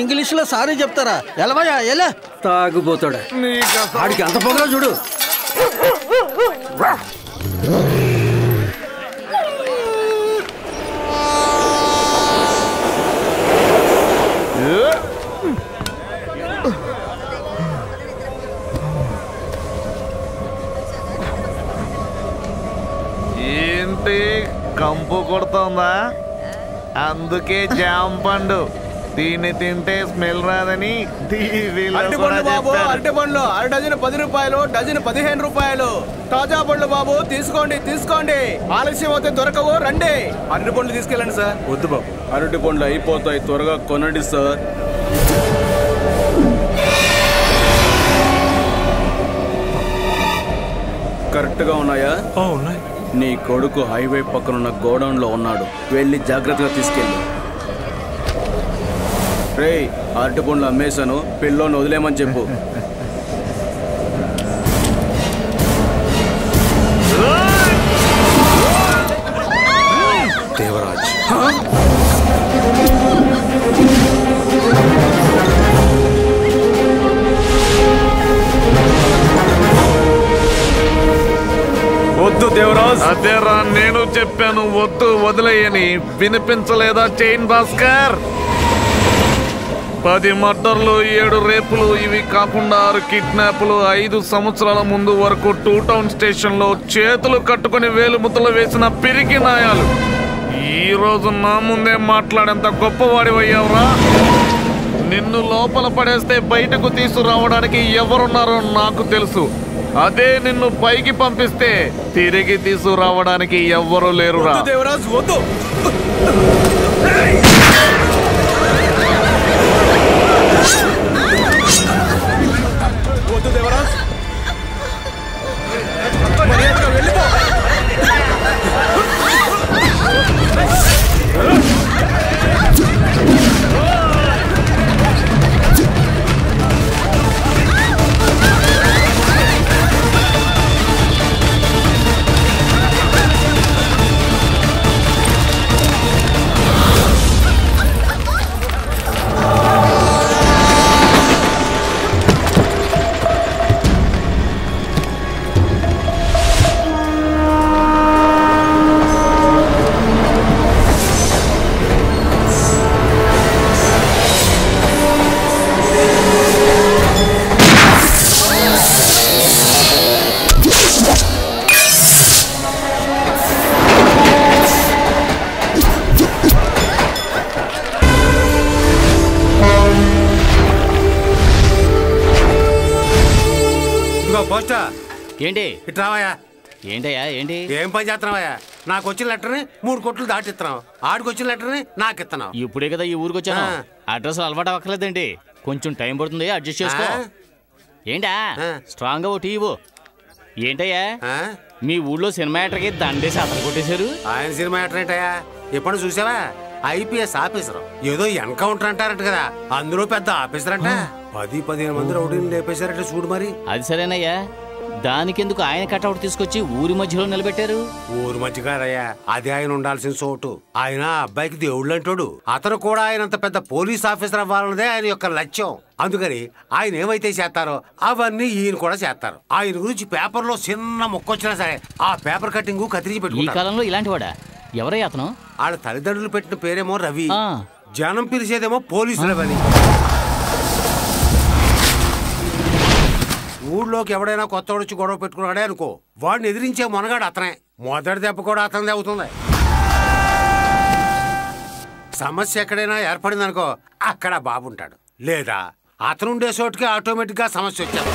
ఇంగ్లీష్లో ఇంగ్లీష్లో సారీ చెప్తారా? ఎలవయా ఎలా. తాగుపోతాడు ఆడికి అంత పొగరా చూడు. ఏంటి కంపు కొడుతోందా? అందుకే జాంపండు దీన్ని తింటే స్మెల్ రాదని అరటి పండ్లు బాబు. అరటి పండ్లు. అర డజన్ పది రూపాయలు డజన్ పదిహేను రూపాయలు. తాజా పండ్లు బాబు తీసుకోండి తీసుకోండి. ఆలస్యం అవుతే దొరకవు రండి. అరటి పండ్లు తీసుకెళ్ళండి సార్. వద్దు బాబు. అరటి పండ్లు అయిపోతాయి త్వరగా కొనండి సార్. కరెక్ట్గా ఉన్నాయా ఉన్నాయి. నీ కొడుకు హైవే పక్కనున్న గోడౌన్లో ఉన్నాడు. వెళ్ళి జాగ్రత్తగా తీసుకెళ్ళు. రే అరటి పండ్లు అమ్మేశాను పిల్లోని వదిలేమని చెప్పు. దేవరాజ్. వద్దు దేవరాజ్. అదేరా నేను చెప్పాను వద్దు వదిలేయని. వినిపించలేదా చైన్ భాస్కర్? పది మర్డర్లు ఏడు రేపులు ఇవి కాకుండా ఆరు కిడ్నాప్లు ఐదు సంవత్సరాల ముందు వరకు టూ టౌన్ స్టేషన్లో చేతులు కట్టుకుని వేలుముతలు వేసిన పిరికి నాయాలు. ఈ రోజు నా ముందే మాట్లాడేంత గొప్పవాడివయ్యావురా? నిన్ను లోపల పడేస్తే బయటకు తీసుకురావడానికి ఎవరున్నారో నాకు తెలుసు. అదే నిన్ను పైకి పంపిస్తే తిరిగి తీసుకురావడానికి ఎవ్వరూ లేరురా. దేవరాజ్ వద్దు. ఇట్రావయ్యా ఏంటయ్యా ఏంటి? ఏం పని చేస్తున్నావయ్యా? నాకు వచ్చిన లెటర్ని మూడు కొట్లు దాటిస్తున్నావు. ఆడికి వచ్చిన లెటర్ని నాకు ఇస్తున్నావు. ఇప్పుడే కదా ఈ ఊరికి వచ్చాను. అడ్రస్ అలవాటు అవ్వట్లేదండి కొంచెం టైం పడుతుంది అడ్జస్ట్ చేసుకో? ఏంటా. స్ట్రాంగ్గా ఓ టీ ఇవ్వు. ఏంటయ్యా? మీ ఊళ్ళో సినిమా యాక్టర్కి దండేసి అతను కొట్టేశారు. ఆయన సినిమా ఏంటంటయ్యా ఎప్పుడు చూసావా? IPS officer. ఏదో ఎన్కౌంటర్ అంటారట కదా. అందులో పెద్ద ఆఫీసర్ అంట పది పదిహేను మంది రౌడీని లేపేశారట చూడు మరి. అది సరేనయ్యా. దానికెందుకు ఆయన కట్అవుట్ తీసుకొచ్చి ఊరి మధ్యలో నిలబెట్టారు? ఊరు మధ్య కాదయ్యా. అది ఆయన ఉండాల్సిన చోటు. ఆయన అబ్బాయికి దేవుళ్ళు అంటాడు అతను కూడా ఆయనంత పెద్ద పోలీస్ ఆఫీసర్ అవ్వాలన్నదే ఆయన యొక్క లక్ష్యం. అందుకని ఆయన ఏమైతే చేస్తారో అవన్నీ ఈయన కూడా చేస్తారు. ఆయన గురించి పేపర్లో చిన్న మొక్క వచ్చినా సరే ఆ పేపర్ కటింగ్ కత్తిరించి ఈ పెట్టుకుంటారు. కాలంలో ఇలాంటి వాడా ఎవరయ్యా అతను? వాళ్ళ తల్లిదండ్రులు పెట్టిన పేరేమో రవి. జనం పిలిచేదేమో పోలీసులు అని ఊళ్ళోకి ఎవడైనా కొత్త వచ్చి గొడవ పెట్టుకున్నాడే అనుకో వాడిని ఎదిరించే మొనగాడు అతనే. మొదటి దెబ్బ కూడా అతనిదే అవుతుంది. సమస్య ఎక్కడైనా ఏర్పడింది అనుకో అక్కడ బాబుంటాడు లేదా అతను ఉండే చోటుకి ఆటోమేటిక్గా సమస్య వచ్చాడు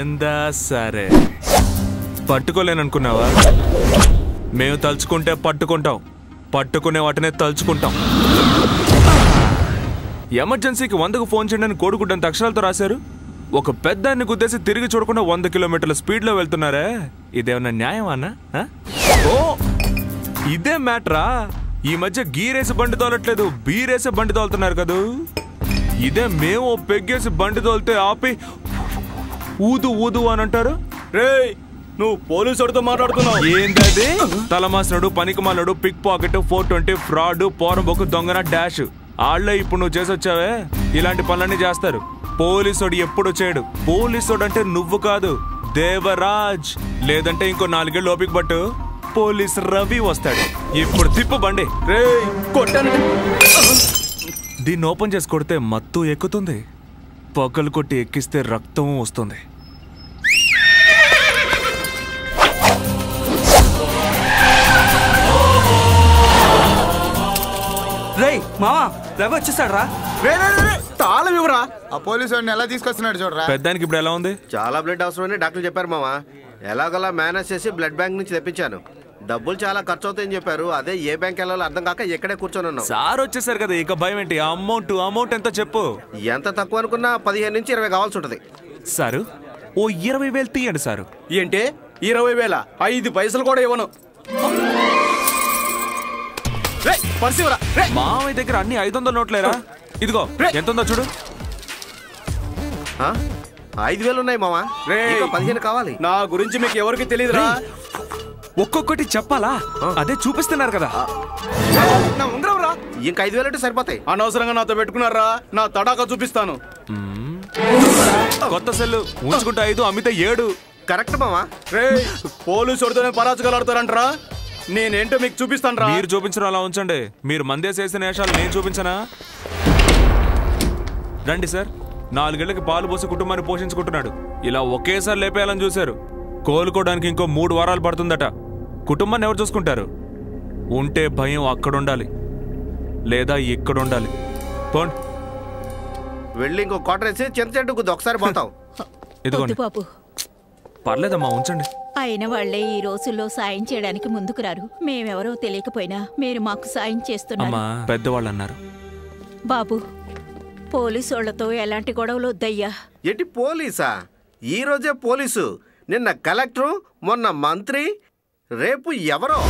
ఏందా సరే? పట్టుకోలేననుకున్నావా? మేము తలుచుకుంటే పట్టుకుంటాం. పట్టుకునే వాటినే తలుచుకుంటాం. ఎమర్జెన్సీకి వందకు ఫోన్ చేయండి అని కోడుకుంటాను అక్షరాలతో రాశారు? ఒక పెద్దాన్ని గుద్దేసి తిరిగి చూడకుండా వంద కిలోమీటర్ల స్పీడ్లో వెళ్తున్నారే? ఇదేమన్నా న్యాయమా అన్న? ఓ ఇదే మ్యాటరా. ఈ మధ్య గీరేసి బండి తోలట్లేదు బీరేసి బండి తోలుతున్నారు కదూ? ఇదే మేము ఓ పెగ్గేసి బండి తోలితే ఆపి ఊదు ఊదు అని అంటారు? రేయ్ నువ్వు పోలీసుడితో మాట్లాడుతున్నావు. ఏంటది తలమాసినడు పనికిమాలడు pick pocket four twenty fraud పోరంబొక్కు దొంగన డాష్ ఆళ్ళే ఇప్పుడు నువ్వు చేసి వచ్చావే ఇలాంటి పనులన్నీ చేస్తారు. పోలీసుడు ఎప్పుడు చేయడు. పోలీసుడు అంటే నువ్వు కాదు దేవరాజ్. లేదంటే ఇంకో నాలుగేళ్ళు ఓపిక పట్టు పోలీస్ రవి వస్తాడు. ఇప్పుడు తిప్పు బండి. రేయ్ కొట్టాను దీన్ని ఓపెన్ చేసి కొడితే మత్తు ఎక్కుతుంది. పక్కలు కొట్టి ఎక్కిస్తే రక్తం వస్తుంది. రేయ్ మావా రవి వచ్చేసాడు రా రే రే, రే, రే, తాళం ఇవ్వరా? ఆ పోలీసు వాడిని ఎలా తీసుకొస్తున్నాడు చూడరా? పెద్దానికి ఇప్పుడు ఎలా ఉంది? చాలా బ్లడ్ అవసరమని డాక్టర్ చెప్పారు మామ ఎలాగోలా మేనేజ్ చేసి బ్లడ్ బ్యాంక్ నుంచి తెప్పించాను. డబ్బులు చాలా ఖర్చు అవుతాయని చెప్పారు. అదే ఏ బ్యాంక్ వెళ్ళాలో అర్థం కాక ఇక్కడే కూర్చొని ఉన్నాం. సార్ వచ్చేసారు కదా ఇక భయం ఏంటి? అమౌంట్ అమౌంట్ ఎంత చెప్పు? ఎంత తక్కువ అనుకున్నా పదిహేను నుంచి ఇరవై కావాల్సి ఉంటుంది. సారు ఓ ఇరవై వేలు తీయండి సారు. ఏంటి? ఇరవై వేల? ఐదు పైసలు కూడా ఇవ్వను. మామయ్య దగ్గర అన్ని ఐదు వందల నోట్లేరా? ఇదిగో ఎంత ఉందో చూడు? ఐదు వేలు ఉన్నాయి మామ పదిహేను కావాలి. నా గురించి మీకు ఎవరికి తెలియదురా ఒక్కొక్కటి చెప్పాలా? అదే చూపిస్తున్నారు కదా. నా ఉంగరం రా ఇంకా ఐదు వేలు అంటే సరిపోతాయి. అనవసరంగా నాతో పెట్టుకున్నారా? నా తడాక చూపిస్తాను. కొత్త సెల్లు ఉంచుకుంటే ఐదు అమ్మితే ఏడు. కరెక్ట్ మామా రే పోలీసు వాడితోనే పరాచగలాడతారంటరా నేనేంటో మీకు చూపిస్తాను రా మీరు చూపించడం అలా ఉంచండి. మీరు మందేసేసిన వేషాలు నేను చూపించనా? రండి సార్. నాలుగేళ్ళకి పాలు పోసి కుటుంబాన్ని పోషించుకుంటున్నాడు. ఇలా ఒకేసారి లేపేయాలని చూశారు. కోలుకోవడానికి ఇంకో మూడు వారాలు పడుతుందట. కుటుంబాన్ని ఎవరు చూసుకుంటారు? ఉంటే భయం అక్కడుండాలి. లేదా ఇక్కడుండాలి. పోండి. వెళ్ళి ఇంకో క్వార్టర్ వేసి చింత చెట్టు గుద్దు. ఒకసారి పోతాం. ఇదిగోండి. బాబు. పర్లేదమ్మా ఉంచండి. అయిన వాళ్ళే ఈ రోజుల్లో సాయం చేయడానికి ముందుకు రారు మేమెవరో తెలియకపోయినా మీరు మాకు సాయం చేస్తున్నారు. అమ్మా పెద్దవాళ్ళు అన్నారు బాబు పోలీసోళ్ళతో ఎలాంటి గొడవలు వద్దయ్యా. ఏంటి పోలీసా? ఈ రోజే పోలీసు. నిన్న కలెక్టరు మొన్న మంత్రి రేపు ఎవరో.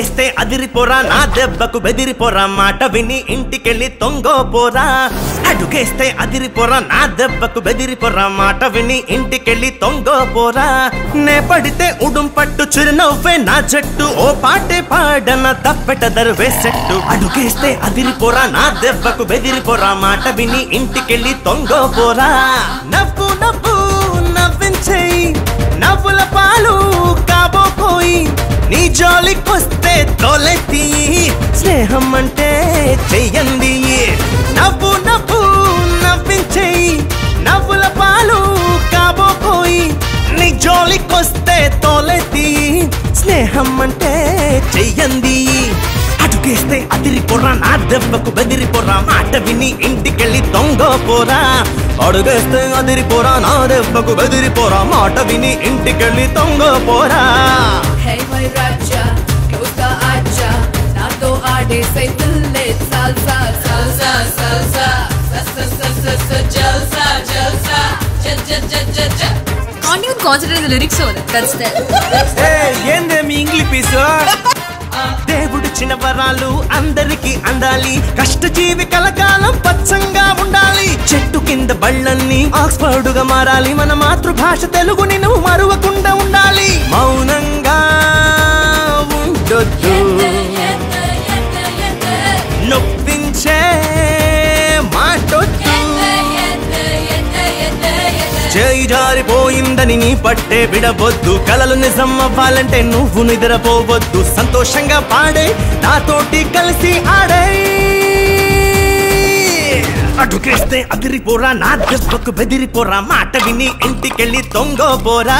అడుగేస్తే అదిరిపోరా నా దెబ్బకు బెదిరిపోరా మాట విని ఇంటికెళ్ళి తొంగోపోరా అడుగేస్తే అదిరిపోరా నా దెబ్బకు బెదిరిపోరా మాట విని ఇంటికెళ్ళి తొంగోపోరా నే పడితే ఉడుం పట్టు చిరునవ్వే నా జట్టు. ఓ పాటే పాడన తప్పెట దరువేసెట్టు అడుగేస్తే అదిరిపోరా నా దెబ్బకు బెదిరిపోరా మాట విని ఇంటికెళ్ళి తొంగోపోరా నవ్వు నవ్వు నవ్వించేయి. నవ్వుల పాలు కాబోపోయి. నీ జాలికొస్తే తొలెత్తి స్నేహం అంటే చెయ్యండి. నవ్వు నవ్వు నవ్వించేయి. నవ్వుల పాలు కాబోపోయి నీ జోలికొస్తే తోలెత్తి స్నేహం అంటే చెయ్యండి. అటుకేస్తే అదిరి పొర్రా నా దెబ్బకు బెదిరిపోరా మాట విని ఇంటికెళ్ళి దొంగపోరా అడుగేస్తే అదిరిపోరా నా దెబ్బకు బెదిరిపోరా మాట విని ఇంటికెళ్ళి దొంగపోరా мой раджа, круто аджа, на то аде сей тылет, салса, салса, салса, салса, салса, салса, джалса, джалса, джа, джа, джа, джа, джа. Can't even concentrate the lyrics over it. That's there. hey, yen them English, sir. దేవుడిచ్చిన వరాలు అందరికి అందాలి. కష్టజీవి కలకాలం పచ్చంగా ఉండాలి. చెట్టు కింద బళ్ళన్నీ ఆక్స్ఫర్డుగా మారాలి. మన మాతృభాష తెలుగుని నువ్వు మరువకుండా ఉండాలి. మౌనంగా ఉండొద్దు. నొప్పించే మాటొద్దు చేయి జారిపోయిందని నీ పట్టే విడవద్దు. కలలు నిజం అవ్వాలంటే నువ్వు నిద్రపోవద్దు. సంతోషంగా పాడే నాతోటి కలిసి ఆడే. అడుగేస్తే అదిరిపోరా నా దెబ్బకు బెదిరిపోరా. మాట విని ఇంటికెళ్ళి తొంగోపోరా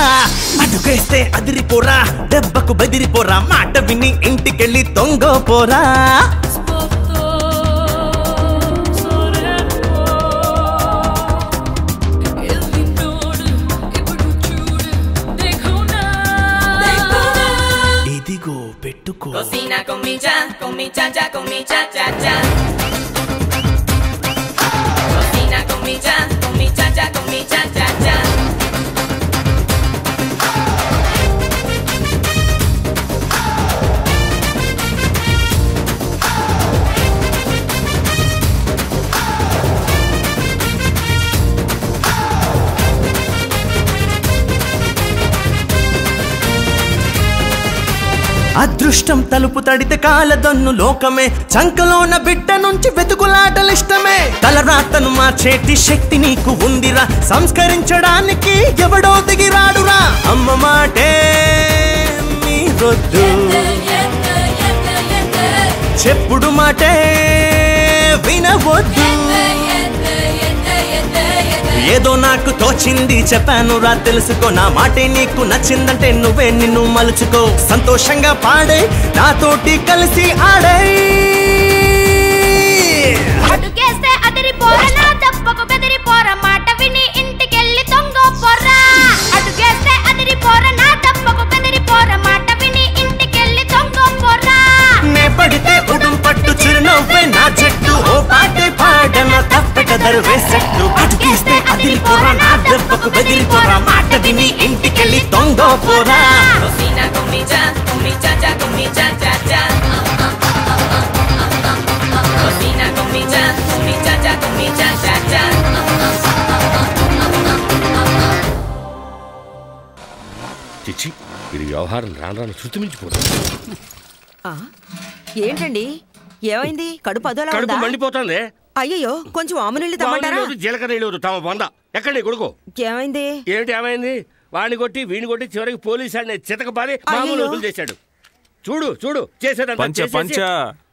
అడుగేస్తే అదిరిపోరా దెబ్బకు బెదిరిపోరా. మాట విని ఇంటికెళ్ళి తొంగోపోరా Cocina con mi cha, con mi cha cha, con mi cha cha cha. అదృష్టం తలుపు తడితే కాలదన్ను లోకమే. చంకలోన బిడ్డ నుంచి వెతుకులాటలిష్టమే తలరాతను మార్చేటి శక్తి నీకు ఉందిరా. సంస్కరించడానికి ఎవడో దిగిరాడురా. అమ్మ మాటే మీరొద్దు చెప్పుడు మాటే వినవద్దు. ఏదో నాకు తోచింది చెప్పాను రా తెలుసుకో. నా మాటే నీకు నచ్చిందంటే నువ్వే నిన్ను మలుచుకో. సంతోషంగా పాడే నాతోటి కలిసి ఆడే. మాట విని ఇంటికెళ్ళి తొంగపోరా అడుగేస్తే పడితే ఉడుం పట్టు చిరునవ్వే నా జట్టు. ఓ పాటే పాడన తప్పెట దరువేసట్టు అడుగేస్తే అదిరిపోరా నా దెబ్బకు బెదిరిపోరా మాట విని ఇంటికెళ్ళి cha. చిచ్చి ఇది వ్యవహారం రాను రాను శృతి మించిపోతుంది. ఆ, ఏంటండి? ఏమైంది? కడుపు అదోలా కడుపు మండిపోతుంది. అయ్యో కొంచెం ఆమె తమ్మంటారా? జీలకర్ర నీళ్ళు తమ వంద. ఎక్కడి కొడుకో. ఏమైంది? ఏమిటి ఏమైంది? వాడిని కొట్టి వీడిని కొట్టి చివరికి పోలీసు ఆడిని చితకపాలి మామూలు. వదిలి చేశాడు. చూడు చూడు చేసేదంతా పంచ, చేసేసి- పంచ.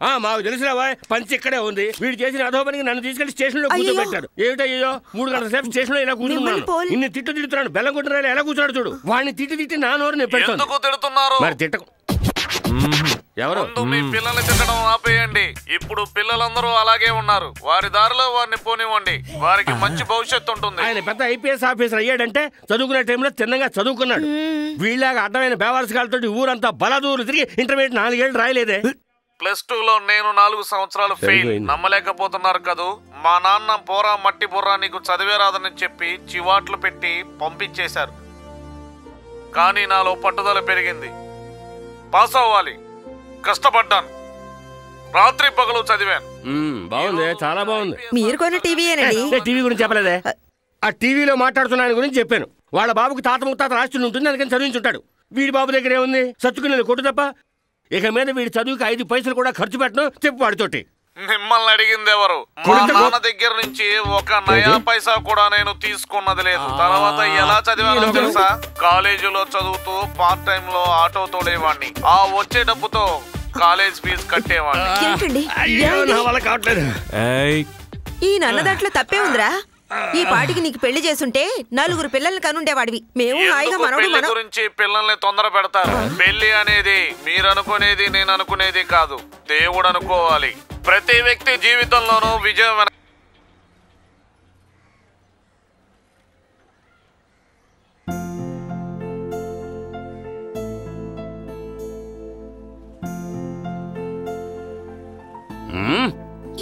ఆ మాకు తెలుసురావా పంచి ఇక్కడే ఉంది. వీడు చేసిన అధోపనికి నన్ను తీసుకెళ్ళి స్టేషన్లో అయ్యయ్యో. కూర్చోబెట్టాడు. ఏమిటయ్యో మూడు గంటల సేపు స్టేషన్లో ఇలా కూర్చున్నాను ఇన్ని తిట్టు తిడుతున్నాడు. బెల్లం కొట్టిన ఎలా కూర్చున్నాడు చూడు. వాడిని తిట్టి తిట్టి నా నోరు నేను తిడుతున్నారు? మరి తిట్టకు. ఎవరు? ముందు మీ పిల్లల్ని తిట్టడం ఆపేయండి. ఇప్పుడు పిల్లలందరూ అలాగే ఉన్నారు. వారి దారిలో వారిని పోనివ్వండి. వారికి మంచి భవిష్యత్తు ఉంటుంది. ఆయన పెద్ద ఐపీఎస్ ఆఫీసర్ అయ్యాడంటే చదువుకునే టైంలో తిన్నగా చదువుకున్నాడు. వీళ్ళగా అడ్డమైన బేవారసకాలతో ఊరంతా బలదూరు తిరిగి ఇంటర్మీడియట్ నాలుగేళ్ళు రాయలేదే. ప్లస్ టూ లో నేను నాలుగు సంవత్సరాలు ఫెయిల్. నమ్మలేకపోతున్నారు కదూ? మా నాన్న పోరా మట్టి బుర్రా నీకు చదివే రాదని చెప్పి చివాట్లు పెట్టి పంపించేశారు. కానీ నాలో పట్టుదల పెరిగింది. పాస్ అవ్వాలి. కష్టపడ్డాను. రాత్రి పగలు చదివాను. బాగుంది చాలా బాగుంది. మీరు కొన్న టీవీయేనండి టీవీ గురించి చెప్పలేదే? ఆ టీవీలో మాట్లాడుతున్న ఆయన గురించి చెప్పాను. వాళ్ళ బాబుకి తాత ముత్తాత రాష్ట్రం ఉంటుంది అందుకని చదివించుంటాడు. వీడి బాబు దగ్గర ఏముంది? సత్తుకునేది కొట్టు తప్ప. ఇక మీద వీడి చదువుకి ఐదు పైసలు కూడా ఖర్చు పెట్టను చెప్పు వాడితోటి. మిమ్మల్ని అడిగింది ఎవరు? మా నాన్న దగ్గర నుంచి ఒక నయా పైసా కూడా నేను తీసుకున్నది లేదు. తర్వాత ఎలా చదివానో తెలుసా? కాలేజీలో చదువుతూ పార్ట్ టైం లో ఆటో తోడేవాడిని. ఆ వచ్చే డబ్బుతో కాలేజ్ ఫీజు కట్టేవాడిని. ఈ నన్న దాంట్లో తప్పే ఉందిరా. ఈ పాటికి నీకు పెళ్ళి చేసుంటే నలుగురు పిల్లల్ని కనుండేవాడివి. మేము హాయిగా మనోడు మనం గురించి పిల్లల్ని తొందర పెడతారు? పెళ్ళి అనేది మీరు అనుకునేది నేను అనుకునేది కాదు. దేవుడు అనుకోవాలి. ప్రతి వ్యక్తి జీవితంలోనూ విజయం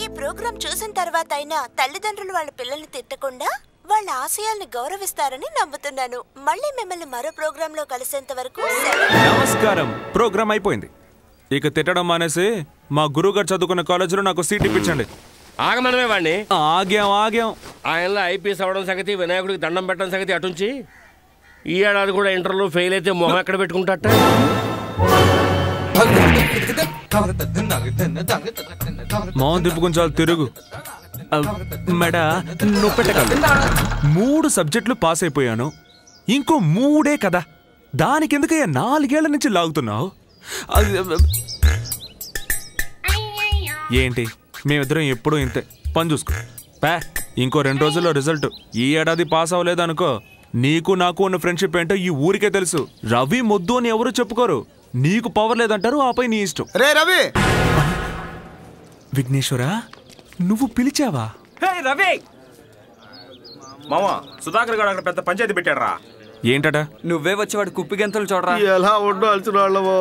ఈ ప్రోగ్రాం చూసిన తర్వాత అయినా తల్లిదండ్రులు వాళ్ళ పిల్లల్ని తిట్టకుండా వాళ్ళ ఆశయాల్ని గౌరవిస్తారని నమ్ముతున్నాను. మళ్ళీ మిమ్మల్ని మరో ప్రోగ్రామ్లో కలిసేంత వరకు. నమస్కారం. ప్రోగ్రామ్ అయిపోయింది. ఇక తిట్టడం మానేసి మా గురువు గారు చదువుకున్న కాలేజీలో నాకు సీట్ ఇప్పించండి. ఆగమనమే వాడిని ఆగ్యాం ఆగ్యాం ఆయనలో ఐపీఎస్ అవడం సంగతి వినాయకుడికి దండం పెట్టడం సంగతి అటుంచి ఈ ఏడాది కూడా ఇంటర్లో ఫెయిల్ అయితే మొహం ఎక్కడ పెట్టుకుంటాట మౌన్ తిప్పుకుని చాలు తిరుగు. మెడ నువ్వు పెట్టగలదు మూడు సబ్జెక్టులు పాస్ అయిపోయాను. ఇంకో మూడే కదా. దానికెందుకయ్యా నాలుగేళ్ళ నుంచి లాగుతున్నావు? ఏంటి? మేమిద్దరం ఎప్పుడూ ఇంతే. పని చూసుకో. పే ఇంకో రెండు రోజుల్లో రిజల్ట్. ఈ ఏడాది పాస్ అవ్వలేదు అనుకో నీకు నాకు ఉన్న ఫ్రెండ్షిప్ ఏంటో ఈ ఊరికే తెలుసు. రవి మొద్దు అని ఎవరు చెప్పుకోరు. నీకు పవర్ లేదంటారు ఆపై నీ ఇష్టం. రే రవి! విఘ్నేశ్వరా నువ్వు పిలిచావా? హే రవి! మామ సుధాకర్ గారు అక్కడ పెద్ద పంచాయతీ పెట్టాడు రా ఏంటట? నువ్వే వచ్చి వాడు కుప్పి గంతలు చూడరా. ఎలా ఉండాల్సిన వాళ్ళమో.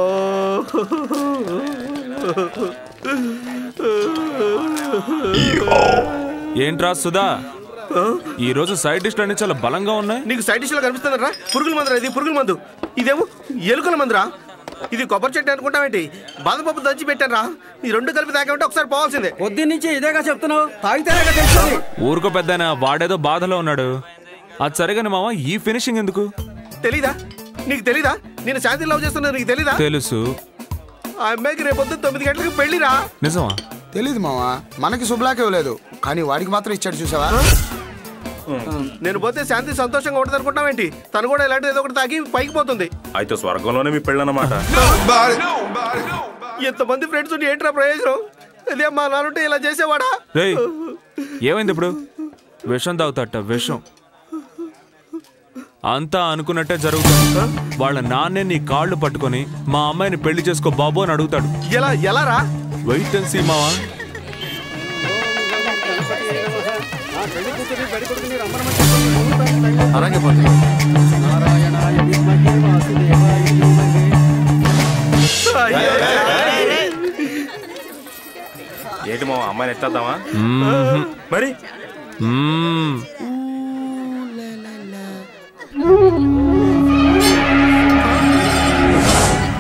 ఏంట్రా సుధా? ఈ రోజు సైడ్ డిష్ అన్ని చాలా బలంగా ఉన్నాయి. నీకు సైడ్ డిష్లో కనిపిస్తుందరా పురుగుల మందురా ఇది? పురుగుల మందు. ఇదేమో ఎలుకల మందురా? ఇది కొబ్బరి చెట్టు అనుకుంటామేంటి బాదపప్పు దంచి పెట్టారా ఈ రెండు కలిపి తాగామంటే ఒకసారి పోవాల్సిందే. పొద్దున్న నుంచి ఇదేగా చెప్తున్నావు? తాగితేనే ఊరుకో పెద్దనా వాడేదో బాధలో ఉన్నాడు. అది సరిగానే మామ ఈ ఫినిషింగ్ ఎందుకు? తెలీదా? నీకు తెలీదా? నేను శాంతి లవ్ చేస్తున్నా నీకు తెలీదా? తెలుసు. ఆ అమ్మాయికి రేపు పొద్దున్న తొమ్మిది గంటలకు పెళ్ళిరా నిజమా? తెలీదు మావా. మనకి శుభ్లాక్ ఇవ్వలేదు. కానీ వాడికి మాత్రం ఇచ్చాడు చూసావా? నేను పోతే శాంతి సంతోషంగా ఉంటుంది అనుకుంటామేంటి తను కూడా ఇలాంటి ఏదో ఒకటి తాగి పైకి పోతుంది. అయితే స్వర్గంలోనే మీ పెళ్ళన్నమాట. ఎంతమంది ఫ్రెండ్స్ ఉండి ఏంట్రా ప్రయోజనం? అదే మా నాన్నుంటే ఇలా చేసేవాడా? ఏమైంది ఇప్పుడు? విషం తాగుతాట విషం. అంతా అనుకున్నట్టే జరుగుతుంది వాళ్ళ నాన్నే నీ కాళ్ళు పట్టుకొని మా అమ్మాయిని పెళ్ళి చేసుకో బాబు అని అడుగుతాడు. ఎలా ఎలా రా వెయిట్ అండ్ సీ మావా అలాగే ఏంటి మామ అమ్మాయిని ఎత్తేద్దామా. మరి.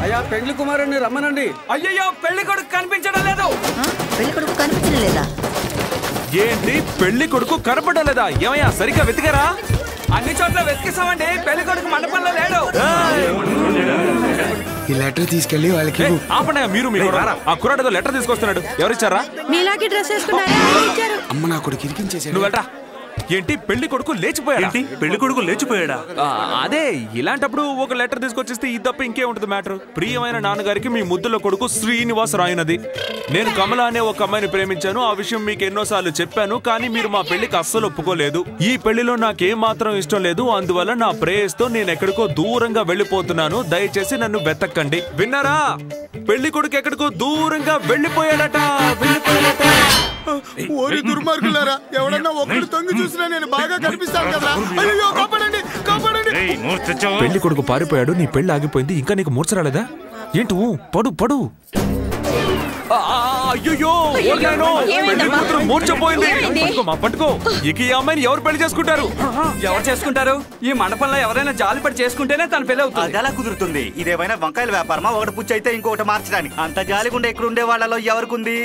అయ్యా పెళ్ళి కుమారుని రమ్మనండి. అయ్యయ్యో పెళ్ళి కొడుకు కనిపించడం లేదు. పెళ్ళి కొడుకు కనిపించడం లేదా? ఏంటి పెళ్ళి కొడుకు కనపడలేదా ఏమయ్యా సరిగ్గా వెతికారా? అన్ని చోట్ల వెతికేసామండి పెళ్ళి కొడుకు మండపంలో లేడు. ఈ లెటర్ తీసుకెళ్ళి వాళ్ళకి ఆపండి మీరు మీరు ఆ కుర్రాడు లెటర్ తీసుకొస్తున్నాడు. ఎవరిచ్చారా? మీలాగే డ్రెస్ వేసుకున్నారా? ఇచ్చారు అమ్మ నా కొడుకు ఇరికించేసాడు నువ్వు వెళ్ళరా. ఏంటి పెళ్ళి కొడుకు లేచిపోయాడా? ఏంటి? పెళ్ళి కొడుకు లేచిపోయాడా? ఆ, అదే ఇలాంటప్పుడు ఒక లెటర్ తీసుకొచ్చేస్తే ఇది తప్ప ఇంకే ఉంటుంది మ్యాటర్? ప్రియమైన నాన్నగారికి మీ ముద్దుల కొడుకు శ్రీనివాస్ రాయనది. నేను కమల అనే ఒక అమ్మాయిని ప్రేమించాను ఆ విషయం మీకు ఎన్నోసార్లు చెప్పాను కానీ మీరు మా పెళ్ళికి అస్సలు ఒప్పుకోలేదు. ఈ పెళ్ళిలో నాకేం మాత్రం ఇష్టం లేదు అందువల్ల నా ప్రేయస్తో నేను ఎక్కడికో దూరంగా వెళ్ళిపోతున్నాను దయచేసి నన్ను వెతక్కండి విన్నారా? పెళ్ళి కొడుకు ఎక్కడికో దూరంగా వెళ్ళిపోయాడట వెళ్ళిపోయాడట. ఓరి దుర్మార్గులారా ఎవడన్నా ఒకళ్ళు తొంగి చూసినా నేను బాగా కనిపిస్తాను కదా. అయ్యో కాపాడండి కాపాడండి. పెళ్ళి కొడుకు పారిపోయాడు నీ పెళ్ళి ఆగిపోయింది ఇంకా నీకు మూర్చ రాలేదా? ఏంటి పడు పడు. అయ్యో? మూర్చపోయింది ఏమైంది? పట్టుకో మా పట్టుకో. ఇక ఈ అమ్మాయిని ఎవరు పెళ్ళి చేసుకుంటారు? ఎవరు చేసుకుంటారు? ఈ మండపంలో ఎవరైనా జాలిపడి చేసుకుంటేనే తన పెళ్ళి అవుతుంది. అది ఎలా కుదురుతుంది. ఇదేమైనా వంకాయల వ్యాపారమా? ఒకటి పుచ్చి అయితే ఇంకొకటి మార్చడానికి. అంత జాలిగుండే ఇక్కడ ఉండే వాళ్ళలో ఎవరికుంది.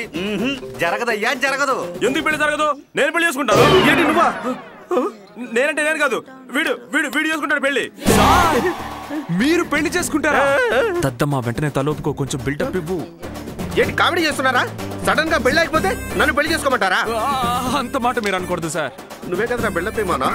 జరగదయ్యా జరగదు ఎందుకు పెళ్ళి జరగదు? నేను పెళ్ళి చేసుకుంటాను. ఏంటి నువ్వా? నేనంటే నేను కాదు. వీడు వీడు వీడు చేసుకుంటాడు పెళ్ళి. మీరు పెళ్ళి చేసుకుంటారా? దద్దమ్మ వెంటనే తలోపుకో కొంచెం బిల్డప్ ఇవ్వు. ఏంటి కామెడీ చేస్తున్నారా? సడన్గా పెళ్ళి అయిపోతే నన్ను పెళ్ళి చేసుకోమంటారా? అంత మాట మీరు అనకూడదు సార్. నువ్వే కదరా బిల్డప్ ఏమన్నా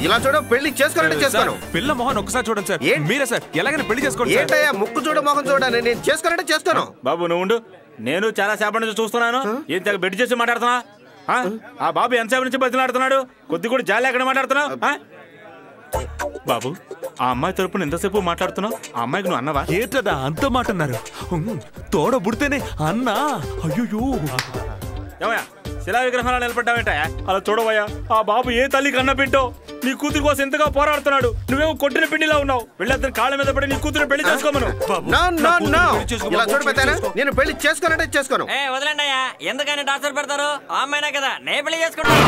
ఇలా చూడ పెళ్ళి చేసుకోవాలంటే చేస్తాను పిల్ల మొహన్ ఒకసారి చూడండి సార్. మీరే సార్ ఎలాగైనా పెళ్ళి చేసుకోండి. ఏంటయ్యా ముక్కు చూడ మొహం చూడని నేను చేసుకోవాలంటే చేస్తాను బాబు నువ్వు ఉండు. నేను చాలా సేపటి నుంచి చూస్తున్నాను. ఏం బెడ్ చేసి మాట్లాడుతున్నా? ఆ? ఆ బాబు ఎంతసేపు నుంచి బతిలాడుతున్నాడు? కొద్ది కూడా జాలి ఎక్కడ మాట్లాడుతున్నావు? ఆ? బాబు ఆ అమ్మాయి తరపున ఎంతసేపు మాట్లాడుతున్నావు? ఆ అమ్మాయికి నువ్వు అన్నవా? ఏంటదా అంత మాట అన్నారు. ఉమ్, తోడ బుడితేనే అన్నా. అయ్యో ఏమయ్యా శిలా విగ్రహాలు నిలబడ్డావేంట? అలా చూడవయ్యా ఆ బాబు ఏ తల్లి కన్న పెట్టో నీ కూతురు కోసం ఎంతగా పోరాడుతున్నాడు? నువ్వేమో కొట్టిన పిండిలా ఉన్నావు. వెళ్ళి అతని కాళ్ళ మీద పడి నీ కూతురు పెళ్ళి చేసుకోమను. నో నో నో ఇలా చూడ పెద్దాయనా, నేను పెళ్ళి చేసుకోనంటే చేసుకోను. ఏ వదలండి అయ్యా. ఎందుకని టార్చర్ పెడతారు? ఆ అమ్మాయినా కదా. నే పెళ్ళి చేసుకుంటాను.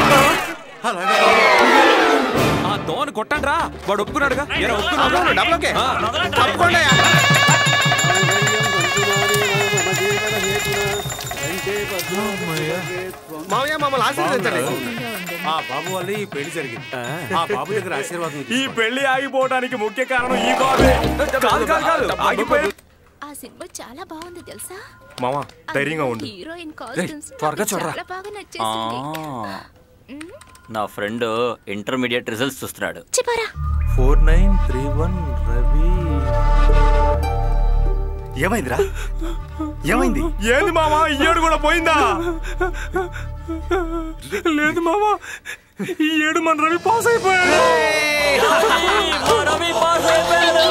దోని కొట్టండి రా వాడు ఒప్పుకున్నాడుగా. ఏరా. ఆ. మామయ్య మమ్మల్ని ఆశీర్వదించండి. ఆ బాబు వల్ల ఈ పెళ్ళి జరిగింది. ఆ. బాబు దగ్గర ఆశీర్వాదం ఈ పెళ్ళి ఆగిపోవడానికి ముఖ్య కారణం ఈ బాబే. కాదు కాదు కాదు ఆగిపోయి ఆ సినిమా చాలా బాగుంది తెలుసా? మామా ధైర్యంగా ఉండు. హీరోయిన్ రేయ్, కాస్ట్యూమ్స్ త్వరగా చూడరా. చాలా బాగా నచ్చేసింది. నా ఫ్రెండ్ ఇంటర్మీడియట్ రిజల్ట్స్ చూస్తున్నాడు. చెప్పారా? Four nine three one Ravi. ఏమైందిరా? ఏమైంది? ఏంది మామా ఈ ఏడు కూడా పోయిందా? లేదు మామా ఈ ఏడు మన రవి పాస్ అయిపోయాడు. రవి పాస్ అయిపోయాడు.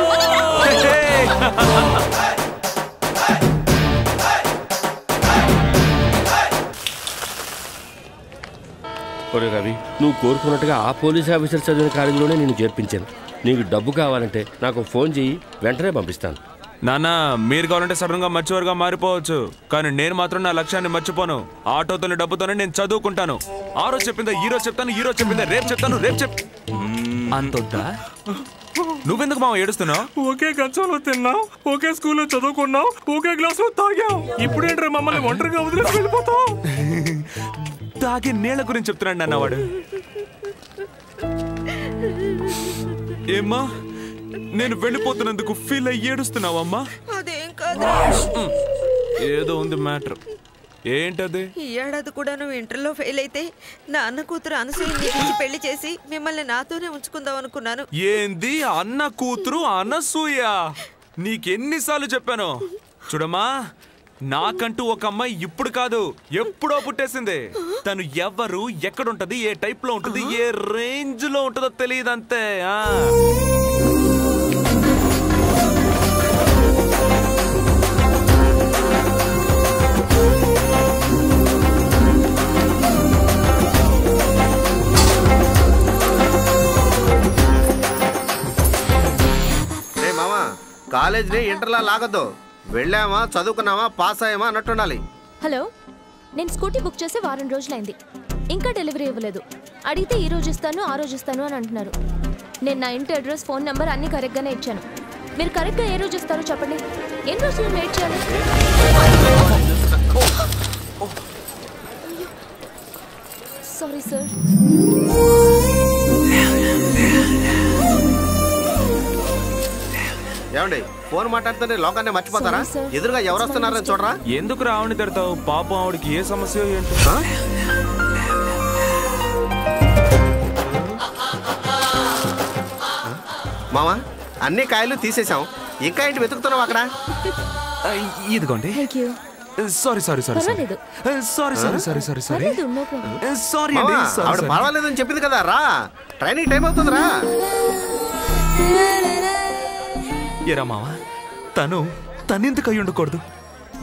ఒరే రవి. నువ్వు కోరుకున్నట్టుగా ఆ పోలీస్ ఆఫీసర్ చదివిన కాలేజీలోనే నేను చేర్పించాను. నీకు డబ్బు కావాలంటే నాకు ఫోన్ చెయ్యి వెంటనే పంపిస్తాను. నాన్న మీరు కావాలంటే సడన్గా మర్చివారుగా మారిపోవచ్చు. కానీ నేను మాత్రం నా లక్ష్యాన్ని మర్చిపోను. ఆటోతోని డబ్బుతోనే నేను చదువుకుంటాను. ఆ రోజు చెప్పిందా ఈ రోజు చెప్తాను ఈ రోజు చెప్పిందా రేపు చెప్తాను రేపు చెప్ అంతొద్దా? నువ్వెందుకు మామ ఏడుస్తున్నావు? ఒకే కంచంలో తిన్నాం ఒకే స్కూల్లో చదువుకున్నాం ఒకే గ్లాస్లో తాగాం ఇప్పుడేంట్రా మమ్మల్ని ఒంటరిగా వదిలేసి వెళ్ళిపోతాం తాగే నీళ్ళ గురించి చెప్తున్నాడు నాన్న వాడు. ఏమ్మా నేను వెళ్ళిపోతున్నందుకు ఫీల్ అయ్యి ఏడుస్తున్నావమ్మా? అదేం కాదు ఏదో ఉంది మ్యాటర్. ఏంటది? ఈ ఏడాది కూడా నువ్వు ఇంటర్లో ఫెయిల్ అయితే నా అన్న కూతురు అనసూయ పెళ్ళి చేసి మిమ్మల్ని నాతోనే ఉంచుకుందాం అనుకున్నాను. ఏంది? అన్న కూతురు అనసూయ. నీకెన్నిసార్లు చెప్పాను? చూడమ్మా నాకంటూ ఒక అమ్మాయి ఇప్పుడు కాదు ఎప్పుడో పుట్టేసింది తను ఎవరు ఎక్కడుంటది ఏ టైప్లో ఉంటది ఏ రేంజ్లో ఉంటుందో తెలియదు అంతే ఆ. రే ఇంటర్లా లాగద్దు వెళ్ళామా చదువుకున్నామా పాస్ అయ్యామా అన్నట్టు ఉండాలి హలో నేను స్కూటీ బుక్ చేసి వారం రోజులైంది. ఇంకా డెలివరీ ఇవ్వలేదు. అడిగితే ఈ రోజు ఇస్తాను ఆ రోజు ఇస్తాను అని అంటున్నారు. నేను నా ఇంటి అడ్రస్ ఫోన్ నెంబర్ అన్ని కరెక్ట్గానే ఇచ్చాను. మీరు కరెక్ట్గా ఏ రోజు ఇస్తారో చెప్పండి. ఎన్ని రోజులు వెయిట్ చేయాలి? సారీ సార్ ఏమండి ఫోన్ మాట్లాడితేనే లోకాన్ని మర్చిపోతారా. ఎదురుగా ఎవరు వస్తున్నారని చూడరా? ఎందుకు రావణి తిడతావు? పాపం ఆవిడకి ఏ సమస్య ఏంటో? మామా అన్ని కాయలు తీసేసాం ఇంకా ఏంటి వెతుకుతున్నావు అక్కడ? ఇదిగోండి. Sorry sorry sorry sorry sorry sorry sorry sorry sorry అండి ఆవిడ. పర్వాలేదని చెప్పింది కదా రా. ట్రైనింగ్ టైం అవుతుందిరా. ఏరా మావా? తను తనెందుకు అయి ఉండకూడదు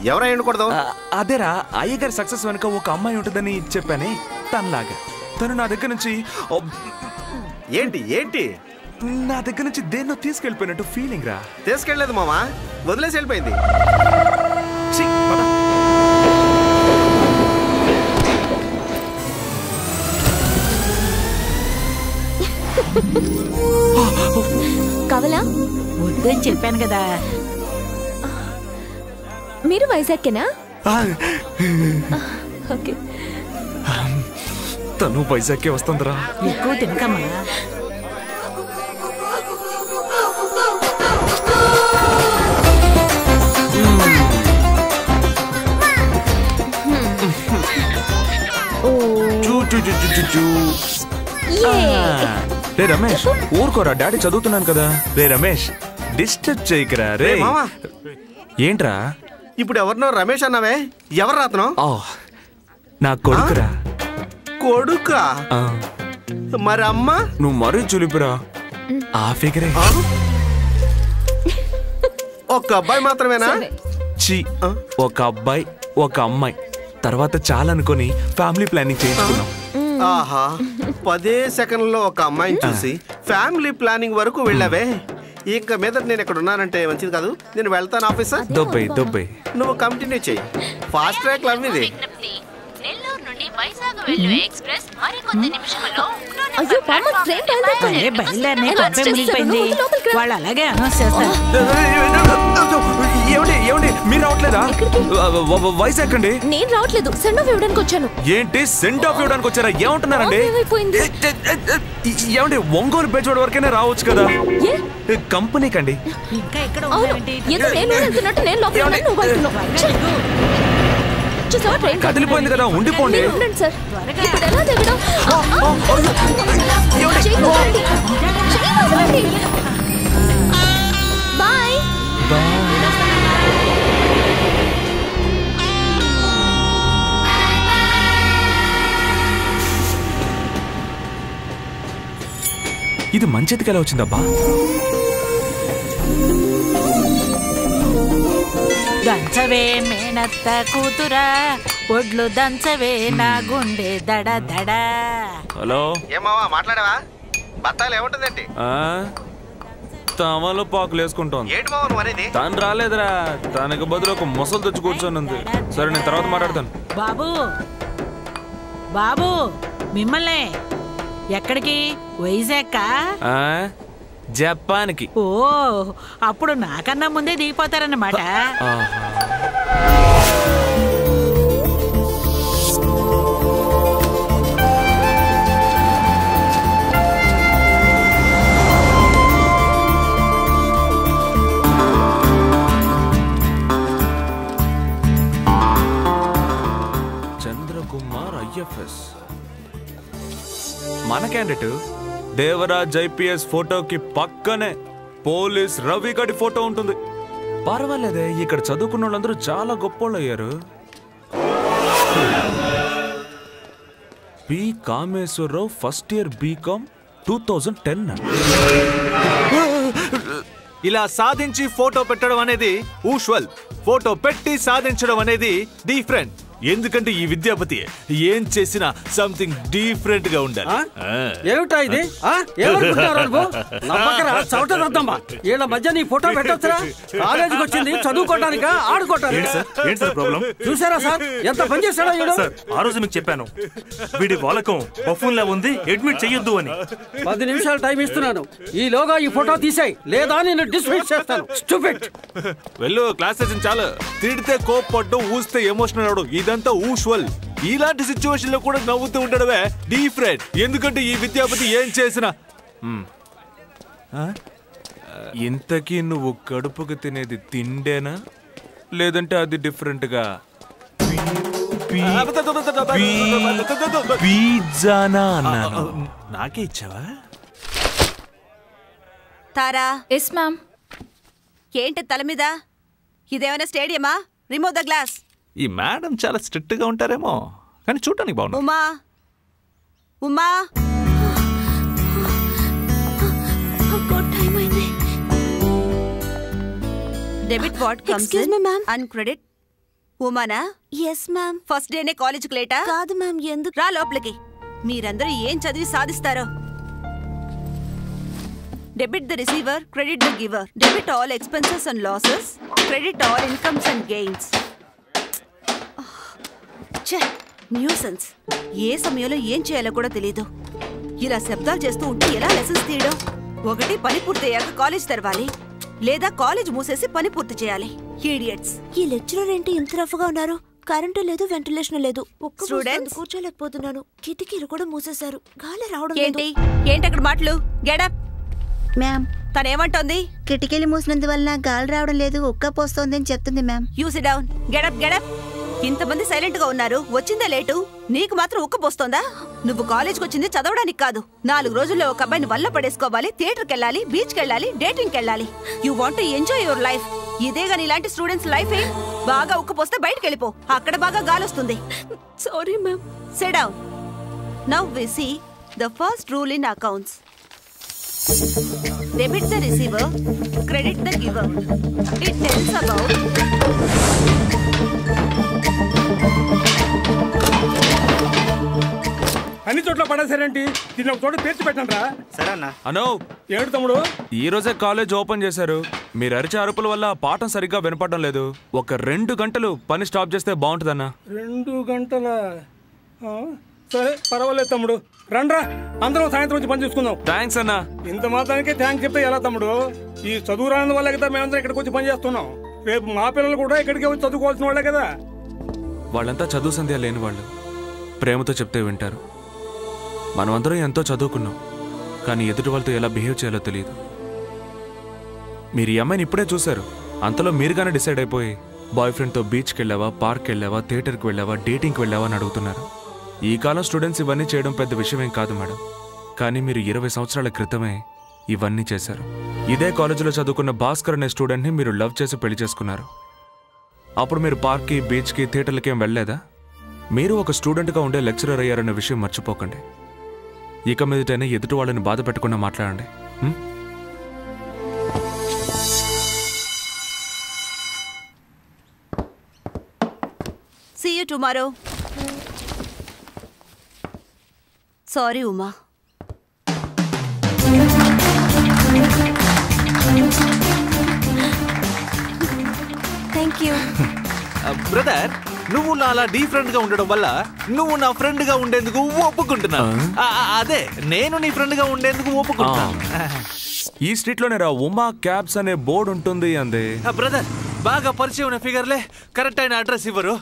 ఎవరై ఉండకూడదు అదేరా అయ్యగారి సక్సెస్ వెనుక ఒక అమ్మాయి ఉంటుందని చెప్పానే తనలాగా. తను నా దగ్గర నుంచి ఏంటి ఏంటి? నా దగ్గర నుంచి దేన్నో తీసుకెళ్ళిపోయినట్టు ఫీలింగ్ రా. తీసుకెళ్ళలేదు మామా వదిలేసి వెళ్ళిపోయింది. కావాలా? వద్దని చెప్పాను కదా. మీరు వైజాగ్కేనా? ఓకే. తను వైజాగ్కే వస్తుందిరా. ఎక్కువ తినకమ్మా. చూ చూ చూ చూ చూ చూ. రే రమేష్ ఊరుకోరా డాడీ చదువుతున్నాను కదా. రే రమేష్ డిస్టర్బ్ చేయకరా రే. మావా. ఏంట్రా? ఇప్పుడు ఎవరినో రమేష్ అన్నావే? ఎవరు రాతను? ఆ, నా కొడుకురా. కొడుక? ఆ, మరి అమ్మ నువ్వు మరీ చులిపురా. ఆ ఫిగరే. ఒక్క అబ్బాయి మాత్రమేనా? చి ఒక అబ్బాయి ఒక అమ్మాయి. తర్వాత చాలా అనుకొని ఫ్యామిలీ ప్లానింగ్ చేయించుకున్నాం. ఆహా పదే సెకండ్లో ఒక అమ్మాయిని చూసి ఫ్యామిలీ ప్లానింగ్ వరకు వెళ్ళావే ఇంకా మీద నేను ఇక్కడ ఉన్నానంటే మంచిది కాదు నేను వెళ్తాను ఆఫీసర్ దొబ్బై దొబ్బై నువ్వు కంటిన్యూ చెయ్యి ఫాస్ట్ ట్రాక్ లవ్ ఇది నెల్లూరు నుండి వైజాగ్ వెళ్ళు ఎక్స్ప్రెస్ మరికొద్ది నిమిషాల్లో అయ్యో బామ్మ ట్రైన్ బయలుదేరుతుంది. అరే బయలుదేరనే అనౌన్స్ కొంపే చేస్తారు. మునిగిపోయింది నువ్వు లోపలికి రా. వాళ్ళు అలాగే అనౌన్స్ చేస్తారు ఏమండి మీరు రావట్లేదా? వైజాగ్ అండి నేను రావట్లేదు సెండ్ ఆఫ్ ఇవ్వడానికి వచ్చాను. ఏంటి సెండ్ ఆఫ్ ఇవ్వడానికి వచ్చారా? ఏమంటున్నారండి? ఏమండి ఒంగోలు బెజవాడ వరకైనా రావచ్చు కదా? కంపెనీకండి. ఇంకా ఇక్కడ అవును. ఏదో ఇది మంచిదికి ఎలా వచ్చిందబ్బా? దంచవే మేనత్త కూతురా ఒడ్లు దంచవే నా గుండె దడ దడ. హలో? ఏమావా మాట్లాడావా? బత్తాలు ఏముంటుందండి ఆ? తమలో పాకులు వేసుకుంటోంది. ఏంటి మావా నువ్వు అనేది? తను రాలేదురా. తనకు బదులు ఒక ముసలు తెచ్చి కూర్చొని ఉంది. సరే నేను తర్వాత మాట్లాడతాను. బాబు బాబు మిమ్మల్ని ఎక్కడికి? వైజాగ్ జపాన్కి. ఓ అప్పుడు నాకన్నా ముందే దిగిపోతారన్నమాట. మన క్యాండిడేట్ దేవరాజ్ ఐపీఎస్ ఫోటోకి పక్కనే పోలీస్ రవి గడి ఫోటో ఉంటుంది. పర్వాలేదే ఇక్కడ చదువుకున్న వాళ్ళందరూ చాలా గొప్పోళ్ళు అయ్యారు P. Kameswararao first year BCom two thousand ten. ఇలా సాధించి ఫోటో పెట్టడం అనేది ఊష్వల్. ఫోటో పెట్టి సాధించడం అనేది డిఫరెంట్ ఎందుకంటే ఈ విద్యాపతి ఏం చేసినా సంథింగ్ డిఫరెంట్గా ఉండాలి. ఏమిటా ఇది? వీళ్ళ మధ్య నీ ఫోటో పెట్టొచ్చురా? కాలేజీకి వచ్చింది చదువుకోవడానికా ఆడుకోవటానికా ఏంటి సార్? ఏంటి సార్ ప్రాబ్లం? చూసారా సార్? ఎంత పని చేశాడో వీడు సార్ ఆ రోజు మీకు చెప్పాను. వీడి వాలకం బఫూన్ లా ఉంది అడ్మిట్ చెయ్యొద్దు అని. పది నిమిషాలు టైం ఇస్తున్నాను. ఈలోగా ఈ ఫోటో తీసేయ్. లేదా నేను డిస్మిస్ చేస్తాను. స్టూపిడ్ వెళ్ళు క్లాస్ సెషన్ చాలు. తిడితే కోప్పడ్డు ఊస్తే ఎమోషనల్ అవడం ఇదంతా ఊష్వల్. ఇలాంటి సిచ్యువేషన్లో కూడా నవ్వుతూ ఉండడమే డిఫరెంట్ ఎందుకంటే ఈ విద్యాపతి ఏం చేసినా? ఇంతకీ నువ్వు కడుపుకు తినేది తిండేనా? లేదంటే అది డిఫరెంట్గా పిజ్జానా అన్నాను. నాకే ఇచ్చావా? తారా. ఎస్ మ్యామ్ ఏంటి తల మీద? ఇదేమైనా స్టేడియమా? రిమూవ్ ద గ్లాస్ ఈ మేడం చాలా స్ట్రిక్ట్గా ఉంటారేమో కానీ చూడటానికి బాగుంది Uma. Uma. Debit what comes me, ma'am. And credit ఉమానా? Yes ma'am first డేనే కాలేజ్కి లేటా కాదు మ్యామ్ ఎందుకు? రా లోపలికి. మీరందరూ ఏం చదివి సాధిస్తారో? Debit the receiver credit the giver debit all expenses and losses credit all incomes and gains nuisance. ఏ సమయంలో ఏం చేయాలో కూడా తెలియదు ఇలా శబ్దాలు చేస్తూ ఉంటే ఎలా లెసన్స్ తీయడం? ఒకటి పని పూర్తయ్యాక కాలేజ్ తెరవాలి. లేదా కాలేజ్ మూసేసి పని పూర్తి చేయాలి. ఈడియట్స్ ఈ లెక్చరర్ ఏంటి ఇంత రఫ్గా ఉన్నారు? కరెంటు లేదు వెంటిలేషన్ లేదు? మోస్తాను కూర్చోలేకపోతున్నాను. కిటికీలు కూడా మూసేశారు. గాలి రావడం ఏంటి? ఏంటి అక్కడ మాటలు? గెడప్ మ్యామ్ తనేమంటోంది? కిటికీలు మూసినందువల్ల గాలి రావడం లేదు ఉక్క పోస్తోంది అని చెప్తుంది ma'am you see down get up get up ఇంతమంది సైలెంట్గా ఉన్నారు. వచ్చిందే లేటు? నీకు మాత్రం ఉక్క పోస్తోందా? నువ్వు కాలేజ్కి వచ్చింది చదవడానికి కాదు. నాలుగు రోజుల్లో ఒక అబ్బాయిని వల్ల పడేసుకోవాలి థియేటర్కి వెళ్ళాలి బీచ్కి వెళ్ళాలి డేటింగ్కి వెళ్ళాలి you want to enjoy your life ఇదే గాని ఇలాంటి స్టూడెంట్స్ లైఫ్ ఏ? బాగా ఉక్క పోస్తే బయటకు వెళ్ళిపో. అక్కడ బాగా గాలి వస్తుంది sorry ma'am set down now we see the first rule in accounts debit the receiver credit the giver it tells about అన్ని చోట్ల పడేసారేంటి దీన్ని ఒక చోట పేర్చి పెట్టండి రా సరే అన్న అనో. ఏడు తమ్ముడు? ఈ రోజే కాలేజ్ ఓపెన్ చేశారు. మీరు అరిచే అరుపుల వల్ల పాఠం సరిగ్గా వినపడడం లేదు. ఒక రెండు గంటలు పని స్టాప్ చేస్తే బాగుంటుందన్నా. రెండు గంటల? ఆ, సరే పర్వాలేదు తమ్ముడు. రండ్రా అందరం సాయంత్రం వచ్చి పని చూసుకుందాం. థ్యాంక్స్ అన్నా. ఇంత మాత్రానికే థ్యాంక్స్ చెప్తే ఎలా తమ్ముడు? ఈ చదువు రాని వల్లే కదా మేమందరం ఇక్కడికి వచ్చి పని చేస్తున్నాం. రేపు మా పిల్లలు కూడా ఇక్కడికి వచ్చి చదువుకోవాల్సిన వాళ్ళే కదా. వాళ్ళంతా చదువు సంధ్య లేని వాళ్ళు ప్రేమతో చెప్తే వింటారు. మనమందరం ఎంతో చదువుకున్నాం కానీ ఎదుటి వాళ్ళతో ఎలా బిహేవ్ చేయాలో తెలియదు. మీరు ఈ అమ్మాయిని ఇప్పుడే చూశారు. అంతలో మీరుగానే డిసైడ్ అయిపోయి బాయ్ ఫ్రెండ్తో బీచ్కి వెళ్ళావా పార్క్ వెళ్ళావా థియేటర్కి వెళ్ళావా డేటింగ్కి వెళ్ళావా అని అడుగుతున్నారు. ఈ కాలం స్టూడెంట్స్ ఇవన్నీ చేయడం పెద్ద విషయమేం కాదు మేడం. కానీ మీరు ఇరవై సంవత్సరాల క్రితమే ఇవన్నీ చేశారు. ఇదే కాలేజీలో చదువుకున్న భాస్కర్ అనే స్టూడెంట్ని మీరు లవ్ చేసి పెళ్ళి చేసుకున్నారు. అప్పుడు మీరు పార్క్కి బీచ్కి థియేటర్లకి ఏం వెళ్ళలేదా? మీరు ఒక స్టూడెంట్గా ఉండే లెక్చరర్ అయ్యారన్న విషయం మర్చిపోకండి. ఇక మీదటైనా ఎదుటి వాళ్ళని బాధ పెట్టకుండా మాట్లాడండి. ఉం? See sorry Uma thank you brother నువ్వు నా అలా డిఫరెంట్గా ఉండడం వల్ల నువ్వు నా ఫ్రెండ్గా ఉండేందుకు ఒప్పుకుంటున్నావు ఆ, అదే నేను నీ ఫ్రెండ్గా ఉండేందుకు ఒప్పుకుంటున్నాను. ఈ స్ట్రీట్లోనే రా ఉమా క్యాబ్స్ అనే బోర్డు ఉంటుంది అంది. ఆ, బ్రదర్ బాగా పరిచయం ఉన్న ఫిగర్లే కరెక్ట్ అయిన అడ్రస్ ఇవ్వరు.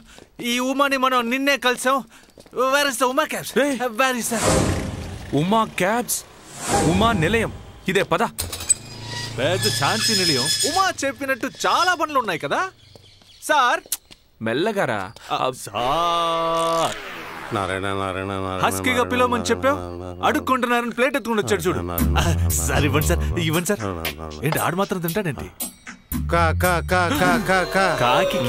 ఈ ఉమాని మనం నిన్నే కలిసాం. Where is the Uma cabs where is Uma cabs Uma Nilayam. ఇదే పద. పెద్ద శాంతి నిలయం. ఉమా చెప్పినట్టు చాలా పనులు ఉన్నాయి కదా? సార్! మెల్లగారా? సార్! నారాయణ నారాయణ హస్కీగా పిలవమని చెప్పావు? అడుక్కుంటున్నారని ప్లేట్ ఎత్తుకుని వచ్చాడు చూడు. సార్ ఇవ్వండి సార్ ఇవ్వండి సార్. ఏంటి ఆడు మాత్రం తింటాడేంటి? కా కా కా కా కా కా. కాకి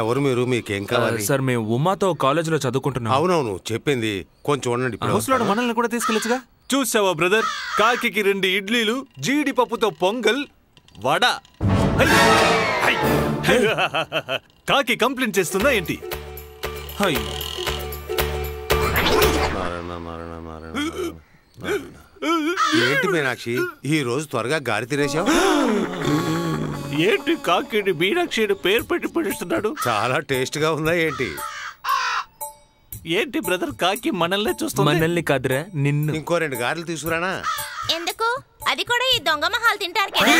ఎవరు మీరు? మీకేం కావాలి? సార్ మేము ఉమాతో కాలేజీలో చదువుకుంటున్నాం. అవునవును చెప్పింది. కొంచెం ఉండండి ముసలాడు మనల్ని కూడా తీసుకెళ్ళొచ్చుగా? చూసావా బ్రదర్? కాకి రెండు ఇడ్లీలు జీడిపప్పుతో పొంగల్ వడ! కాకి కంప్లైంట్ చేస్తుందా ఏంటి. ఏంటి మీనాక్షి? ఈ రోజు త్వరగా గారి తినేసావు ఏంటి కాకి మీనాక్షి పేరు పెట్టి పిలుస్తున్నాడు చాలా టేస్ట్గా ఉందా ఏంటి? ఏంటి బ్రదర్ కాకి మనల్నే చూస్తుంది? మనల్ని కాదురా నిన్ను. ఇంకో రెండు గారెలు తీసుకురానా? ఎందుకు? అది కూడా ఈ దొంగ మహాలు తింటారు కదా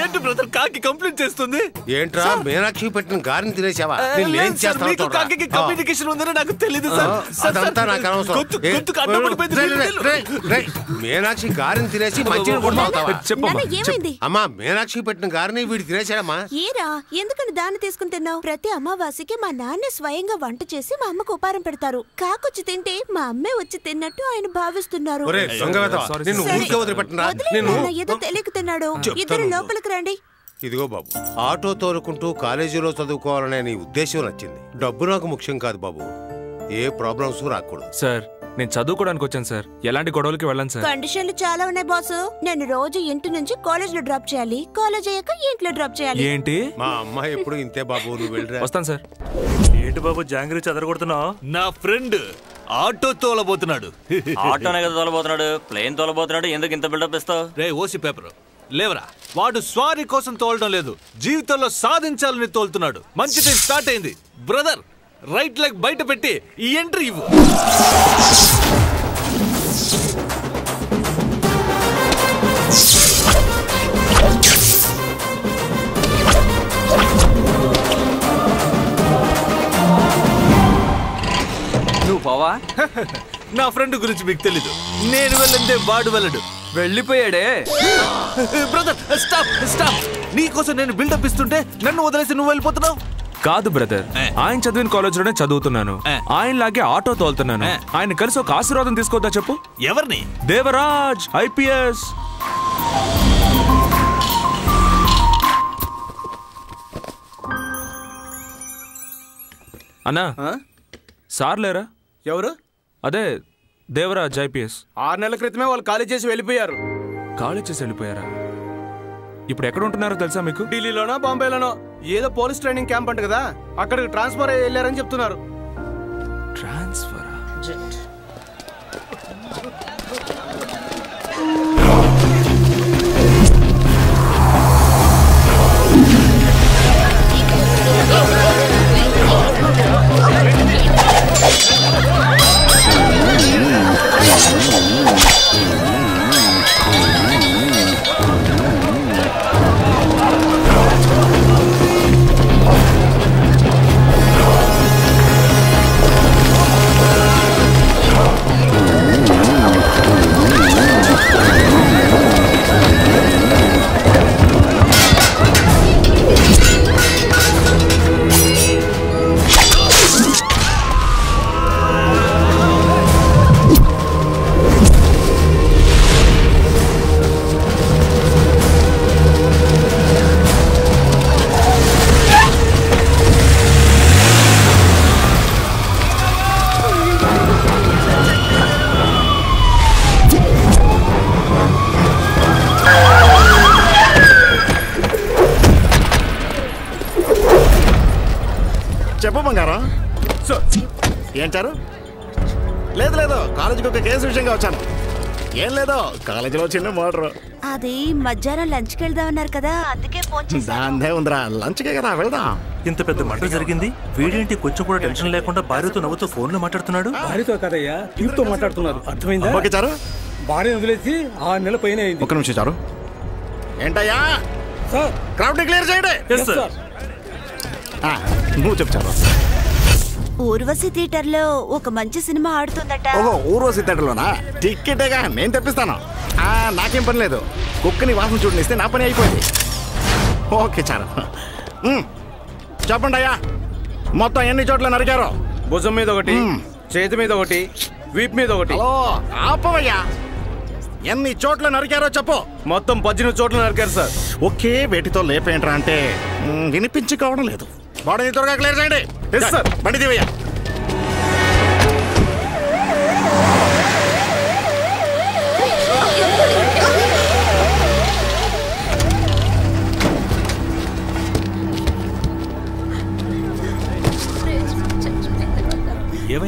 ఏంటి బ్రదర్ కాకి కంప్లైంట్ చేస్తుంది? ఏంట్రా మీనాక్షి పెట్టిన గారిని తినేసావా? నేను చేస్తానో. కాకి. కమ్యూనికేషన్ ఉందని నాకు తెలియదు సార్. అదంతా నాకు అనవసరం. మీనాక్షి గారిని తినేసి మంచిగా ఏమైంది? అమ్మా మీనాక్షి పెట్టిన గారిని వీడు తినేసాడమ్మా ఏరా ఎందుకని దాన్ని తీసుకుని తిన్నావు? ప్రతి అమావాస్యకి మా నాన్న స్వయంగా వంట చేసి మా అమ్మకు ఉపారం పెడతారు. కాకొచ్చి తింటే మా అమ్మే వచ్చి తిన్నట్టు ఆయన భావిస్తున్నారు. ఏదో ఇద్దరు. లోపలికి రండి. ఇదిగో బాబు ఆటో తోలుకుంటూ కాలేజీలో చదువుకోవాలనే నీ ఉద్దేశం నచ్చింది. డబ్బు నాకు ముఖ్యం కాదు బాబు. ఏ ప్రాబ్లమ్స్ రాకూడదు. సార్ నేను చదువుకోవడానికి వచ్చాను సార్. ఎలాంటి గొడవలకి వెళ్ళను సార్. కండిషన్లు చాలా ఉన్నాయి బాసు. నేను రోజు ఇంటి నుంచి కాలేజ్లో డ్రాప్ చేయాలి. కాలేజ్ అయ్యాక ఇంట్లో డ్రాప్ చేయాలి. ఏంటి? మా అమ్మాయి ఎప్పుడు ఇంతే బాబు నువ్వు వెళ్ళరా. వస్తాను సార్. ఏంటి బాబు జాంగ్రీ చెదరగొడుతున్నావు? నా ఫ్రెండ్. ఆటో తోలబోతున్నాడు. ఆటోనే కదా తోలబోతున్నాడు ప్లేన్ తోలబోతున్నాడు ఎందుకు ఇంత బిల్డప్ ఇస్తావు? రే ఓసి పేపర్ లేవరా. వాడు స్వారీ కోసం తోలడం లేదు జీవితంలో సాధించాలని తోలుతున్నాడు. మంచి టైం స్టార్ట్ అయింది. బ్రదర్ రైట్ లెగ్ బయట పెట్టి ఈ ఎంట్రీ ఇవ్వు. పోవా? నా ఫ్రెండ్ గురించి మీకు తెలీదు. నేను వెళ్ళంటే వాడు వెళ్ళడు. వెళ్ళిపోయాడే. బ్రదర్ స్టాప్ స్టాప్ నీకోసం నేను బిల్డప్ ఇస్తుంటే నన్ను వదిలేసి నువ్వు వెళ్ళిపోతున్నావు? కాదు బ్రదర్ ఆయన చదివిన కాలేజ్లోనే చదువుతున్నాను. ఆయన లాగే ఆటో తోలుతున్నాను. ఆయన కలిసి ఒక ఆశీర్వాదం తీసుకోవద్దా చెప్పు? ఎవరిని? దేవరాజ్ ఐపీఎస్. అన్నా సార్ లేరా? ఎవరు? అదే దేవరాజ్ ఐపీఎస్. ఆరు నెలల క్రితమే వాళ్ళు ఖాళీ చేసి వెళ్ళిపోయారు. కాలేజ్ చేసి వెళ్ళిపోయారా? ఇప్పుడు ఎక్కడ ఉంటున్నారో తెలుసా మీకు? ఢిల్లీలోనో బాంబేలోనో ఏదో పోలీస్ ట్రైనింగ్ క్యాంప్ అంట కదా అక్కడికి ట్రాన్స్ఫర్ అయ్యి వెళ్ళారని చెప్తున్నారు. ట్రాన్స్ఫర్? కాలేజీలో చిన్న మోటర్. అది మధ్యాహ్నం లంచ్కి వెళ్దామన్నారు కదా అందుకే ఫోన్ దాందే ఉందిరా. లంచ్కే కదా వెళ్దాం. ఇంత పెద్ద మటర్ జరిగింది? వీడేంటి కొంచెం కూడా టెన్షన్ లేకుండా భార్యతో నవ్వుతూ ఫోన్లో మాట్లాడుతున్నాడు? భార్యతో కదయ్యా టీంతో మాట్లాడుతున్నారు అర్థమైందా? ఓకే చారు భార్య వదిలేసి ఆరు నెలల పైన అయింది. ఒక నిమిషం చారు ఏంటయ్యా? సార్. క్రౌడ్ క్లియర్ చేయండి. Yes, sir. ఆ, నువ్వు చెప్పు చారు ఊర్వశి థియేటర్లో ఒక మంచి సినిమా ఆడుతుందట. ఓహో ఊర్వశి థియేటర్లోనా? టిక్కెటేగా నేను తెప్పిస్తాను. నాకేం పని లేదు. కుక్కని వాసన చూడనిస్తే నా పని అయిపోయింది. ఓకే చారు ఉమ్, చెప్పండి అయ్యా. మొత్తం ఎన్ని చోట్ల నరికారు? భుజం మీద ఒకటి చేతి మీద ఒకటి వీప్ మీద ఒకటి. ఆపవయ్యా. ఎన్ని చోట్ల నరికారో చెప్పు. మొత్తం పద్దెనిమిది చోట్ల నరికారు సార్. ఒకే వేటితో లేపేంట్రా అంటే వినిపించుకోవడం లేదు. బాడీ త్వరగా క్లియర్ చేయండి. సార్ బండి దివయ్యా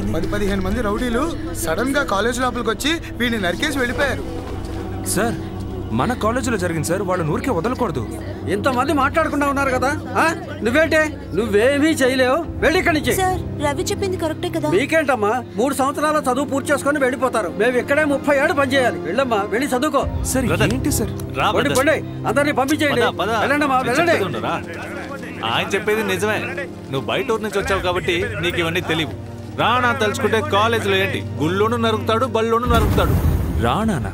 పది పదిహేను మంది రౌడీలు సడన్గా కాలేజ్ లోపలికి వచ్చి వీడిని నరికేసి వెళ్ళిపోయారు. సార్ మన కాలేజీలో జరిగింది సార్ వాళ్ళ ఊరికే వదలకూడదు. ఇంతమంది మాట్లాడకుండా ఉన్నారు కదా? ఆ? నువ్వేంటే? నువ్వేమీ చేయలేవు? వెళ్ళి ఇక్కడి నుంచి. సార్ రవి చెప్పింది కరెక్టే కదా. మీకేంటమ్మా? మూడు సంవత్సరాల చదువు పూర్తి చేసుకొని వెళ్ళిపోతారు. మేము ఇక్కడే ముప్పై ఏడు పని చేయాలి. వెళ్ళమ్మా వెళ్ళి చదువుకో. సార్ ఏంటి సార్? పండి అందరినీ పంపించేయండి. వెళ్ళండమ్మా వెళ్ళండి. ఆయన చెప్పేది నిజమే. నువ్వు బయట ఊరు నుంచి వచ్చావు కాబట్టి నీకు ఇవన్నీ తెలియవు. రానా తలుచుకుంటే కాలేజీలో ఏంటి? గుళ్ళోను నరుకుతాడు బళ్ళోను నరుకుతాడు. రానానా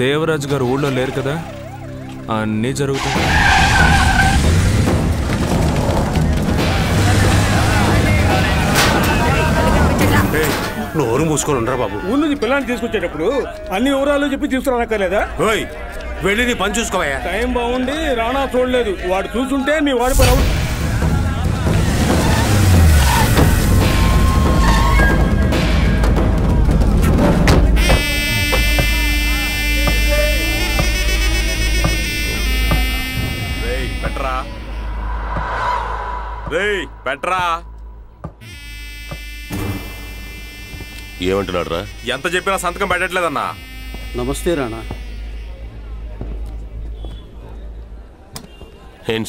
దేవరాజు గారు ఊళ్ళో లేరు కదా? అన్నీ జరుగుతాయి. నోరు మూసుకొని ఉండరా బాబు? ఊళ్ళో నీ పిల్లాన్ని తీసుకొచ్చేటప్పుడు అన్ని వివరాలు చెప్పి తీసుకురానక్కర్లేదా? ఓయ్ వెళ్ళి నీ పని చూసుకోవయ్యా. టైం బాగుండి రానా చూడలేదు. వాడు చూసుంటే మీ వాడి పని రేయ్ పెట్రా ఏమంటున్నాడు రా ఎంత చెప్పినా సంతకం పెట్టట్లేదన్నా. నమస్తే రాణా.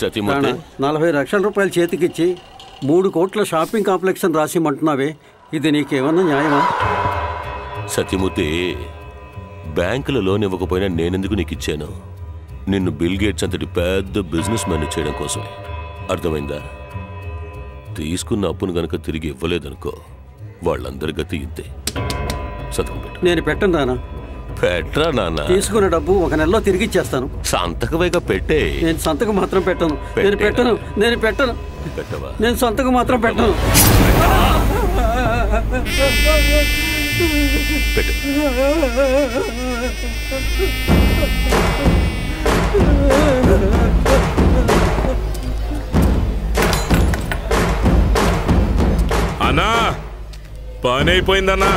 సతీమూర్తి? నలభై లక్షల రూపాయలు చేతికిచ్చి మూడు కోట్ల షాపింగ్ కాంప్లెక్స్ అని రాసిమంటున్నావే. ఇది నీకేమన్నా న్యాయమా? సత్యమూర్తి బ్యాంకులో లోన్ ఇవ్వకపోయినా నేనెందుకు నీకు ఇచ్చాను నిన్ను బిల్ గేట్స్ అంతటి పెద్ద బిజినెస్ మ్యాన్ చేయడం కోసమే. అర్థమైందా? తీసుకున్న అప్పును గనక తిరిగి ఇవ్వలేదనుకో వాళ్ళందరి గతి ఇంతే. సంతకం పెట్టు. నేను పెట్టను పెట్రా నాన్న తీసుకున్న డబ్బు ఒక నెలలో తిరిగి ఇచ్చేస్తాను. సంతకమేగా పెట్టే? నేను సంతకం మాత్రం పెట్టను. నేను పెట్టను. నేను పెట్టను. పెట్టవా? నేను సంతకం మాత్రం పెట్టను. పెట్టు. అన్నా పని అయిపోయిందన్నా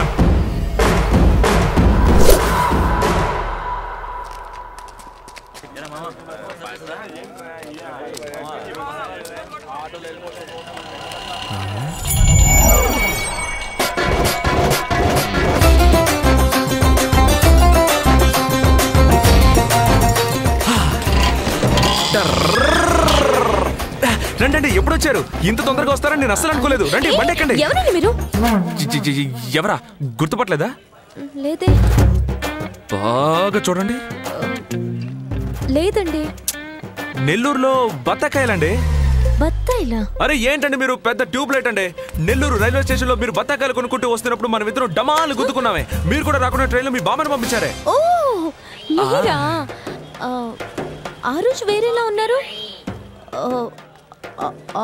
రండి రండి ఎప్పుడు వచ్చారు ఇంత తొందరగా వస్తారని నేను అస్సలు అనుకోలేదు. రండి బండి ఎక్కండి ఎవరండి మీరు? ఎవరా? గుర్తుపట్టలేదా? లేదే. బాగా చూడండి. లేదండి. నెల్లూరులో బత్తాకాయలండి బత్తాయిలా? అరే ఏంటండి మీరు పెద్ద ట్యూబ్ లైట్ అండి? నెల్లూరు రైల్వే స్టేషన్లో మీరు బత్తాకాయలు కొనుక్కుంటూ వస్తున్నప్పుడు మనం ఇద్దరు డమాలు గుద్దుకున్నామే. మీరు కూడా రాకుండా ట్రైన్లో మీ బామ్మని పంపించారే. ఓ మీరా? ఆ, రోజు వేరేలా ఉన్నారు?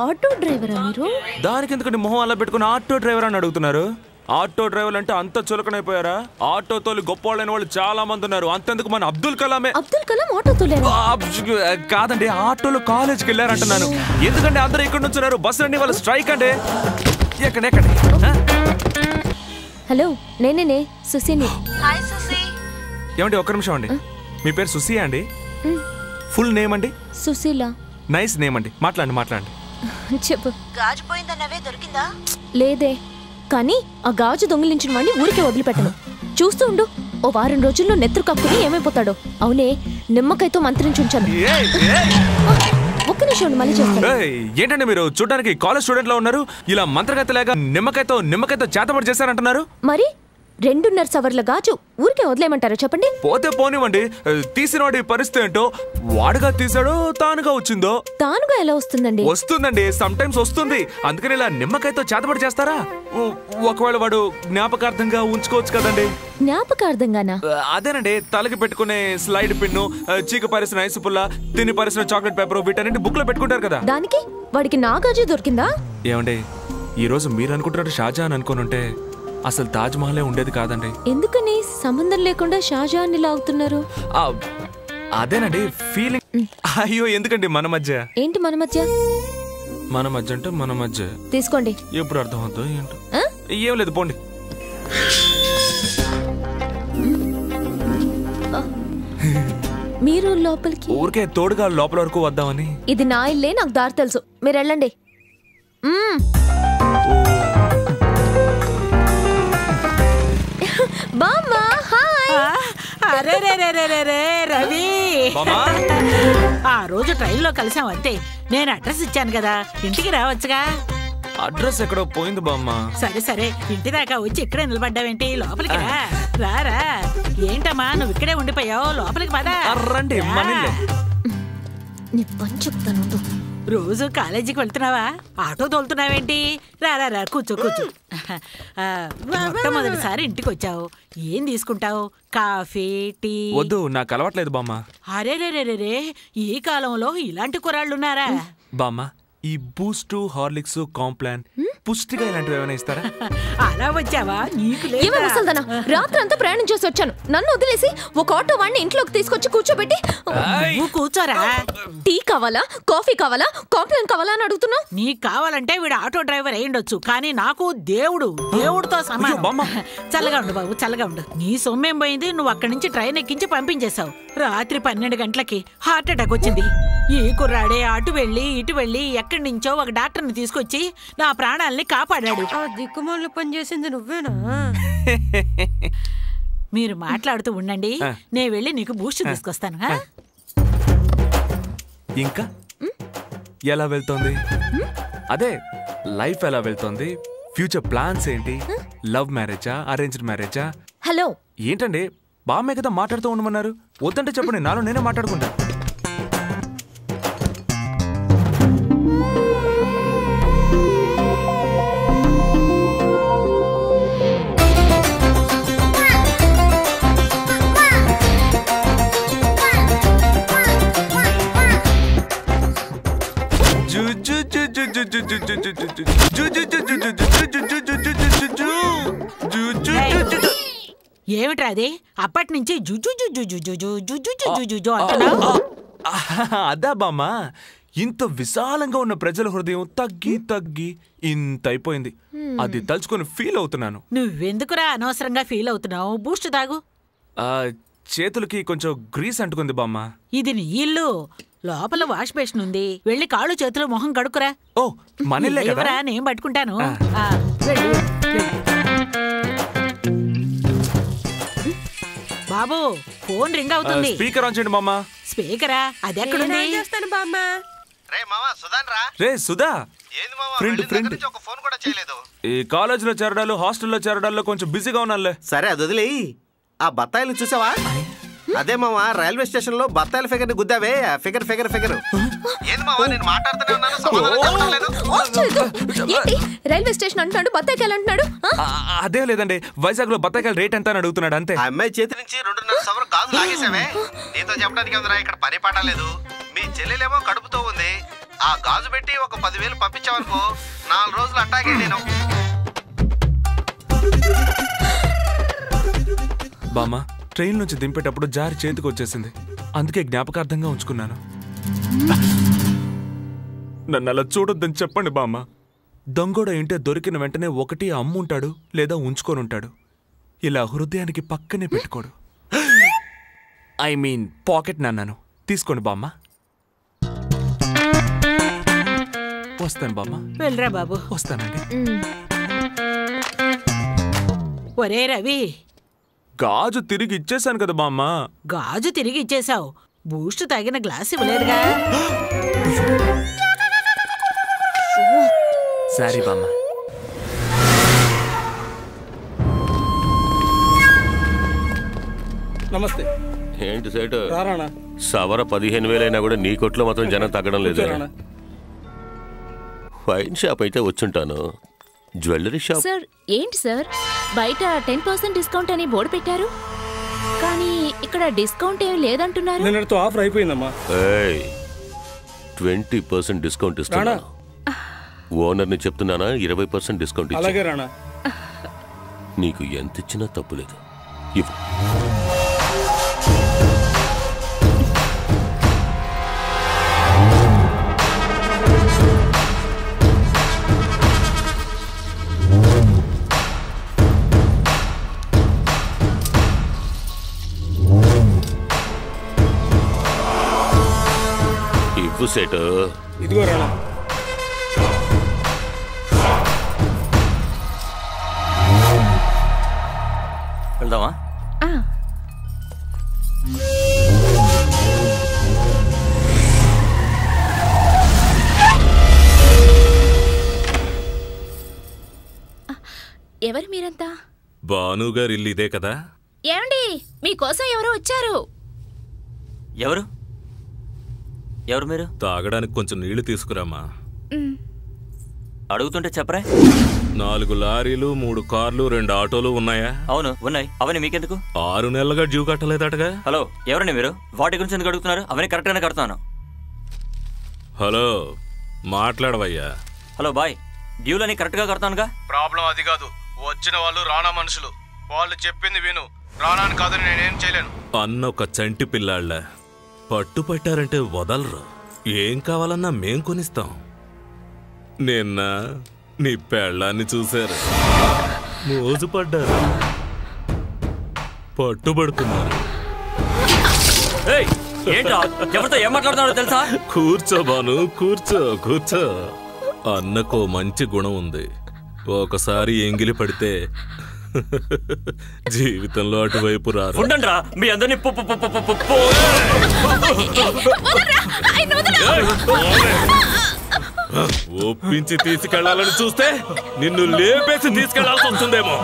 ఆటో డ్రైవరా మీరు? దానికి ఎందుకంటే మొహం అలా పెట్టుకుని ఆటో డ్రైవర్ అని అడుగుతున్నారు? ఆటో డ్రైవర్ అంటే అంత చులకనైపోయారా? ఆటో తోలి గొప్ప వాళ్ళైన వాళ్ళు చాలా మంది ఉన్నారు. అంతెందుకు మన అబ్దుల్ కలామే? అబ్దుల్ కలాం ఆటో తోలేరా? కాదండి ఆటోలో కాలేజ్కి వెళ్ళారంటున్నాను. ఎందుకంటే అందరూ ఇక్కడ నుంచి ఉన్నారు బస్సు అండి వాళ్ళ స్ట్రైక్ అండి. ఎక్కండి ఎక్కండి? హలో నేనేనే సుశీని. హాయ్ సుసి ఏమండి ఒక్క నిమిషం అండి. మీ పేరు సుసియా అండి? ఫుల్ నేమ్ అండి? సుశీల. నైస్ నేమ్ అండి. మాట్లాడండి మాట్లాడండి. చెప్పు. గాజు పోయిందన్నవే దొరికిందా? లేదే. కానీ ఆ గాజు దొంగిలించిన వాడిని ఊరికే వదిలిపెట్టను. చూస్తూ ఉండు. ఓ వారం రోజుల్లో నెత్తురు కక్కుని ఏమైపోతాడో. అవునే నిమ్మకాయతో మంత్రించి ఉంచాను. ఒక్క నిమిషం మళ్ళీ చేస్తాను. ఏయ్, ఏంటండి మీరు? చూడడానికి కాలేజ్ స్టూడెంట్లో ఉన్నారు. ఇలా మంత్రగత లేక నిమ్మకాయతో నిమ్మకాయతో చేతబడి చేశారంటున్నారు. మరి? రెండున్నర సవర్ల గాజు. ఊరికే వదిలేయమంటారా చెప్పండి? పోతే పోనివ్వండి. తీసినవాడి పరిస్థితి ఏంటో వాడుగా తీసాడో తానుగా వచ్చిందో. తానుగా ఎలా వస్తుందండి? వస్తుందండి. సమ్ టైమ్స్ వస్తుంది. అందుకని ఇలా నిమ్మకాయతో చేతబడి చేస్తారా? ఒకవేళ వాడు జ్ఞాపకార్థంగా ఉంచుకోవచ్చు కదండి. జ్ఞాపకార్థంగానా? అదేనండి. తలకి పెట్టుకునే స్లైడ్ పిన్ను చీక పరిసిన ఐసు పుల్ల తిని పరిసిన చాక్లెట్ పేపర్ వీటన్నింటి బుక్లో పెట్టుకుంటారు కదా. దానికి? వాడికి నా గాజు దొరికిందా? ఏమండి? ఈ రోజు మీరు అనుకుంటున్నట్టు షాజహాన్ అనుకోని ఉంటే అసలు తాజ్ మహలే ఉండేది కాదండి. ఎందుకని? సంబంధం లేకుండా షాజహాన్ ఇలా అవుతున్నారు ఆ, అదేనండి ఫీలింగ్ అయ్యో ఎందుకండి మన మధ్య? ఏంటి మన మధ్య? మన మధ్య అంటే మన మధ్య. తీసుకోండి. ఎప్పుడు అర్థం అవుతుందో ఏంటో? ఏం లేదు పోండి. మీరు లోపలికి ఊరికే తోడుగా లోపల వరకు వద్దామని. ఇది నా ఇల్లే నాకు దారి తెలుసు. మీరు వెళ్ళండి. బామ్మ హాయ్. అరే రే రే రే రే రే రవి. బామ్మా? ఆ రోజు ట్రైన్లో కలిసాం అంతే. నేను అడ్రస్ ఇచ్చాను కదా ఇంటికి రావచ్చుగా. అడ్రస్ ఎక్కడో పోయింది బామ్మ. సరే సరే ఇంటి దాకా వచ్చి ఇక్కడే నిలబడ్డావేంటి? లోపలికి రా. రారా ఏంటమ్మా నువ్వు ఇక్కడే ఉండిపోయావు. లోపలికి పదా. రండి. నీ పని చెప్తాను. రోజు కాలేజీకి వెళ్తున్నావా? ఆటో తోలుతున్నావేంటి? రా రా కూర్చో కూర్చో. ఆ, మొట్టమొదటిసారి ఇంటికి వచ్చావు. ఏం తీసుకుంటావు? Coffee tea. వద్దు నాకు అలవాట్లేదు బామ్మ. అరే రే రే రే ఈ కాలంలో ఇలాంటి కురాళ్ళున్నారా బామ్మ ఈ బూస్ట్ హార్లిక్స్ కాంప్లాన్ పుష్టిగా ఇలాంటివి ఏమైనా ఇస్తారా? అలా వచ్చావా? నీకు ఏమే ముసల్దానా రాత్రి అంతా ప్రయాణం చేసి వచ్చాను. నన్ను వదిలేసి ఒక ఆటో వాడిని ఇంట్లోకి తీసుకొచ్చి కూర్చోబెట్టి నువ్వు కూర్చోరా? టీ కావాలా? కాఫీ కావాలా? కాంప్లైంట్ కావాలా అని అడుగుతున్నావు? నీకు కావాలంటే వీడు ఆటో డ్రైవర్ అయి ఉండొచ్చు కానీ నాకు దేవుడు దేవుడితో సమానం. చల్లగా ఉండు బాబు చల్లగా ఉండు. నీ సొమ్మేం పోయింది? నువ్వు అక్కడి నుంచి ట్రైన్ ఎక్కించి పంపించేశావు. రాత్రి పన్నెండు గంటలకి హార్ట్ అటాక్ వచ్చింది. ఈ కుర్రాడే అటు వెళ్ళి ఇటు వెళ్ళి ఎక్కడి నుంచో ఒక డాక్టర్ని తీసుకొచ్చి నా ప్రాణాల్ని కాపాడాడు. ఆ దిక్కుమాల పని చేసింది నువ్వేనా? మీరు మాట్లాడుతూ ఉండండి. నేను వెళ్ళి నీకు బూస్ట్ తీసుకొస్తాను ఆ? ఇంకా? ఎలా వెళ్తోంది? అదే లైఫ్ ఎలా వెళ్తోంది? ఫ్యూచర్ ప్లాన్స్ ఏంటి? లవ్ మ్యారేజా? అరేంజ్డ్ మ్యారేజా? హలో. ఏంటండి? బామ్మే కదా మాట్లాడుతూ ఉండమన్నారు వద్దంటే చెప్పండి నాలో నేనే మాట్లాడుకుంటా జు జు జు జు జు జు జు జు జు జు జు జుజు జుజు జుజు జుజు అంటున్నావు? అదా బామ్మ. ఇంత విశాలంగా ఉన్న ప్రజల హృదయం తగ్గి తగ్గి ఇంత అయిపోయింది. అది తలుచుకొని ఫీల్ అవుతున్నాను. నువ్వెందుకురా అనవసరంగా ఫీల్ అవుతున్నావు? బూస్ట్ తాగు. ఆ చేతులకి కొంచెం గ్రీస్ అంటుకుంది బామ్మ. ఇది నీ ఇల్లు. లోపల వాష్ బేసిన్ ఉంది. వెళ్ళి కాళ్ళు చేతులు మొహం కడుక్కురా. ఓ మన నేను పట్టుకుంటాను. బాబు ఫోన్ రింగ్ అవుతుంది. స్పీకర్ ఆన్ చేయండి బామ్మ స్పీకరా అది ఎక్కడుంది? చేస్తాను బామ్మ. రే సుధా. Friend friend. ఈ కాలేజీలో చేరడాలు హాస్టల్లో చేరడాల్లో కొంచెం బిజీగా ఉన్నానులే. సరే అది వదిలేయి. ఆ బత్తాయిలు చూసావా? అదే మామ రైల్వే స్టేషన్లో బత్తాయిల ఫిగర్ని గుద్దావే. ఆ ఫిగర్ ఫిగర్ ఫిగర్. ఏంది మామ నేను మాట్లాడుతూనే ఉన్నాను? సమాధానం చెప్పడం లేదు. ఆఫ్ చేయొద్దు. ఏంటి? రైల్వే స్టేషన్ అంటున్నాడు బత్తాయికాయలు అంటున్నాడు? ఆ? అదే లేదండి. వైజాగ్లో బత్తాయికాయల రేట్ ఎంత అని అడుగుతున్నాడు అంతే. ఆ అమ్మాయి చేతి నుంచి రెండున్నర సవరం గాజు లాగేసావే నీతో చెప్పడానికి ఉందిరా ఇక్కడ పని పాట లేదు. మీ చెల్లెలేమో కడుపుతో ఉంది. ఆ గాజు పెట్టి ఒక పదివేలు పంపించావనుకో నాలుగు రోజులు అట్టాగే నేను. బామ్మ ట్రైన్ నుంచి దింపేటప్పుడు జారి చేతికి వచ్చేసింది. అందుకే జ్ఞాపకార్థంగా ఉంచుకున్నాను. నన్ను అలా చూడొద్దని చెప్పండి బామ్మ. దొంగోడ ఇంటే దొరికిన వెంటనే ఒకటి అమ్ముంటాడు లేదా ఉంచుకొని ఉంటాడు ఇలా హృదయానికి పక్కనే పెట్టుకోడు. ఐ మీన్ పాకెట్ నన్నాను. తీసుకోండి బామ్మ. వస్తాను బామ్మ. వెళ్ళరా బాబు. వస్తానండి. ఒరే రవి గాజు తిరిగి ఇచ్చేశాను కదా బామ్మ. గాజు తిరిగి ఇచ్చేశావు. బూస్ట్ తగిన గ్లాస్ ఇవ్వలేదుగా. సారీ బామ్మ. నమస్తే. ఏంటి సేటు? సవర పదిహేను వేలైనా కూడా నీ కొట్లో మాత్రం జనం తగ్గడం లేదు. వైన్ షాప్ అయితే వచ్చుంటాను. Jewellery shop? సార్ ఏంటి సార్? బయట టెన్ పర్సెంట్ డిస్కౌంట్ అని బోర్డు పెట్టారు. కానీ ఇక్కడ డిస్కౌంట్ ఏం లేదంటున్నారు. నిన్నటితో ఆఫర్ అయిపోయిందమ్మా. ట్వంటీ పర్సెంట్ డిస్కౌంట్ ఇస్తున్నాను. ఓనర్ని చెప్తున్నానా? ఇరవై పర్సెంట్ డిస్కౌంట్ అలాగే రానా? నీకు ఎంత ఇచ్చినా తప్పులేదు. ఇవ్వు. ఇవ్వు సేటు. ఇదిగో రానా వెళ్దామా? ఎవరు మీరంతా? భానుగారి ఇల్లు ఇదే కదా? ఏమండి మీకోసం ఎవరో వచ్చారు. ఎవరు? ఎవరు మీరు? తాగడానికి కొంచెం నీళ్ళు తీసుకురామా? అడుగుతుంటే చెప్పరా? నాలుగు లారీలు మూడు కార్లు రెండు ఆటోలు ఉన్నాయా? అవును ఉన్నాయి. అవన్నీ మీకెందుకు? ఆరు నెలలుగా డ్యూ కట్టలేదటగా? హలో ఎవరండి మీరు? వాటి గురించి ఎందుకు అడుగుతున్నారు? అవన్నీ కరెక్ట్గానే కడుతున్నాను. హలో మాట్లాడవయ్యా. Hello boy. డ్యూలని కరెక్ట్గా కడతానుగా? ప్రాబ్లం అది కాదు. వచ్చిన వాళ్ళు రానా మనుషులు. వాళ్ళు చెప్పింది విను. రానాని కాదని నేనేం చేయలేను. అన్న ఒక చంటి పిల్లాళ్ళ. పట్టు పట్టారంటే వదలరు. ఏం కావాలన్నా మేం కొనిస్తాం. నిన్న నీ పెళ్ళాన్ని చూశారు. మోజుపడ్డారు పట్టుబడుతున్నారు ఎవరితో ఏం మాట్లాడుతున్నాడో తెలుసా? కూర్చో బాను కూర్చో కూర్చో. అన్నకో మంచి గుణం ఉంది. ఒకసారి ఎంగిలి పడితే జీవితంలో అటువైపు రారు? ఉండండి రా మీ అందరినీ ఒప్పించి తీసుకెళ్ళాలని చూస్తే నిన్ను లేపేసి తీసుకెళ్ళాల్సి వస్తుందేమో.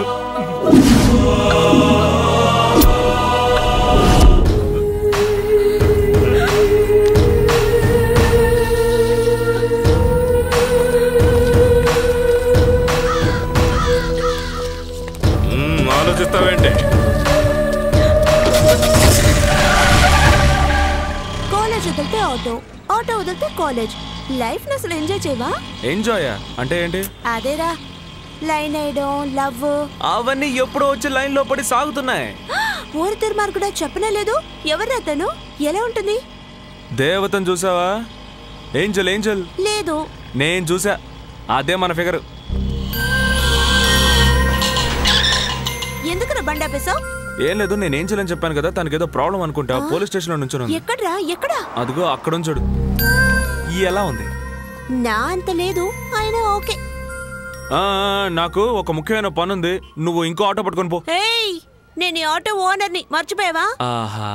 మ్మ్, ఆలోచిస్తావేంటి కాలేజ్ వదిలితే ఆటో ఆటో వదిలితే కాలేజ్. లైఫ్ని అసలు ఎంజాయ్ చేయవా? ఎంజాయ్? అంటే ఏంటి? అదేరా లైన్ వేయడం లవ్. అవన్నీ ఎప్పుడో వచ్చి లైన్లో పడి సాగుతున్నాయి. ఊరి తిరుమారు కూడా చెప్పనే లేదు. ఎవరు తను ఎలా ఉంటుంది? దేవతను చూసావా? Angel angel? లేదు. నేను చూసా. అదే మన ఫిగర్. ఎందుకు నా బండి ఆపేశావు? ఏం లేదు నేను ఏంజల్ అని చెప్పాను కదా తనకి ఏదో ప్రాబ్లం అనుకుంటా పోలీస్ స్టేషన్లో నుంచి ఎక్కడ్రా? ఎక్కడా? అదిగో అక్కడ ఉంచాడు. ఈ ఎలా ఉంది? నా అంత లేదు అయినా ఓకే. నాకు ఒక ముఖ్యమైన పని ఉంది నువ్వు ఇంకో ఆటో పట్టుకొని పో. ఏయ్ నేను ఈ ఆటో ఓనర్ని మర్చిపోయావా? ఆహా.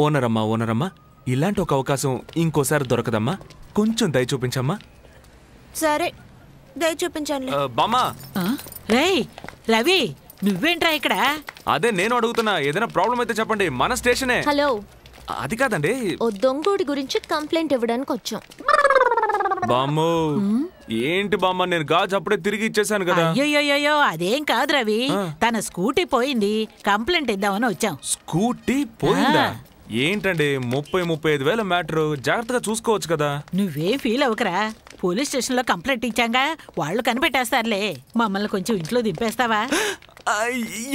ఓనర్ అమ్మా ఓనర్ అమ్మా ఇలాంటి ఒక అవకాశం ఇంకోసారి దొరకదమ్మా. కొంచెం దయ చూపించమ్మా. సరే దయ చూపించండి బామ్మా! రేయ్ రవి! నువ్వేంట్రా ఇక్కడ? అదే నేను అడుగుతున్నా ఏదైనా ప్రాబ్లం అయితే చెప్పండి. మన స్టేషనే. హలో. అది కాదండి. ఓ దొంగోడి గురించి కంప్లైంట్ ఇవ్వడానికి వచ్చాం. బామ్మో ఏంటి బామ్మ నేను గాజు అప్పుడే తిరిగి ఇచ్చేసాను కదా. అయ్యోయ్యోయ్యో అదేం కాదు రవి తన స్కూటీ పోయింది కంప్లైంట్ ఇద్దామని వచ్చాం. స్కూటీ పోయిందా. ఏంటండి ముప్పై ముప్పై ఐదు వేల మ్యాటర్? జాగ్రత్తగా చూసుకోవచ్చు కదా. నువ్వేం ఫీల్ అవ్వకరా? పోలీస్ స్టేషన్లో కంప్లైంట్ ఇచ్చాంగా వాళ్ళు కనిపెట్టేస్తారులే. మమ్మల్ని కొంచెం ఇంట్లో దింపేస్తావా?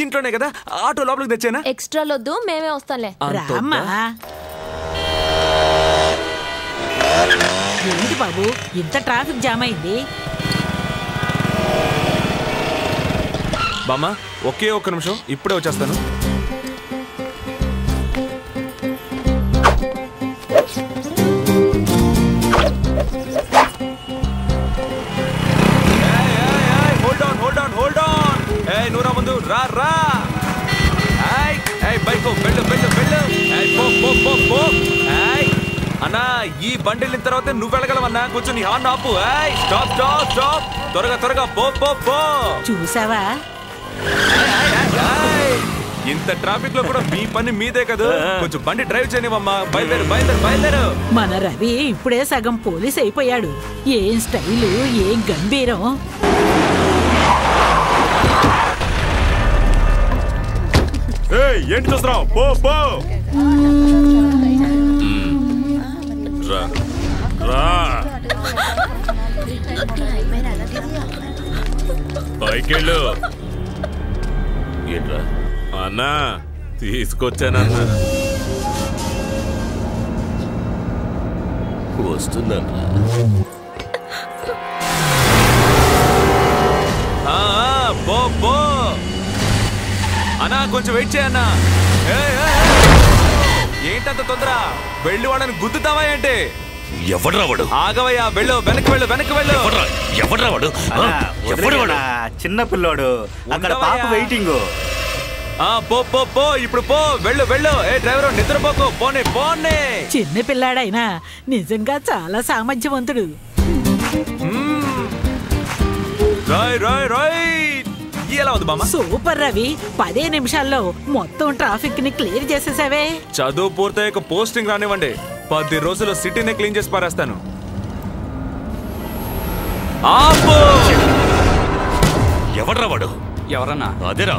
ఇంట్లోనే కదా? ఆటో లోపలికి తెచ్చానా? ఎక్స్ట్రా లొద్దు మేమే వస్తాంలే రామ్మా. ఏంటి బాబు ఇంత ట్రాఫిక్ జామ్ అయింది? బామ్మ ఒకే ఒక్క నిమిషం ఇప్పుడే వచ్చేస్తాను. ఈ బండి వెళ్ళిన తర్వాత నువ్వు వెళ్ళగలవన్నా? కొంచెం నీ హార్న్ ఆపు. స్టాప్ స్టాప్ స్టాప్ త్వరగా త్వరగా పో పో పో. చూసావా? ఇంత ట్రాఫిక్లో కూడా మీ పని మీదే కదా. కొంచెం బండి డ్రైవ్ చేయనివమ్మా బయలుదేరు బయలుదేరు బయలుదేరు. మన రవి ఇప్పుడే సగం పోలీస్ అయిపోయాడు. ఏం స్టైలు ఏం గంభీరం. ఏయ్, ఏంటి చూస్తున్నావు? పో పో. రా పైకెళ్ళు. ఏంట్రా? అన్నా తీసుకొచ్చానన్నా. వస్తుందన్నా. ఆ, పో పో. అన్నా కొంచెం వెయిట్ చేయన్నా ఏంటంత తొందర? వెళ్ళి వాళ్ళని గుద్దుతావా ఏంటి? ఆగవయ్యా వెళ్ళు వెనక్కి వెళ్ళు వెనక్కి వెళ్ళు. చిన్న పిల్లోడు. అక్కడ పాప వెయిటింగ్. ఆ పో పో పో ఇప్పుడు పో. వెళ్ళు వెళ్ళు. ఏ డ్రైవర్ నిద్రపోకు. పోనీ పోనీ. చిన్న పిల్లాడైనా నిజంగా చాలా సామర్థ్యవంతుడు. రాయ్ రాయ్ రాయ్. ఎలా ఉంది బామ్మ? సూపర్ రవి. పదే నిమిషాల్లో మొత్తం ట్రాఫిక్ని క్లియర్ చేసేసావే. చదువు పూర్తయ్యాక పోస్టింగ్ రానివ్వండి. పది రోజుల్లో సిటీనే క్లీన్ చేసి పారేస్తాను. ఎవడ్రా వాడు? ఎవరన్నా? అదేరా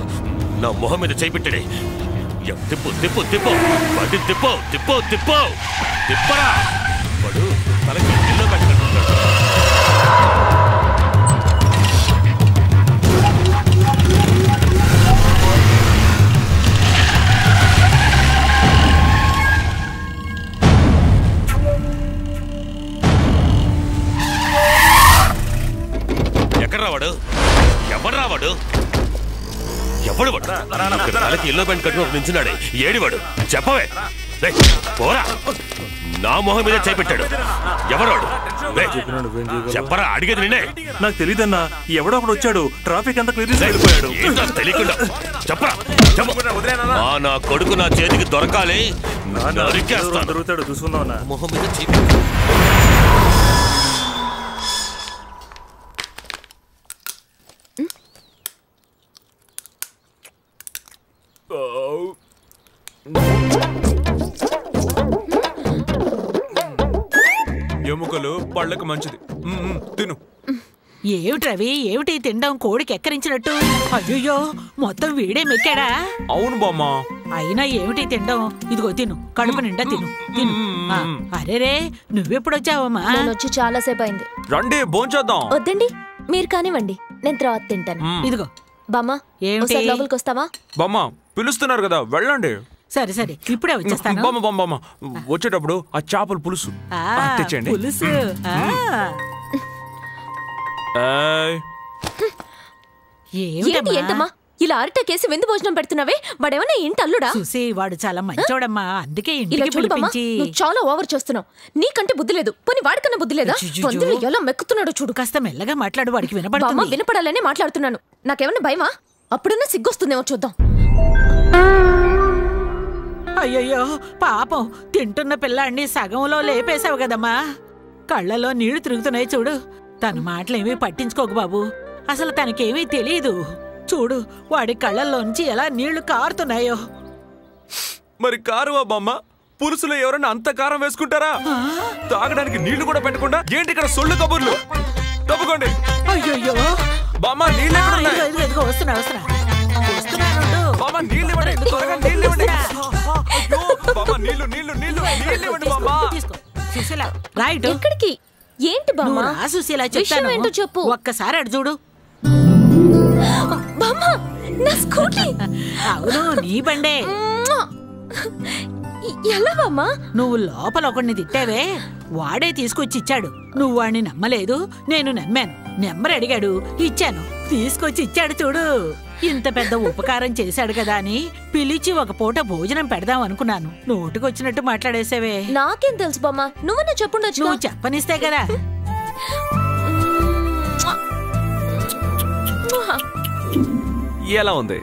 నా మొహం మీద చేయి పెట్టాడే. ఎ- తిప్పు తిప్పు తిప్పు. బండి తిప్పు తిప్పు తిప్పు. తిప్పరా! వాడు తలకి ఎవడ్రా వాడు? ఎవడు వాడు? తలకి ఎల్లో కట్టుకుని నించున్నాడే. ఏడి వాడు? చెప్పవే. పోరా. నా మొహం మీద చేపెట్టాడు ఎవరాడు చెప్పరా అడిగేది నిన్నే. నాకు తెలియదన్నా ఎవడో ఒకడు వచ్చాడు. ట్రాఫిక్ అంతా క్లియర్ వెళ్ళిపోయాడు. ఏంటో తెలియకుండా? చెప్పరా నా కొడుకు నా చేతికి దొరకాలి. నరికేస్తాను. దొరుకుతాడు చూసుకుందాం మొహం మీద చేపెట్టాడు ఎముకలు పళ్ళకు మంచిది. తిను. ఏమిటి రవి? ఏమిటి తినడం కోడికి ఎక్కరించినట్టు? అయ్యో మొత్తం వీడే మెక్కాడా? అవును బామ్మ. అయినా ఏమిటి తినడం ఇదిగో తిను. కడుపు నిండా తిను. తిను. అరేరే నువ్వెప్పుడొచ్చావమ్మా నేను వచ్చి చాలా సేపు అయింది రండి భోంచేద్దాం. వద్దండి మీరు కానివ్వండి. నేను తర్వాత తింటాను. ఇదిగో. బామ్మ లోపలికి వస్తావా బామ్మ పిలుస్తున్నారు కదా వెళ్ళండి. సరే సరే. ఇప్పుడే వచ్చేస్తాను. బామ్మ బామ్మ బామ్మ. వచ్చేటప్పుడు ఆ చేపల పులుసు. తెచ్చేయండి. పులుసు? ఏంటమ్మా? ఇలా అరటకేసి విందు భోజనం పెడుతున్నావే? వాడేమన్నా ఇంటి అల్లుడా? చూసి వాడు చాలా మంచోడమ్మా. అందుకే ఇంటికి పిలిపించి. చాలా ఓవర్ చేస్తున్నావు. నీకంటే బుద్ధి లేదు. పోనీ వాడికన్నా బుద్ధి లేదా. వందలు ఎలా మెక్కుతున్నాడో చూడు. కాస్త మెల్లగా మాట్లాడు వాడికి వినపడుతుంది. వినపడాలనే మాట్లాడుతున్నాను. నాకేమన్నా భయమా? అప్పుడన్నా సిగ్గొస్తుందేమో చూద్దాం. అయ్యయ్యో పాపం. తింటున్న పిల్లాడిని సగంలో లేపేశావు కదమ్మా. కళ్ళలో నీళ్ళు తిరుగుతున్నాయి చూడు. తన మాటలేమీ పట్టించుకోకు బాబు. అసలు తనకేమీ తెలియదు చూడు వాడి కళ్ళల్లోంచి ఎలా నీళ్ళు కారుతున్నాయో. మరి కారువా బామ్మ? పులుసులో ఎవరైనా అంత కారం వేసుకుంటారా? తాగడానికి నీళ్ళు కూడా పెట్టకుండా ఏంటి ఇక్కడ సొల్లు కబుర్లు? తప్పుకోండి. అయ్యయ్యో. బామ్మ నీళ్ళు వస్తున్నా వస్తున్నా. బామ్మ నీళ్ళు ఇవ్వండి. త్వరగా నీళ్ళు ఇవ్వండి. అయ్యో, బామ్మ నీళ్ళు నీళ్ళు నీళ్ళు నీళ్ళు ఇవ్వండి బామ్మ తీసుకో. సుశీల రైట్. ఎక్కడికి? ఏంటి బామ్మ? రా సుశీల చెప్తాను. ఏంటో చెప్పు. ఒక్కసారి అటు చూడు. బామ్మ నా స్కూటీ. అవును నీ బండే. ఎలా బామ్మ? నువ్వు లోపల ఒకడిని తిట్టావే. వాడే తీసుకొచ్చి ఇచ్చాడు. నువ్వు వాడిని నమ్మలేదు నేను నమ్మాను. నెంబర్ అడిగాడు. ఇచ్చాను. తీసుకొచ్చి ఇచ్చాడు చూడు. ఇంత పెద్ద ఉపకారం చేశాడు కదా అని పిలిచి ఒక పూట భోజనం పెడదాం అనుకున్నాను. నోటికొచ్చినట్టు మాట్లాడేసావే. నాకేం తెలుసు బామ్మ. నువ్వన్నా చెప్పుండొచ్చు నువ్వు చెప్పనిస్తే కదా. ఎలా ఉంది?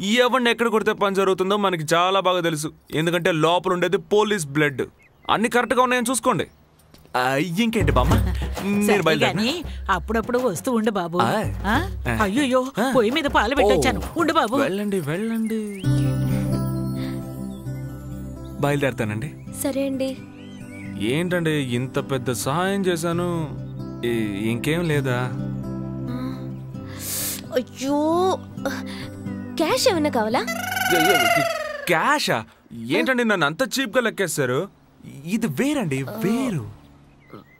ఎవరిని ఎక్కడ కొడితే పని జరుగుతుందో మనకి చాలా బాగా తెలుసు. ఎందుకంటే లోపల ఉండేది పోలీస్ బ్లడ్. అన్ని కరెక్ట్గా ఉన్నాయని చూసుకోండి. ఇంకేంటి బామ్మ? నేను గాని అప్పుడప్పుడు వస్తూ ఉండు బాబు? అయ్యయ్యో పొయ్యి మీద పాలు పెట్టొచ్చాను. ఉండు బాబు. వెళ్ళండి వెళ్ళండి. బయలుదేరుతానండి. సరే అండి. ఏంటండి ఇంత పెద్ద సహాయం చేశాను? ఇంకేం లేదా? అయ్యో క్యాష్ ఏమైనా కావాలా? క్యాషా? ఏంటండి నన్ను అంత చీప్గా లెక్కేస్తారు ఇది వేరండి వేరు.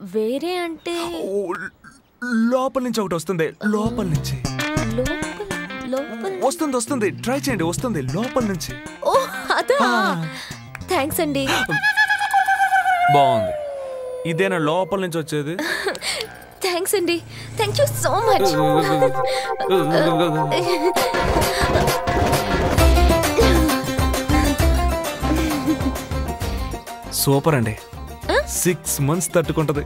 వేరే అంటే? లోపల నుంచి ఒకటి వస్తుంది. లోపల నుంచి. లోపల వస్తుంది వస్తుంది. ట్రై చేయండి వస్తుంది. లోపల నుంచి. ఓ అదా? థ్యాంక్స్ అండి. బాగుంది. ఇదేనా లోపల నుంచి వచ్చేది? థ్యాంక్స్ అండి. Thank you so much super అండి. సిక్స్ మంత్స్ తట్టుకుంటది.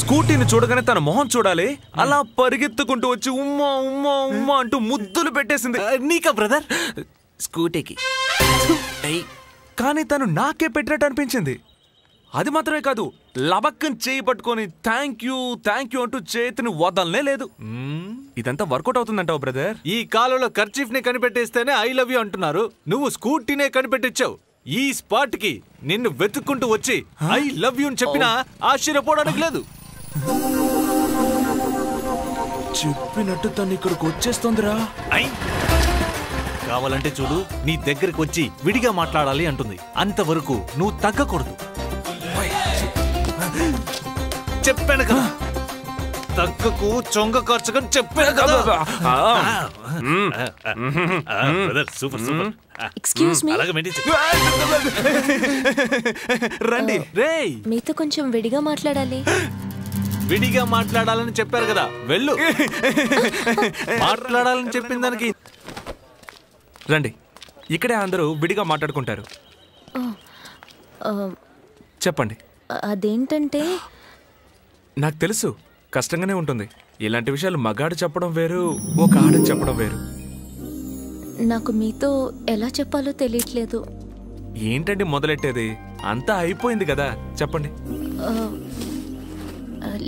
స్కూటీని చూడగానే తన మొహం చూడాలి. అలా పరిగెత్తుకుంటూ వచ్చి ఉమ్మా ఉమ్మా ఉమ్మా అంటూ ముద్దులు పెట్టేసింది. నీకా బ్రదర్? స్కూటీకి. కానీ తను నాకే పెట్టినట్టు అనిపించింది. అది మాత్రమే కాదు లబక్కని చేయి పట్టుకొని థ్యాంక్ యూ థ్యాంక్ యూ అంటూ చేతిని వదలనే లేదు. ఇదంతా వర్కౌట్ అవుతుందంటావు బ్రదర్ ఈ కాలంలో కర్చీఫ్ని కనిపెట్టేస్తేనే ఐ లవ్ యూ అంటున్నారు. నువ్వు స్కూటీనే కనిపెట్టించావు ఈ స్పాట్కి నిన్ను వెతుక్కుంటూ వచ్చి ఐ లవ్ యూ అని చెప్పినా ఆశ్చర్యపోవడానికి లేదు. చెప్పినట్టు తను ఇక్కడికి వచ్చేస్తుందిరా. కావాలంటే చూడు నీ దగ్గరికి వచ్చి విడిగా మాట్లాడాలి అంటుంది. అంతవరకు నువ్వు తగ్గకూడదు. చెప్పాను కదా. తగ్గకు చొంగ ఖర్చుకని చెప్పాను కదా. Super super? అలాగే రండి. రేయ్. మీతో కొంచెం విడిగా మాట్లాడాలి. విడిగా మాట్లాడాలని చెప్పారు కదా. వెళ్ళు. మాట్లాడాలని చెప్పిన దానికి. రండి. ఇక్కడే అందరూ విడిగా మాట్లాడుకుంటారు. చెప్పండి. అదేంటంటే? నాకు తెలుసు కష్టంగానే ఉంటుంది. ఇలాంటి విషయాలు మగాడు చెప్పడం వేరు ఒక ఆడ చెప్పడం వేరు. నాకు మీతో ఎలా చెప్పాలో తెలియట్లేదు. ఏంటండి మొదలెట్టేది? అంతా అయిపోయింది కదా చెప్పండి.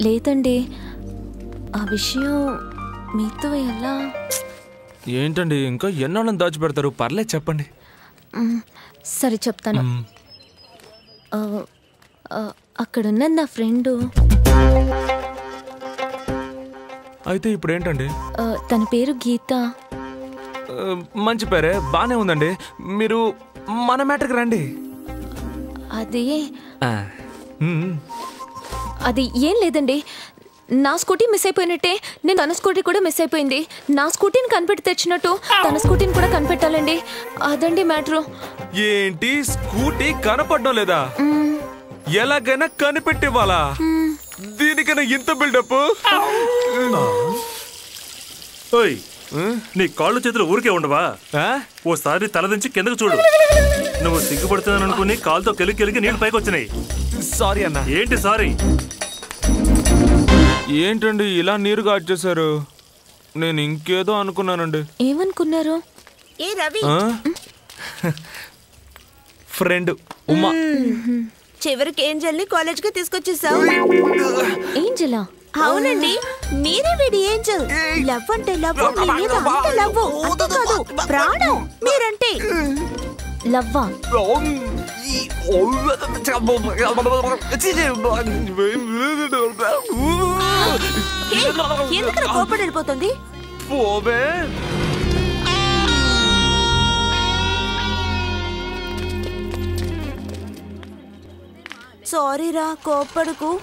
లేదండి. ఆ విషయం మీతో ఎలా? ఏంటండి ఇంకా ఎన్నాళ్ళని దాచిపెడతారు? పర్లేదు చెప్పండి. సరే చెప్తాను. అక్కడున్న నా ఫ్రెండు. అయితే ఇప్పుడు ఏంటండి తన పేరు గీత. మంచి పేరే బానే ఉందండి. మీరు మన మ్యాటర్కి రండి. అది. అది ఏం లేదండి. నా స్కూటీ మిస్ అయిపోయినట్టే నేను తన స్కూటీ కూడా మిస్ అయిపోయింది. నా స్కూటీని కనిపెట్టి తెచ్చినట్టు తన స్కూటీని కూడా కనిపెట్టాలండి. అదండి మ్యాటరు. ఏంటి? స్కూటీ కనపడడం లేదా? ఎలాగైనా కనిపెట్టివ్వాలా? దీనికైనా ఇంత బిల్డప్ ఓయ్ నీ కాళ్ళు చేతులు ఊరికే ఉండవా? ఓసారి తలదించి కిందకు చూడు. నువ్వు సిగ్గుపడుతున్నాను అనుకుని కాలుతో కెలికి కెలికి నీళ్ళు పైకి వచ్చినాయి. సారీ అన్న. ఏంటి సారీ? ఏంటండి ఇలా నీరు గాడ్చేశారు నేను ఇంకేదో అనుకున్నానండి. ఏమనుకున్నారు? ఏ రవి? ఆ? ఫ్రెండ్ ఉమా. చివరికి ఏంజల్ని కాలేజ్కి తీసుకొచ్చేసావు. ఏంజలా? అవునండి మీరే వీడి ఏంజల్. లవ్ అంటే లవ్ మీ మీద అంత లవ్ అంతే కాదు. ప్రాణం మీరంటే. లవ్వా? ఎందుకు కోపడి వెళ్ళిపోతుంది పోవే. సారీ రా కోప్పడుకు.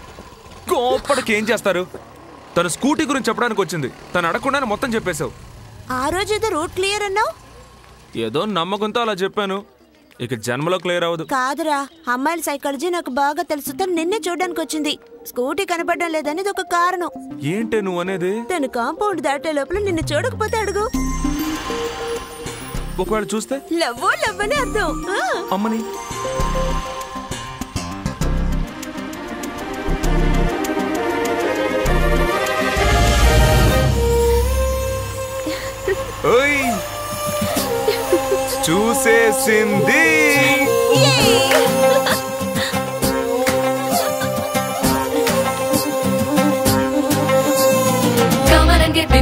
కోప్పడికి ఏం చేస్తారు? తన స్కూటీ గురించి చెప్పడానికి వచ్చింది. తను అడగకుండానే మొత్తం చెప్పేశావు. ఆ రోజు ఏదో రూట్ క్లియర్ అన్నావు? ఏదో నమ్మకంతో అలా చెప్పాను. ఇక జన్మలో క్లియర్ అవ్వదు. కాదురా అమ్మాయిల సైకాలజీ నాకు బాగా తెలుసు. తను నిన్నే చూడడానికి వచ్చింది. స్కూటీ కనపడడం లేదనేది ఒక కారణం. ఏంటే నువ్వు అనేది? తను కాంపౌండ్ దాటే లోపల నిన్ను చూడకపోతే అడుగు. ఒకవేళ చూస్తే? లవ్ లవ్ అని అర్థం. అమ్మని. చూసేసింది.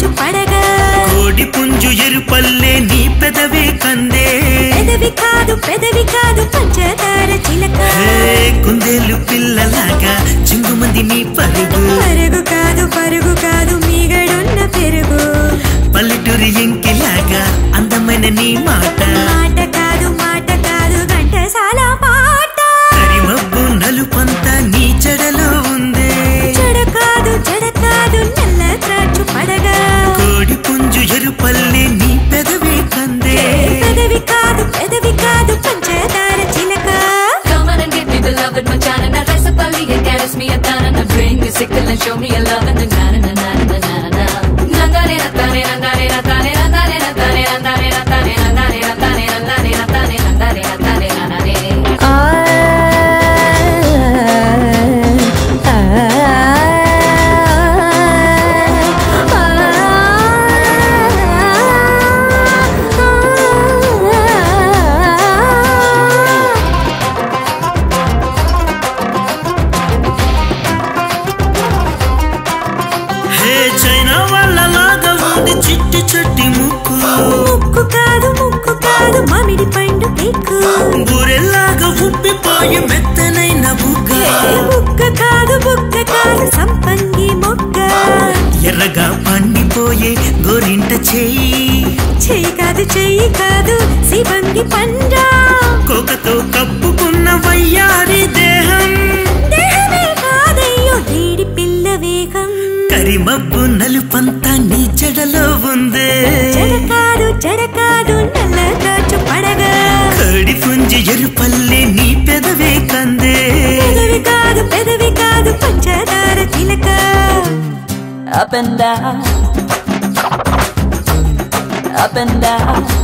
తాచు పడగా. కోడి పుంజు ఎరుపల్లే నీ పెదవే కందే. పెదవి కాదు పెదవి కాదు పంచదార చిలక. కుందేలు పిల్లలాగా చింగుమంది నీ పరుగు. పరుగు కాదు పరుగు కాదు మీగడున్న పెరుగు. పల్లెటూరి ఎంకిలాగా అందమైన నీ మాట. మాట కాదు మాట కాదు ఘంటసాల పాట కరిమబ్బు నలుపంత నీ జడలో ಕಾರು ಪಲ್ಲೆ ನೀ ಪೆದವಿ ಕಂದೆ ಪೆದವಿ ಕಾದು ಪೆದವಿ ಕಾದು ಪಂಚದಾರ ಚಿಲಕ come on and get me the love it ಮಚಾನ ನ ರಸಪಲ್ಲಿ get me a ತಾನ ನ bring me sickle and show me a love and the na na పండిపోయే గోరింట చేయి. చెయ్యి కాదు చెయ్యి కాదు శివంగి పంజా. కోకతో కప్పుకున్న వయ్యారి దేహం. దేహమే కాదయ్యో లేడి పిల్ల వేగం. కరిమబ్బు నలుపంతా నీ జడలో ఉందే. జడ కాదు జడ కాదు నల్ల కాచు పడగా. కడి పుంజి ఎరుపల్లే నీ పెదవే కందే. పెదవి కాదు పెదవి కాదు పంచదార చిలక Up and down. Up and down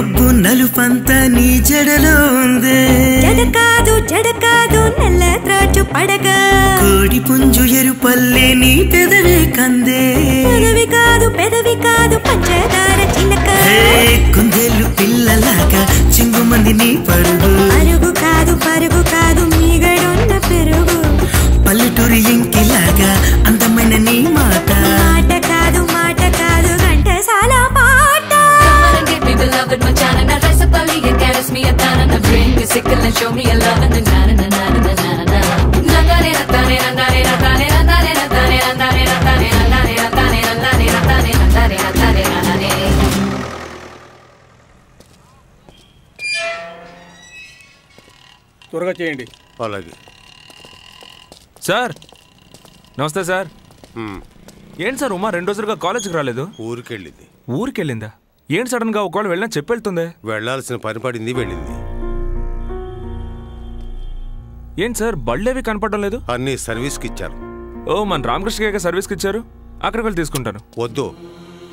కరిమబ్బు నలుపంతా నీ జడలో ఉందే జడ కాదు జడ కాదు నల్ల త్రాచు పడగ కోడి పుంజు ఎరుపల్లే నీ పెదవే కందే. పెదవి కాదు పెదవి కాదు పంచదార చిలక. కుందేలు పిల్లలాగా చింగుమంది నీ పరుగు. పరుగు కాదు పరుగు కాదు మీగడున్న పెరుగు. పల్లెటూరి ఇంకిలాగా show me love and then na na na na na na na. త్వరగా చేయండి అలాగే సార్ నమస్తే సార్ ఏంటి సార్ ఉమా రెండు రోజులుగా కాలేజీకి రాలేదు ఊరికెళ్ళింది ఊరికెళ్ళిందా ఏంటి సడన్గా ఒకవేళ వెళ్ళినా చెప్పెళ్తుంది వెళ్ళాల్సిన పని పడింది వెళ్ళింది ఏంటి సార్ బళ్ళేవి కనపడడం లేదు? అన్ని సర్వీస్కి ఇచ్చారు. ఓ మన రామకృష్ణ సర్వీస్కి ఇచ్చారు? అక్కడికి వెళ్ళి తీసుకుంటాను. వద్దు.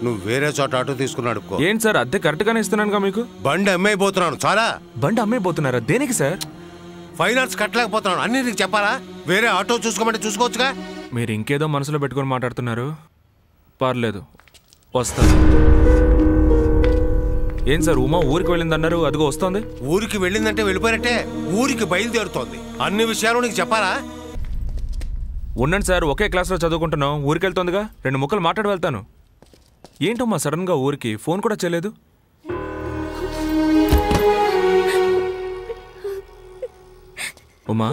నువ్వు వేరే చోట ఆటో తీసుకున్నాడు ఏంటి సార్ అద్దె కరెక్ట్ గానే ఇస్తున్నానుగా మీకు? బండి అమ్మైపోతున్నాను చాలా. బండి అమ్మైపోతున్నారా దేనికి సార్? ఫైనాన్స్ కట్టలేకపోతున్నాను. అన్ని నీకు చెప్పాలా? వేరే ఆటో చూసుకోమంటే చూసుకోవచ్చుగా? మీరు ఇంకేదో మనసులో పెట్టుకొని మాట్లాడుతున్నారు. పర్లేదు. వస్తాను ఏం సార్ ఉమా ఊరికి వెళ్ళిందన్నారు అదిగో వస్తుంది. ఊరికి వెళ్ళిందంటే వెళ్ళిపోయినట్టే ఊరికి బయలుదేరుతోంది. అన్ని విషయాలు నీకు చెప్పాలా? ఉండండి సార్ ఒకే క్లాస్లో చదువుకుంటున్నాం. ఊరికి వెళ్తుందిగా? రెండు ముక్కలు మాట్లాడి వెళ్తాను. ఏంటమ్మా సడన్గా ఊరికి? ఫోన్ కూడా చేయలేదు. ఉమా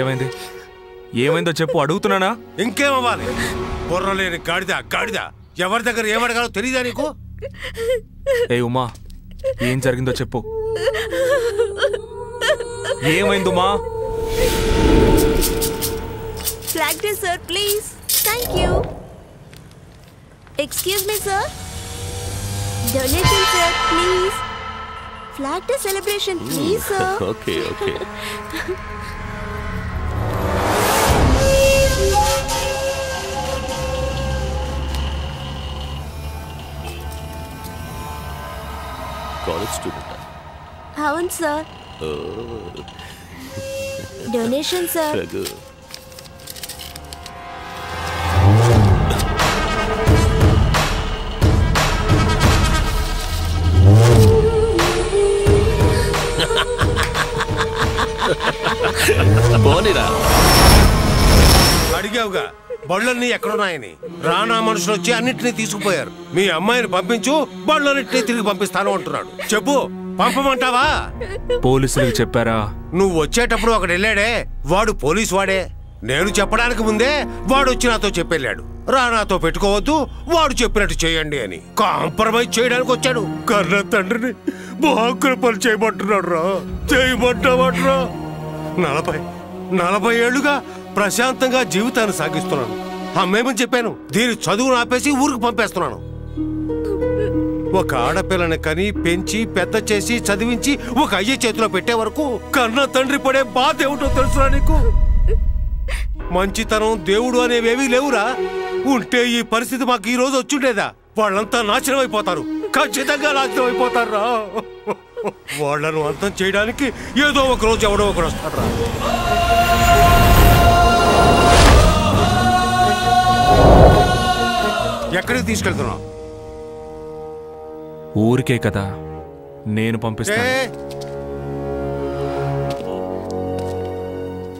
ఏమైంది? ఏమైందో చెప్పు అడుగుతున్నానా? ఇంకేమవ్వాలి బుర్రలేని గాడిద గాడిద. ఎవరి దగ్గర ఏమడగాలో తెలియదా నీకు? ఏ ఉమా ఏం జరిగిందో చెప్పు. ఏమైంది Uma flag day sir please thank you excuse me sir donation sir please flag day celebration please sir okay okay college student. How much, sir? Oh. Donation, sir. Ragu. Born it out. How? బళ్ళన్నీ ఎక్కడున్నాయని. రానా మనుషులు వచ్చి అన్నిటినీ తీసుకుపోయారు. మీ అమ్మాయిని పంపించు బళ్ళన్నిటినీ తిరిగి పంపిస్తాను అంటున్నాడు. చెప్పు పంపమంటావా? పోలీసులకు చెప్పారా? నువ్వు వచ్చేటప్పుడు ఒకడు వెళ్ళాడే వాడు పోలీస్ వాడే. నేను చెప్పడానికి ముందే వాడు వచ్చి నాతో చెప్పెళ్ళాడు. రా నాతో పెట్టుకోవద్దు వాడు చెప్పినట్టు చేయండి అని. కాంప్రమైజ్ చేయడానికి వచ్చాడు. కర్ణ తండ్రిని బాకృపలు చేయమంటున్నాడు రా. నలభై నలభై ఏళ్ళుగా ప్రశాంతంగా జీవితాన్ని సాగిస్తున్నాను. అమ్మేమని చెప్పాను దీని చదువును ఆపేసి ఊరికి పంపేస్తున్నాను. ఒక ఆడపిల్లని కని పెంచి పెద్ద చేసి చదివించి ఒక అయ్య చేతిలో పెట్టే వరకు కన్న తండ్రి పడే బాధ ఏమిటో తెలుసురా నీకు? మంచితనం దేవుడు అనేవేవీ లేవురా. ఉంటే ఈ పరిస్థితి మాకు ఈ రోజు వచ్చుండేదా? వాళ్ళంతా నాశనం అయిపోతారు. ఖచ్చితంగా నాశనం అయిపోతారు రా వాళ్ళను అంతం చేయడానికి ఏదో ఒక రోజు ఎవడో ఒకడు వస్తాడు ఎక్కడికి తీసుకెళ్తున్నావు? ఊరికే కదా నేను పంపిస్తాను.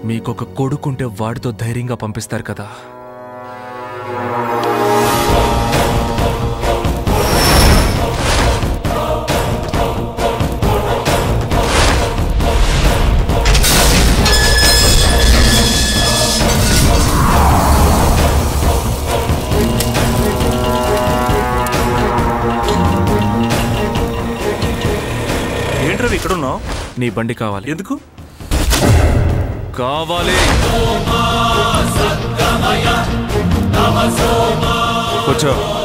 మీకొక కొడుకుంటే వాడితో ధైర్యంగా పంపిస్తారు కదా. నీ బండి కావాలి. ఎందుకు? కావాలి. కూర్చో.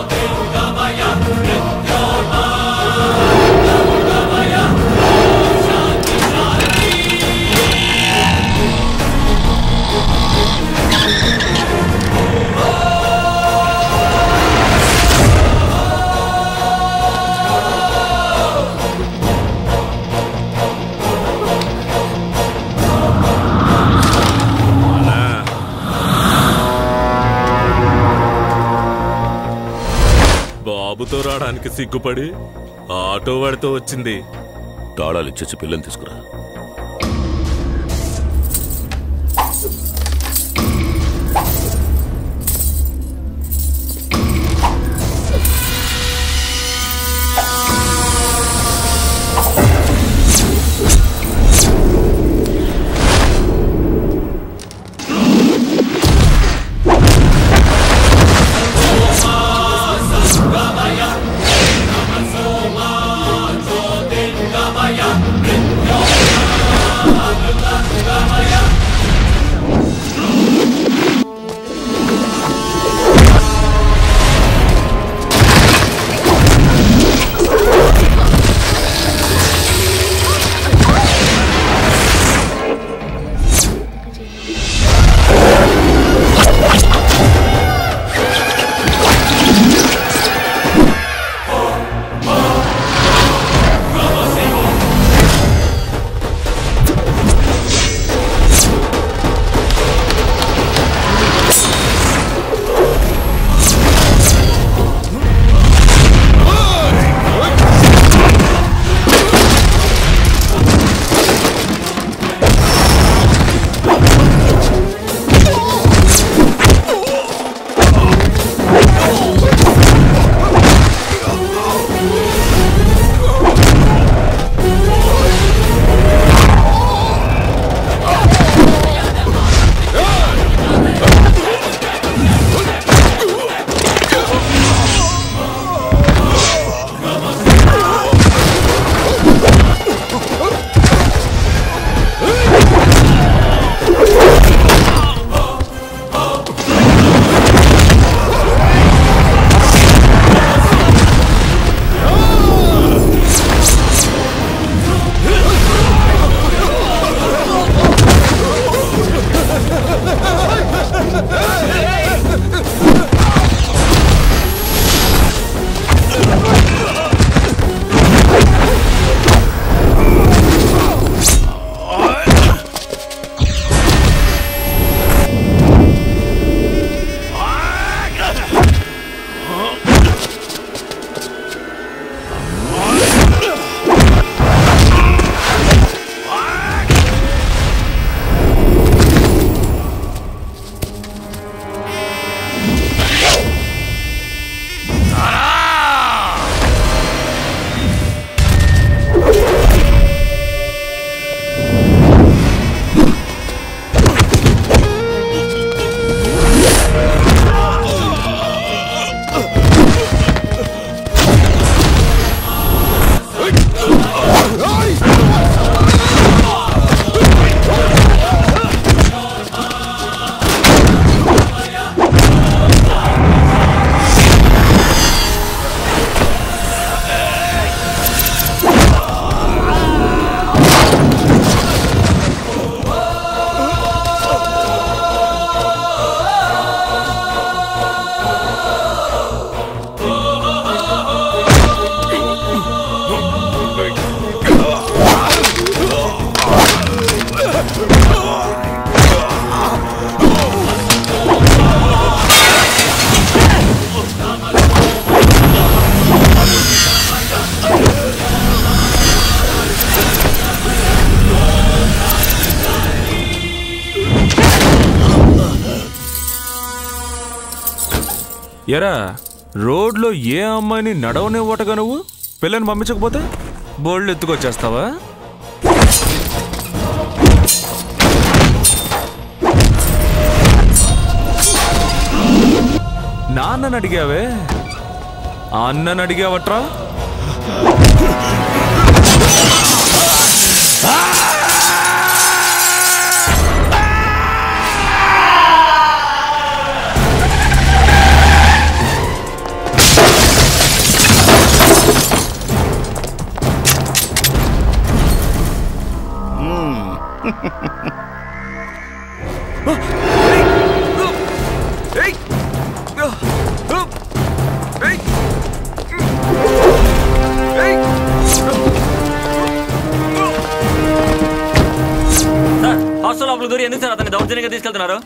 బాబుతో రావడానికి సిగ్గుపడి ఆటో వాడితో వచ్చింది. తాళాలు ఇచ్చేసి పిల్లని తీసుకురా. ఎరా రోడ్లో ఏ అమ్మాయిని నడవనివ్వటగా నువ్వు? పిల్లని పంపించకపోతే బోళ్ళు ఎత్తుకొచ్చేస్తావా? నాన్నని అడిగావే? అన్నని అడిగావట్రా? దౌర్జన్యంగా తీసుకెళ్తున్నారు.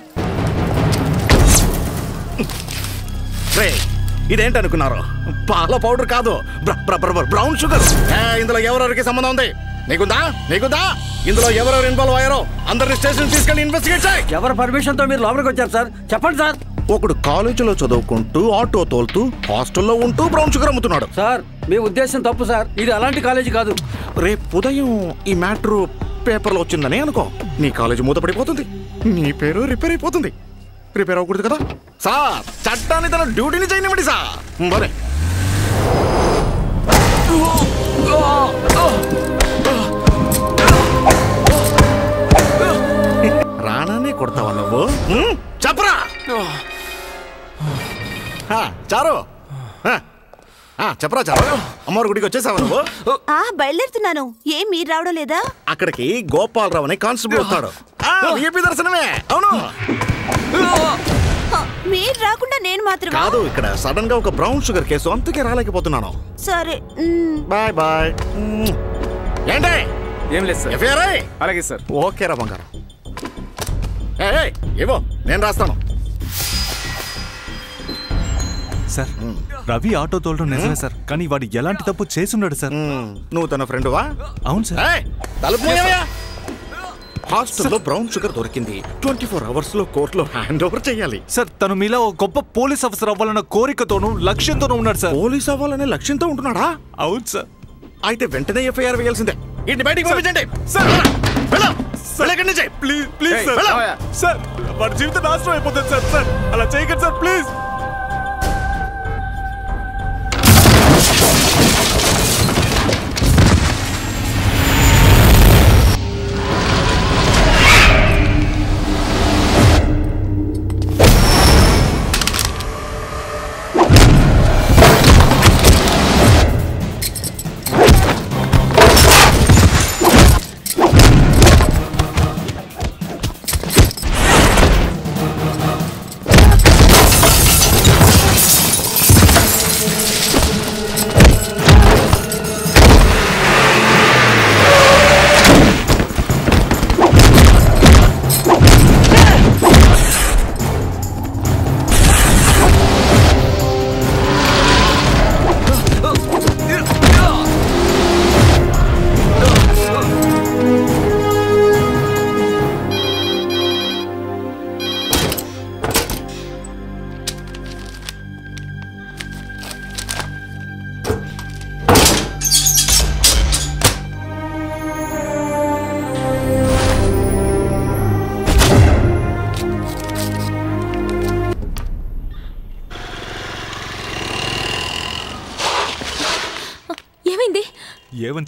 రే ఇదేంటనుకున్నారు పాల పౌడర్ కాదు. బ్ర- బ్ర- బ్ర- బ్రౌన్ షుగర్. ఏ, ఇందులో ఎవరెవరికి సంబంధం ఉంది? నీకుందా? నీకుందా? ఇందులో ఎవరెవరు ఇన్వాల్వ్ అయ్యారో అందరిని స్టేషన్ తీసుకెళ్ళి ఇన్వెస్టిగేట్ చేయి. ఎవరి పర్మిషన్తో మీరు లోపలికి వచ్చారు సార్? చెప్పండి సార్. ఒకడు కాలేజీలో చదువుకుంటూ ఆటో తోలుతూ హాస్టల్లో ఉంటూ బ్రౌన్ షుగర్ అమ్ముతున్నాడు. సార్ మీ ఉద్దేశం తప్పు సార్. ఇది అలాంటి కాలేజీ కాదు. రేపు ఉదయం ఈ మ్యాటర్ పేపర్లో వచ్చిందని అనుకో. నీ కాలేజీ మూతపడిపోతుంది. నీ పేరు రిపేర్ అయిపోతుంది. రిపేర్ అవ్వకూడదు కదా? సార్ చట్టాన్ని తన డ్యూటీని చేయనివ్వండి సార్. మరే? రానానే కొడతావా నువ్వు? చెప్పరా. చారు. చెప్పరా చారు అమ్మవారి గుడికి వచ్చేసావా నువ్వు? ఆ బయలుదేరుతున్నాను. ఏం మీరు రావడం లేదా? అక్కడికి గోపాలరావు అని కానిస్టేబుల్ వస్తాడు. దర్శనమే. అవును. మీరు రాకుండా నేను మాత్రం కాదు ఇక్కడ సడన్గా ఒక బ్రౌన్ షుగర్ కేసు అందుకే రాలేకపోతున్నాను. సరే బాయ్ బాయ్. ఏంటి? ఏం లేదు సార్. ఎఫ్ఐఆర్ అలాగే సార్. ఓకే రా బంగారం. ఇవ్వు నేను రాస్తాను. సార్. రవి ఆటో తోలడం నిజమే సార్. కానీ వాడు ఎలాంటి తప్పు చేసున్నాడు సార్. నువ్వు తన ఫ్రెండ్వా? అవును సార్. హాస్టల్లో బ్రౌన్ షుగర్ దొరికింది. ట్వంటీ ఫోర్ అవర్స్లో కోర్టులో హ్యాండ్ ఓవర్ చేయాలి. సార్ తను మీలా ఒక గొప్ప పోలీస్ ఆఫీసర్ అవ్వాలన్న కోరికతోనూ లక్ష్యంతోనూ ఉన్నాడు సార్. పోలీస్ అవ్వాలనే లక్ష్యంతో ఉంటున్నాడా? అవును సార్. అయితే వెంటనే ఎఫ్ఐఆర్ వేయాల్సిందే. ఇంటి బయటికి పంపించండి. ప్లీజ్ ప్లీజ్ ఏయ్, సార్. సార్ వాడి జీవితం నాశనం అయిపోతుంది సార్ సార్. అలా చేయకండి సార్ ప్లీజ్.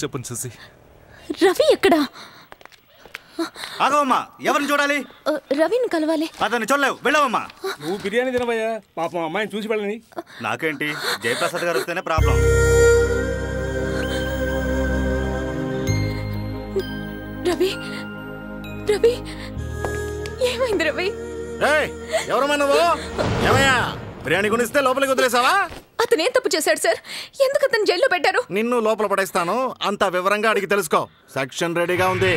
చెప్పండి సుసి రవి ఎక్కడా? ఆగవమ్మా ఎవరిని చూడాలి? రవిని కలవాలి. అతన్ని చూడలేవు వెళ్ళవమ్మా. నువ్వు బిర్యానీ తినవయ్యా పాపం అమ్మాయిని చూసి వెళ్ళని. నాకేంటి? జయప్రసాద్ గారు వస్తేనే ప్రాబ్లం. రవి రవి ఏమైంది రవి? ఏయ్, ఎవరమ్మా నువ్వు? ఏమయ్యా బిర్యానీ కొనిస్తే లోపలికి వదిలేసావా? అతను తప్పు చేశాడు సార్? ఎందుకు అతను జైల్లో పెట్టారు? నిన్ను లోపల పడేస్తాను. అంత వివరంగా అడిగి తెలుసుకో. సెక్షన్ రెడీగా ఉంది.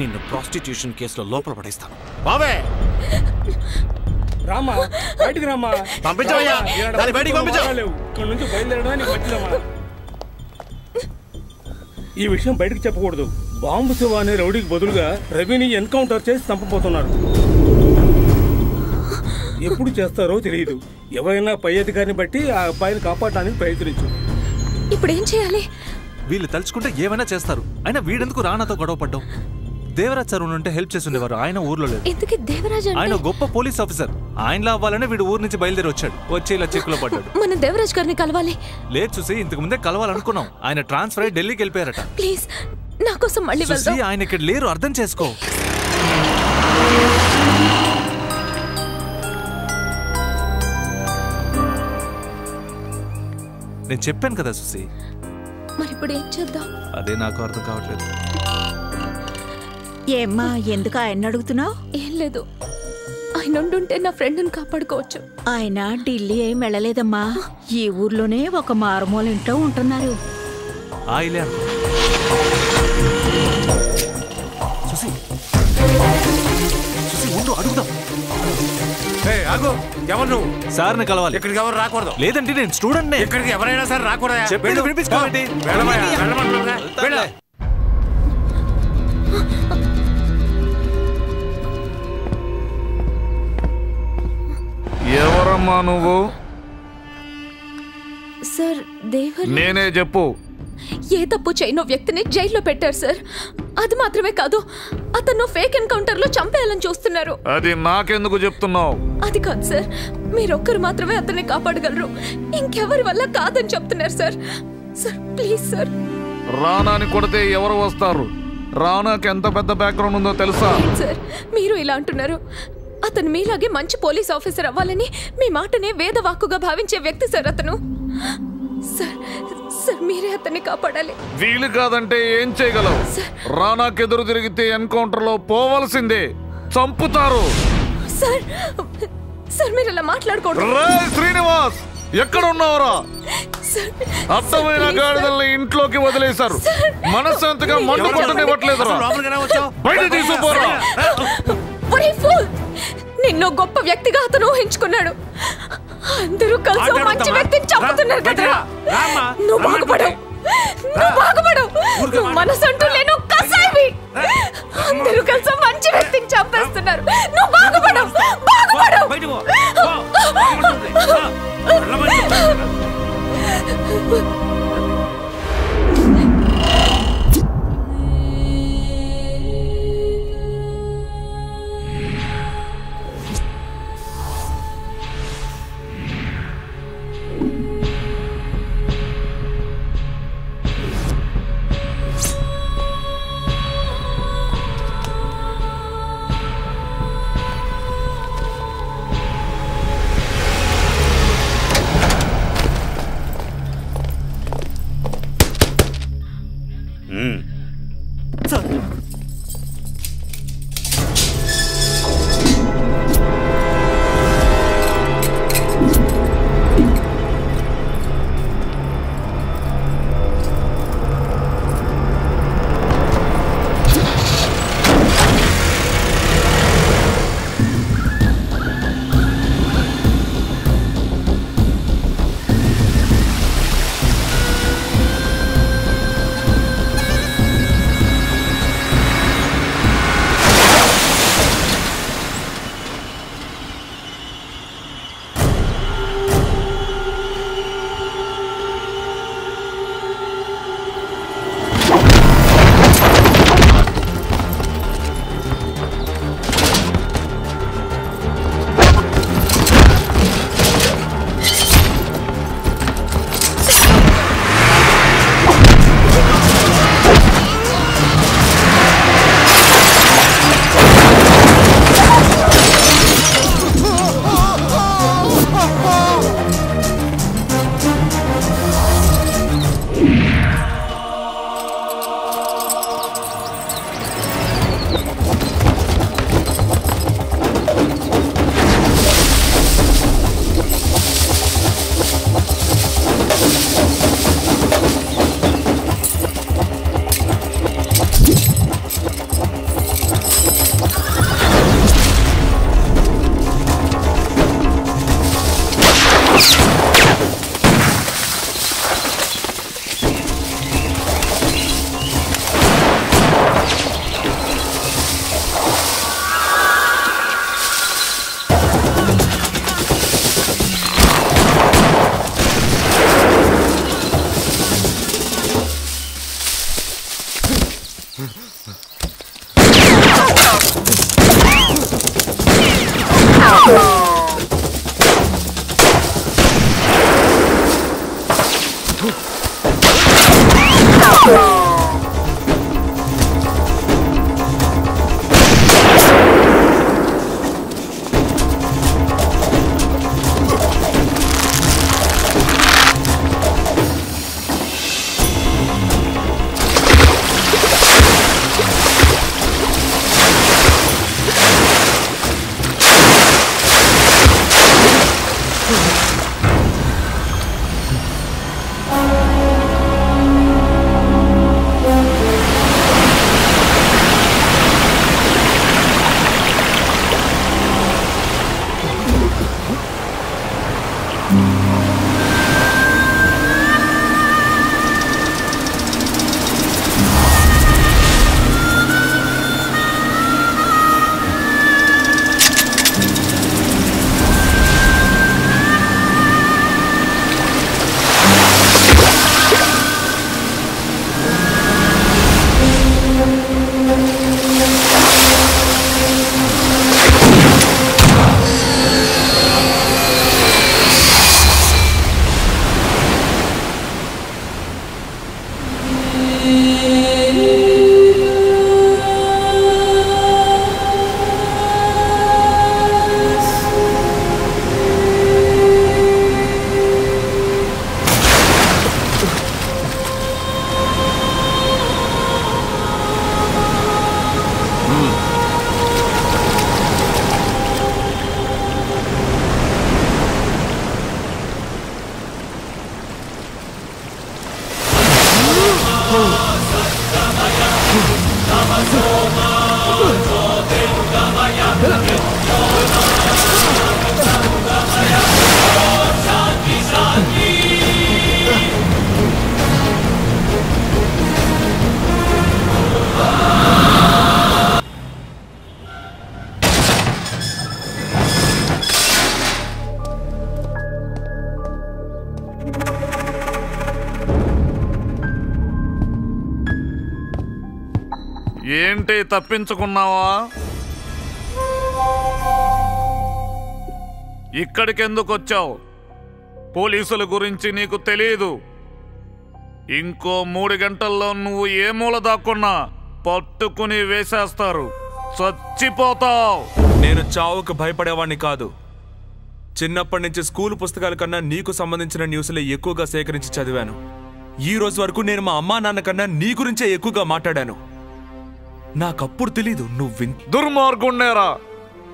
నిన్ను ప్రాస్టిట్యూషన్ కేసులో లోపల పడేస్తాను. బావే! రామ్మా బయటికి రామ్మా పంపించవయ్యా. దాన్ని బయటికి పంపించు. లేవు ఇక్కడ నుంచి బయలుదేరడానికి వచ్చిందమ్మా ఈ విషయం బయటికి చెప్పకూడదు. బాంబు శివ అనే రౌడీకి బదులుగా రవిని ఎన్కౌంటర్ చేసి చంపబోతున్నారు. ఎప్పుడు చేస్తారో తెలియదు. ఎవరైనా పై అధికారిని బట్టి ఆ అబ్బాయిని కాపాడడానికి ప్రయత్నించు. ఇప్పుడు ఏం చేయాలి? వీళ్ళు తలుచుకుంటే ఏమైనా చేస్తారు. అయినా వీడెందుకు రానాతో గొడవ పడ్డావు దేవరాజ్ సార్ ఉంటే హెల్ప్ చేసి ఉండేవారు ఆయన ఊర్లో లేదు. ఎందుకు దేవరాజ్ ఆయన గొప్ప పోలీస్ ఆఫీసర్. ఆయనలా అవ్వాలనే వీడు ఊరు నుంచి బయలుదేరి వచ్చాడు వచ్చి ఇలా చిక్కులో పడ్డాడు. మనం దేవరాజ్ గారిని కలవాలి. లేదు చూసి ఇంతకు ముందే కలవాలనుకున్నాం. ఆయన ట్రాన్స్ఫర్ అయ్యి ఢిల్లీకి వెళ్ళిపోయారట. ప్లీజ్ నా కోసం మళ్ళీ ఆయన ఇక్కడ లేరు అర్థం చేసుకో. నేను చెప్పాను కదా సుసి మరి ఇప్పుడు ఏం చేద్దాం? అదే నాకు అర్థం కావట్లేదు. ఏమ్మా ఎందుకు ఆయన అడుగుతున్నావు? ఏం లేదు. ఆయన ఉండుంటే నా ఫ్రెండ్ని కాపాడుకోవచ్చు. ఆయన ఢిల్లీ ఏం వెళ్ళలేదమ్మా. ఈ ఊర్లోనే ఒక మారుమూల ఇంట్లో ఉంటున్నారు. ఆయిలే చూసి చూసి ఉండు అడుగుదాం. ఆగు. ఎవరు నువ్వు? కలవాలి. ఇక్కడికి ఎవరు రాకూడదు. లేదంటే నేను స్టూడెంట్ ఇక్కడికి ఎవరైనా సరే రాకూడదా? వెళ్ళమంటున్నావుగా? వెళ్ళు. ఎవరమ్మా నువ్వు? సార్ దేవర్ నేనే చెప్పు. ఏ తప్పు చేయనో వ్యక్తిని జైల్లో పెట్టారు సార్. అది మాత్రమే కాదు అతను ఫేక్ ఎన్కౌంటర్లో చంపేయాలని చూస్తున్నారు. అది నాకెందుకు చెప్తున్నావు? అది కాదు సార్. మీరొక్కరు మాత్రమే అతన్ని కాపాడగలరు. ఇంకెవరి వల్ల కాదని చెప్తున్నారు సార్. Sir please sir. రానాని కొడితే ఎవరు వస్తారు? రానాకి ఎంత పెద్ద బ్యాక్గ్రౌండ్ ఉందో తెలుసా? సార్. మీరు ఇలా అంటున్నారు. అతను మీలాగే మంచి పోలీస్ ఆఫీసర్ అవ్వాలని మీ మాటనే వేదవాక్కుగా భావించే వ్యక్తి సార్ అతను. సార్ సార్ మీరే అతన్ని కాపాడాలి. వీలు కాదంటే ఏం చేయగలవు? రానాకి ఎదురు తిరిగితే ఎన్కౌంటర్లో పోవలసిందే. చంపుతారు. సార్ సార్ మీరు ఇలా మాట్లాడకూడదు. రేయ్ శ్రీనివాస్ ఎక్కడ ఉన్నావురా అర్థమైన గాడిదల్ని ఇంట్లోకి వదిలేశారు. మనశ్శాంతిగా మండు వచ్చావు? బయట తీసుకుపోరా. నిన్ను గొప్ప వ్యక్తిగా అతను ఊహించుకున్నాడు. అందరూ కలిసి మంచి వ్యక్తిని చంపుతున్నారు కదా. నువ్వు బాగుపడవు. నువ్వు బాగుపడవు. నువ్వు మనసంటూ లేను కసాయి అందరూ కలిసి మంచి వ్యక్తిని చంపేస్తున్నారు. నువ్వు బాగుపడవు. బాగుపడవు. తప్పించుకున్నావా? ఇక్కడికెందుకు వచ్చావు పోలీసుల గురించి నీకు తెలియదు ఇంకో మూడు గంటల్లో నువ్వు ఏ మూల దాక్కున్నా పట్టుకుని వేసేస్తారు. చచ్చిపోతావు. నేను చావుకు భయపడేవాణ్ణి కాదు. చిన్నప్పటి నుంచి స్కూల్ పుస్తకాల కన్నా నీకు సంబంధించిన న్యూస్లే ఎక్కువగా సేకరించి చదివాను. ఈ రోజు వరకు నేను మా అమ్మా నాన్న కన్నా నీ గురించే ఎక్కువగా మాట్లాడాను. నాకప్పుడు తెలీదు. నువ్వు దుర్మార్గుండేరా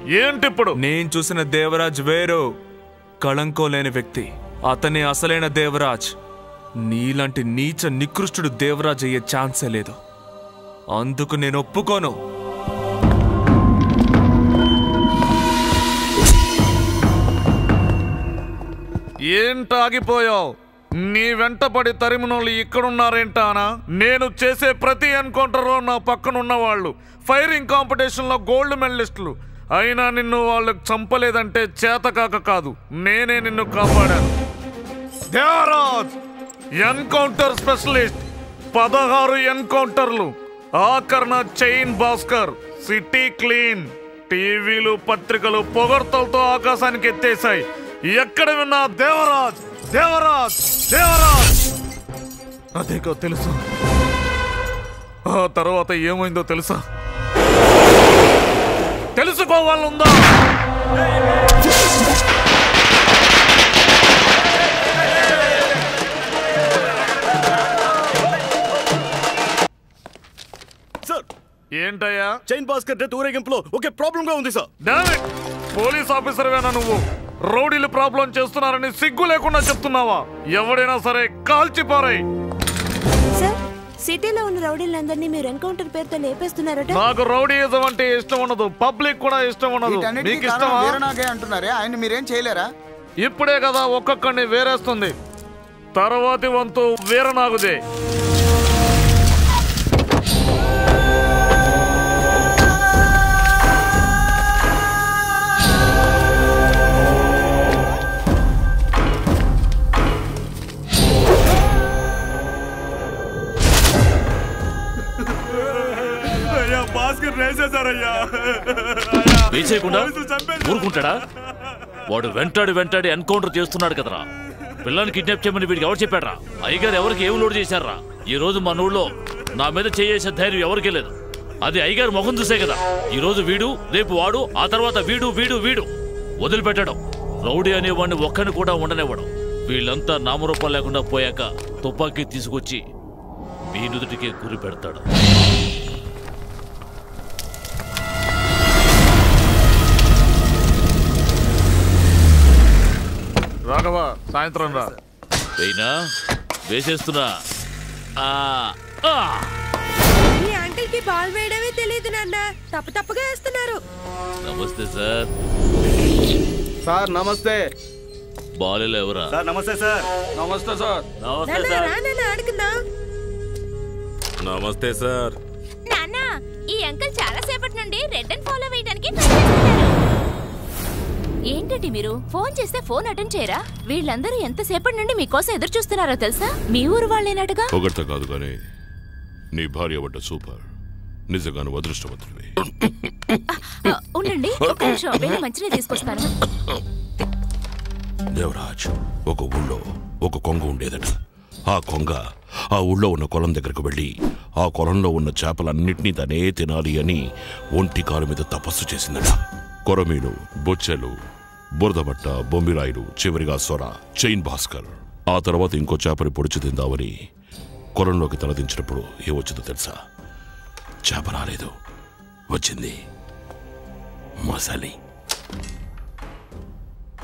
ఏంటిప్పుడు? నేను చూసిన దేవరాజ్ వేరు. కళంకో లేని వ్యక్తి. అతనే అసలైన దేవరాజ్. నీలాంటి నీచ నికృష్టుడు దేవరాజ్ అయ్యే ఛాన్సే లేదు. అందుకు నేను ఒప్పుకోను. ఏంటాగిపోయావు? నీ వెంటపడి తరిమినోళ్ళు ఇక్కడున్నారేంటానా నేను చేసే ప్రతి ఎన్కౌంటర్లో నా పక్కన ఉన్నవాళ్ళు ఫైరింగ్ కాంపిటీషన్లో గోల్డ్ మెడలిస్టులు. అయినా నిన్ను వాళ్ళు చంపలేదంటే చేతకాక కాదు. నేనే నిన్ను కాపాడాను. దేవరాజ్! Encounter specialist. పదహారు ఎన్కౌంటర్లు. ఆకర్ణ చైన్ భాస్కర్. City clean. టీవీలు పత్రికలు పొగడ్తలతో ఆకాశానికి ఎత్తేశాయి. ఎక్కడ విన్నా దేవరాజ్! దేవరాజ్! దేవరాజ్! అదేకో తెలుసు? ఆ తర్వాత ఏమైందో తెలుసా? తెలుసుకోవాలనుందా? సార్! ఏంటయ్యా? చైన్ డెత్ ఊరేగింపులో ఒకే ప్రాబ్లం గా ఉంది సార్. డామిట్ పోలీస్ ఆఫీసర్వేనా నువ్వు? రౌడీలు ప్రాబ్లం చేస్తున్నారని సిగ్గు లేకుండా చెప్తున్నావా? ఎవడైనా సరే కాల్చిపారాయి సార్ సిటీలో ఉన్న రౌడీలందరినీ మీరు ఎన్కౌంటర్ పేరుతో లేపేస్తున్నారట? నాకు రౌడీయిజం అంటే ఇష్టం ఉండదు. పబ్లిక్ కూడా ఇష్టం ఉండదు. మీకు ఇష్టమా? వీరనాగే అంటున్నారే. ఆయన మీరేం చేయలేరా? ఇప్పుడే కదా ఒక్కొక్కడిని వేరేస్తుంది. తర్వాతి వంతు వీరనాగుదే. వేసేయకుండా ఊరుకుంటాడా? వాడు వెంటాడి వెంటాడి ఎన్కౌంటర్ చేస్తున్నాడు కదరా. పిల్లని కిడ్నాప్ చేయమని వీడికి ఎవరు చెప్పాడ్రా? అయ్యగారు ఎవరికి ఏం లోడ్ చేశారా ఈ రోజు మన ఊళ్ళో నా మీద చేసే ధైర్యం ఎవరికీ లేదు. అది అయ్యగారు ముఖం చూసే కదా. ఈ రోజు వీడు రేపు వాడు ఆ తర్వాత వీడు వీడు వీడు. వదిలిపెట్టడం. రౌడీ అనేవాడిని ఒక్కని కూడా ఉండనివ్వడం. వీళ్ళంతా నామరూపం లేకుండా పోయాక తుపాకీ తీసుకొచ్చి మీ నుదుటికే గురి పెడతాడు. రాఘవ సాయంత్రం రా. అయినా వేసేస్తున్నా. మీ అంకిల్కి బాల్ వేయడమే తెలియదు నాన్న. తప్పు తప్పుగా వేస్తున్నారు. నమస్తే సార్. సార్ నమస్తే. బాలీలో ఎవరా? సార్ నమస్తే సార్. నమస్తే సార్. నమస్తే నాన్న రా నాన్న ఆడుకుందాం. నమస్తే సార్. నాన్న ఈ అంకుల్ చాలా సేపటి నుండి రెడ్ అండ్ ఫాలో వేయడానికి ట్రై చేస్తున్నారు. ఏంటండి మీరు? ఫోన్ చేస్తే ఫోన్ అటెండ్ చేయరా? వీళ్ళందరూ ఎంతసేపటి నుండి మీకోసం ఎదురు చూస్తున్నారో తెలుసా? మీ ఊరు వాళ్ళేనట్టుగా పొగడ్త కాదు కానీ నీ భార్య పడ్డ సూపర్. నిజంగా నువ్వు అదృష్టవంతుడివి ఉండండి ఒక నిమిషం. వెళ్ళి మంచినీళ్ళు తీసుకొస్తాను. దేవరాజ్ ఒక ఊళ్ళో ఒక కొంగ ఉండేదట. ఆ కొంగ ఆ ఊళ్ళో ఉన్న కొలం దగ్గరకు వెళ్ళి ఆ కొలంలో ఉన్న చేపలన్నింటినీ తనే తినాలి అని ఒంటి కాలు మీద తపస్సు చేసిందట. కొరమీను బొచ్చెలు బురదబట్ట బొంబిరాయిలు చివరిగా సొర చైన్ భాస్కర్. ఆ తర్వాత ఇంకో చేపని పొడిచి తిందామని కొలంలోకి తలదించినప్పుడు ఏమొచ్చిందో తెలుసా? చేప రాలేదు. వచ్చింది మసలి.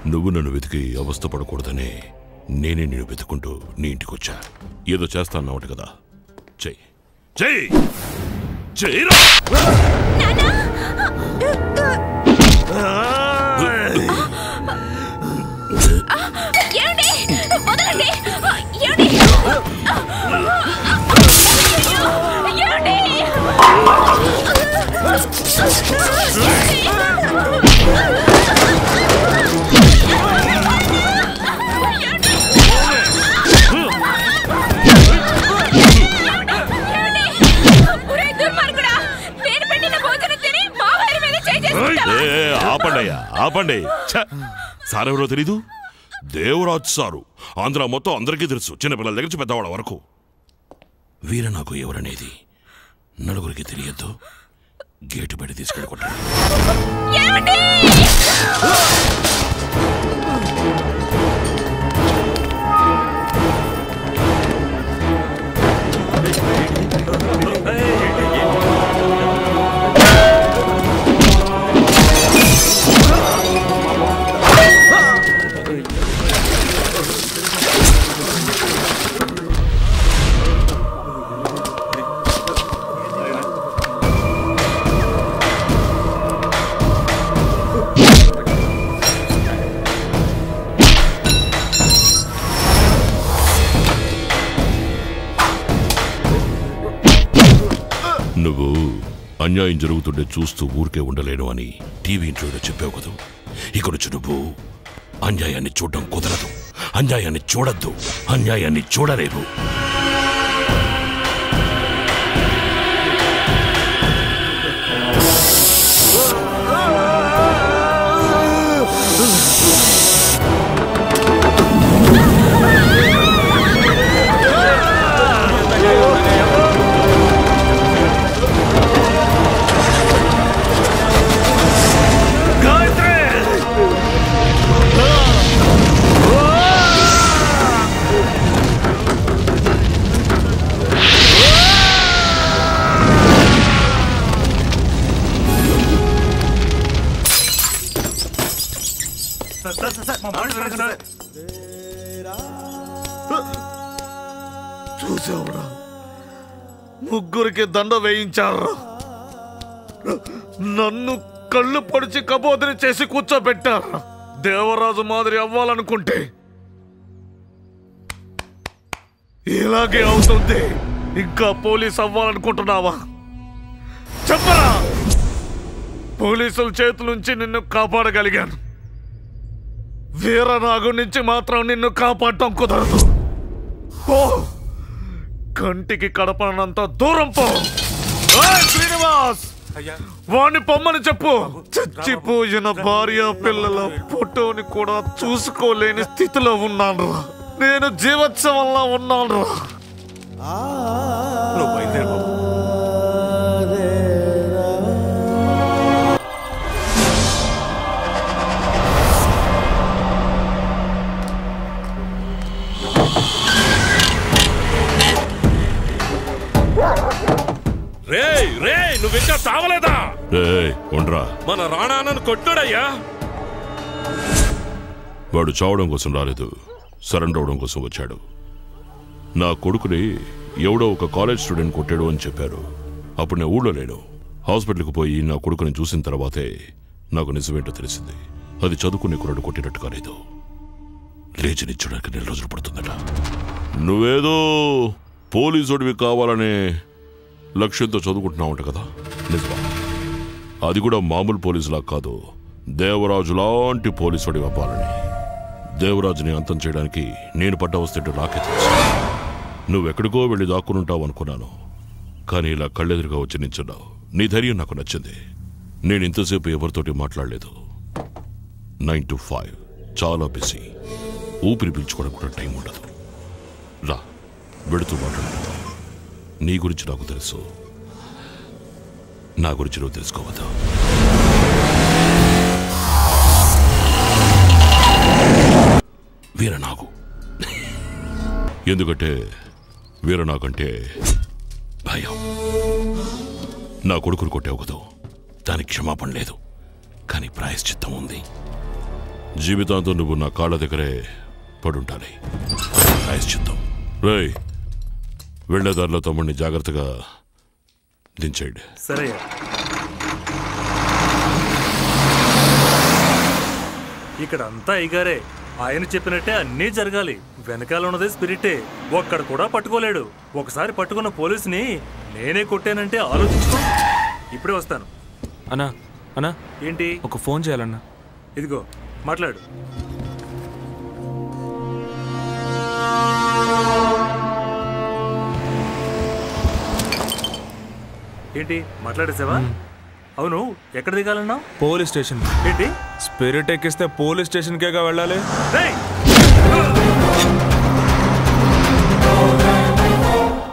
నువ్వు నన్ను వెతికి అవస్థ పడకూడదనే నేనే నేను వెతుకుంటూ నీ ఇంటికి వచ్చా. ఏదో చేస్తాన్నమాట కదా. చెయ్యి చెయ్యి చెయ్యి ఏమండి? వదలండి ఏమండి? ఏమండి? ఆపండి. ఛ! సార్ ఎవరో తెలీదు? దేవరాజ్ సారు. ఆంధ్ర మొత్తం అందరికీ తెలుసు. చిన్నపిల్లల దగ్గర నుంచి పెద్దవాళ్ళ వరకు. వీర నాకు ఎవరనేది నలుగురికి తెలియద్దు. గేటు బయట తీసుకెళ్ళి ఏం జరుగుతుంటే చూస్తూ ఊరికే ఉండలేను అని టీవీ ఇంటర్వ్యూలో చెప్పావు కదా. ఇక్కడ నువ్వు అన్యాయాన్ని చూడడం కుదరదు. అన్యాయాన్ని చూడద్దు. అన్యాయాన్ని చూడలేవు ముగ్గురికి దండ వేయించారు. నన్ను కళ్ళు పొడిచి కబోదిని చేసి కూర్చోబెట్టారు. దేవరాజు మాదిరి అవ్వాలనుకుంటే. ఇలాగే అవుతుంది. ఇంకా పోలీస్ అవ్వాలనుకుంటున్నావా? చెప్పరా? పోలీసుల చేతుల నుంచి నిన్ను కాపాడగలిగాను. వీరనాగు నుంచి మాత్రం నిన్ను కాపాడటం కుదరదు. ఓ కంటికి కడపనంత దూరం పో. శ్రీనివాస్! వాణ్ణి పొమ్మని చెప్పు. చచ్చిపోయిన భార్య పిల్లల ఫోటోని కూడా చూసుకోలేని స్థితిలో ఉన్నాను నేను జీవోత్సవంలో ఉన్నాను నువ్వు రే రే నువ్వు ఇంకా చావలేదా ఉండ్రా. మన రాణానని కొట్టాడయ్యా? వాడు చావడం కోసం రాలేదు సరెండర్ అవడం కోసం వచ్చాడు. నా కొడుకుని ఎవడో ఒక కాలేజ్ స్టూడెంట్ కొట్టాడు అని చెప్పారు. అప్పుడు నేను ఊళ్ళో లేను. హాస్పిటల్కి పోయి నా కొడుకుని చూసిన తర్వాతే నాకు నిజమేంటో తెలిసింది. అది చదువుకునే కుర్రాడు కొట్టినట్టు కాలేదు. లేచినిచ్చడానికి నెల రోజులు పడుతుందట. నువ్వేదో పోలీసుడివి కావాలనే లక్ష్యంతో చదువుకుంటున్నావంట కదా? నిజమా? అది కూడా మామూలు పోలీసులా కాదు. దేవరాజు లాంటి పోలీసుడి అవ్వాలని దేవరాజుని అంతం చేయడానికి నేను పడ్డ వస్తేంటో నాకే తెలుసు. నువ్వెక్కడికో వెళ్ళి దాక్కునుంటావు అనుకున్నాను. కానీ ఇలా కళ్ళెదురుగా వచ్చి నించున్నావు. నీ ధైర్యం నాకు నచ్చింది. నేను ఇంతసేపు ఎవరితోటి మాట్లాడలేదు. Nine to five. చాలా బిజీ. ఊపిరి పీల్చుకోవడం కూడా టైం ఉండదు. రా వెడుతూ మాట్లాడు నీ గురించి నాకు తెలుసు. నా గురించి నువ్వు తెలుసుకోవద్దా. వీరనాగు. ఎందుకంటే వీరనాగంటే భయం. నా కొడుకును కొట్టావు కదూ దానికి క్షమాపణ లేదు. కానీ ప్రాయశ్చిత్తం ఉంది. జీవితాంతం నువ్వు నా కాళ్ళ దగ్గరే పడుంటాలి ప్రాయశ్చిత్తం. రేయ్! వెళ్ళేదారిలో తమ్ముడిని జాగ్రత్తగా దించేయండి. సరే. ఇక్కడ అంతా అయ్యగారే ఆయన చెప్పినట్టే అన్నీ జరగాలి. వెనకాల ఉన్నదే స్పిరిటే. ఒక్కడ కూడా పట్టుకోలేడు. ఒకసారి పట్టుకున్న పోలీసుని నేనే కొట్టానంటే ఆలోచించుకో. ఇప్పుడే వస్తాను. అన్నా అన్నా. ఏంటి? ఒక ఫోన్ చేయాలన్నా. ఇదిగో మాట్లాడు. ఏంటి మాట్లాడేసావా? అవును ఎక్కడ దిగాలన్నా పోలీస్ స్టేషన్. ఏంటి? స్పిరిట్ ఎక్కిస్తే పోలీస్ స్టేషన్ కేగా వెళ్ళాలి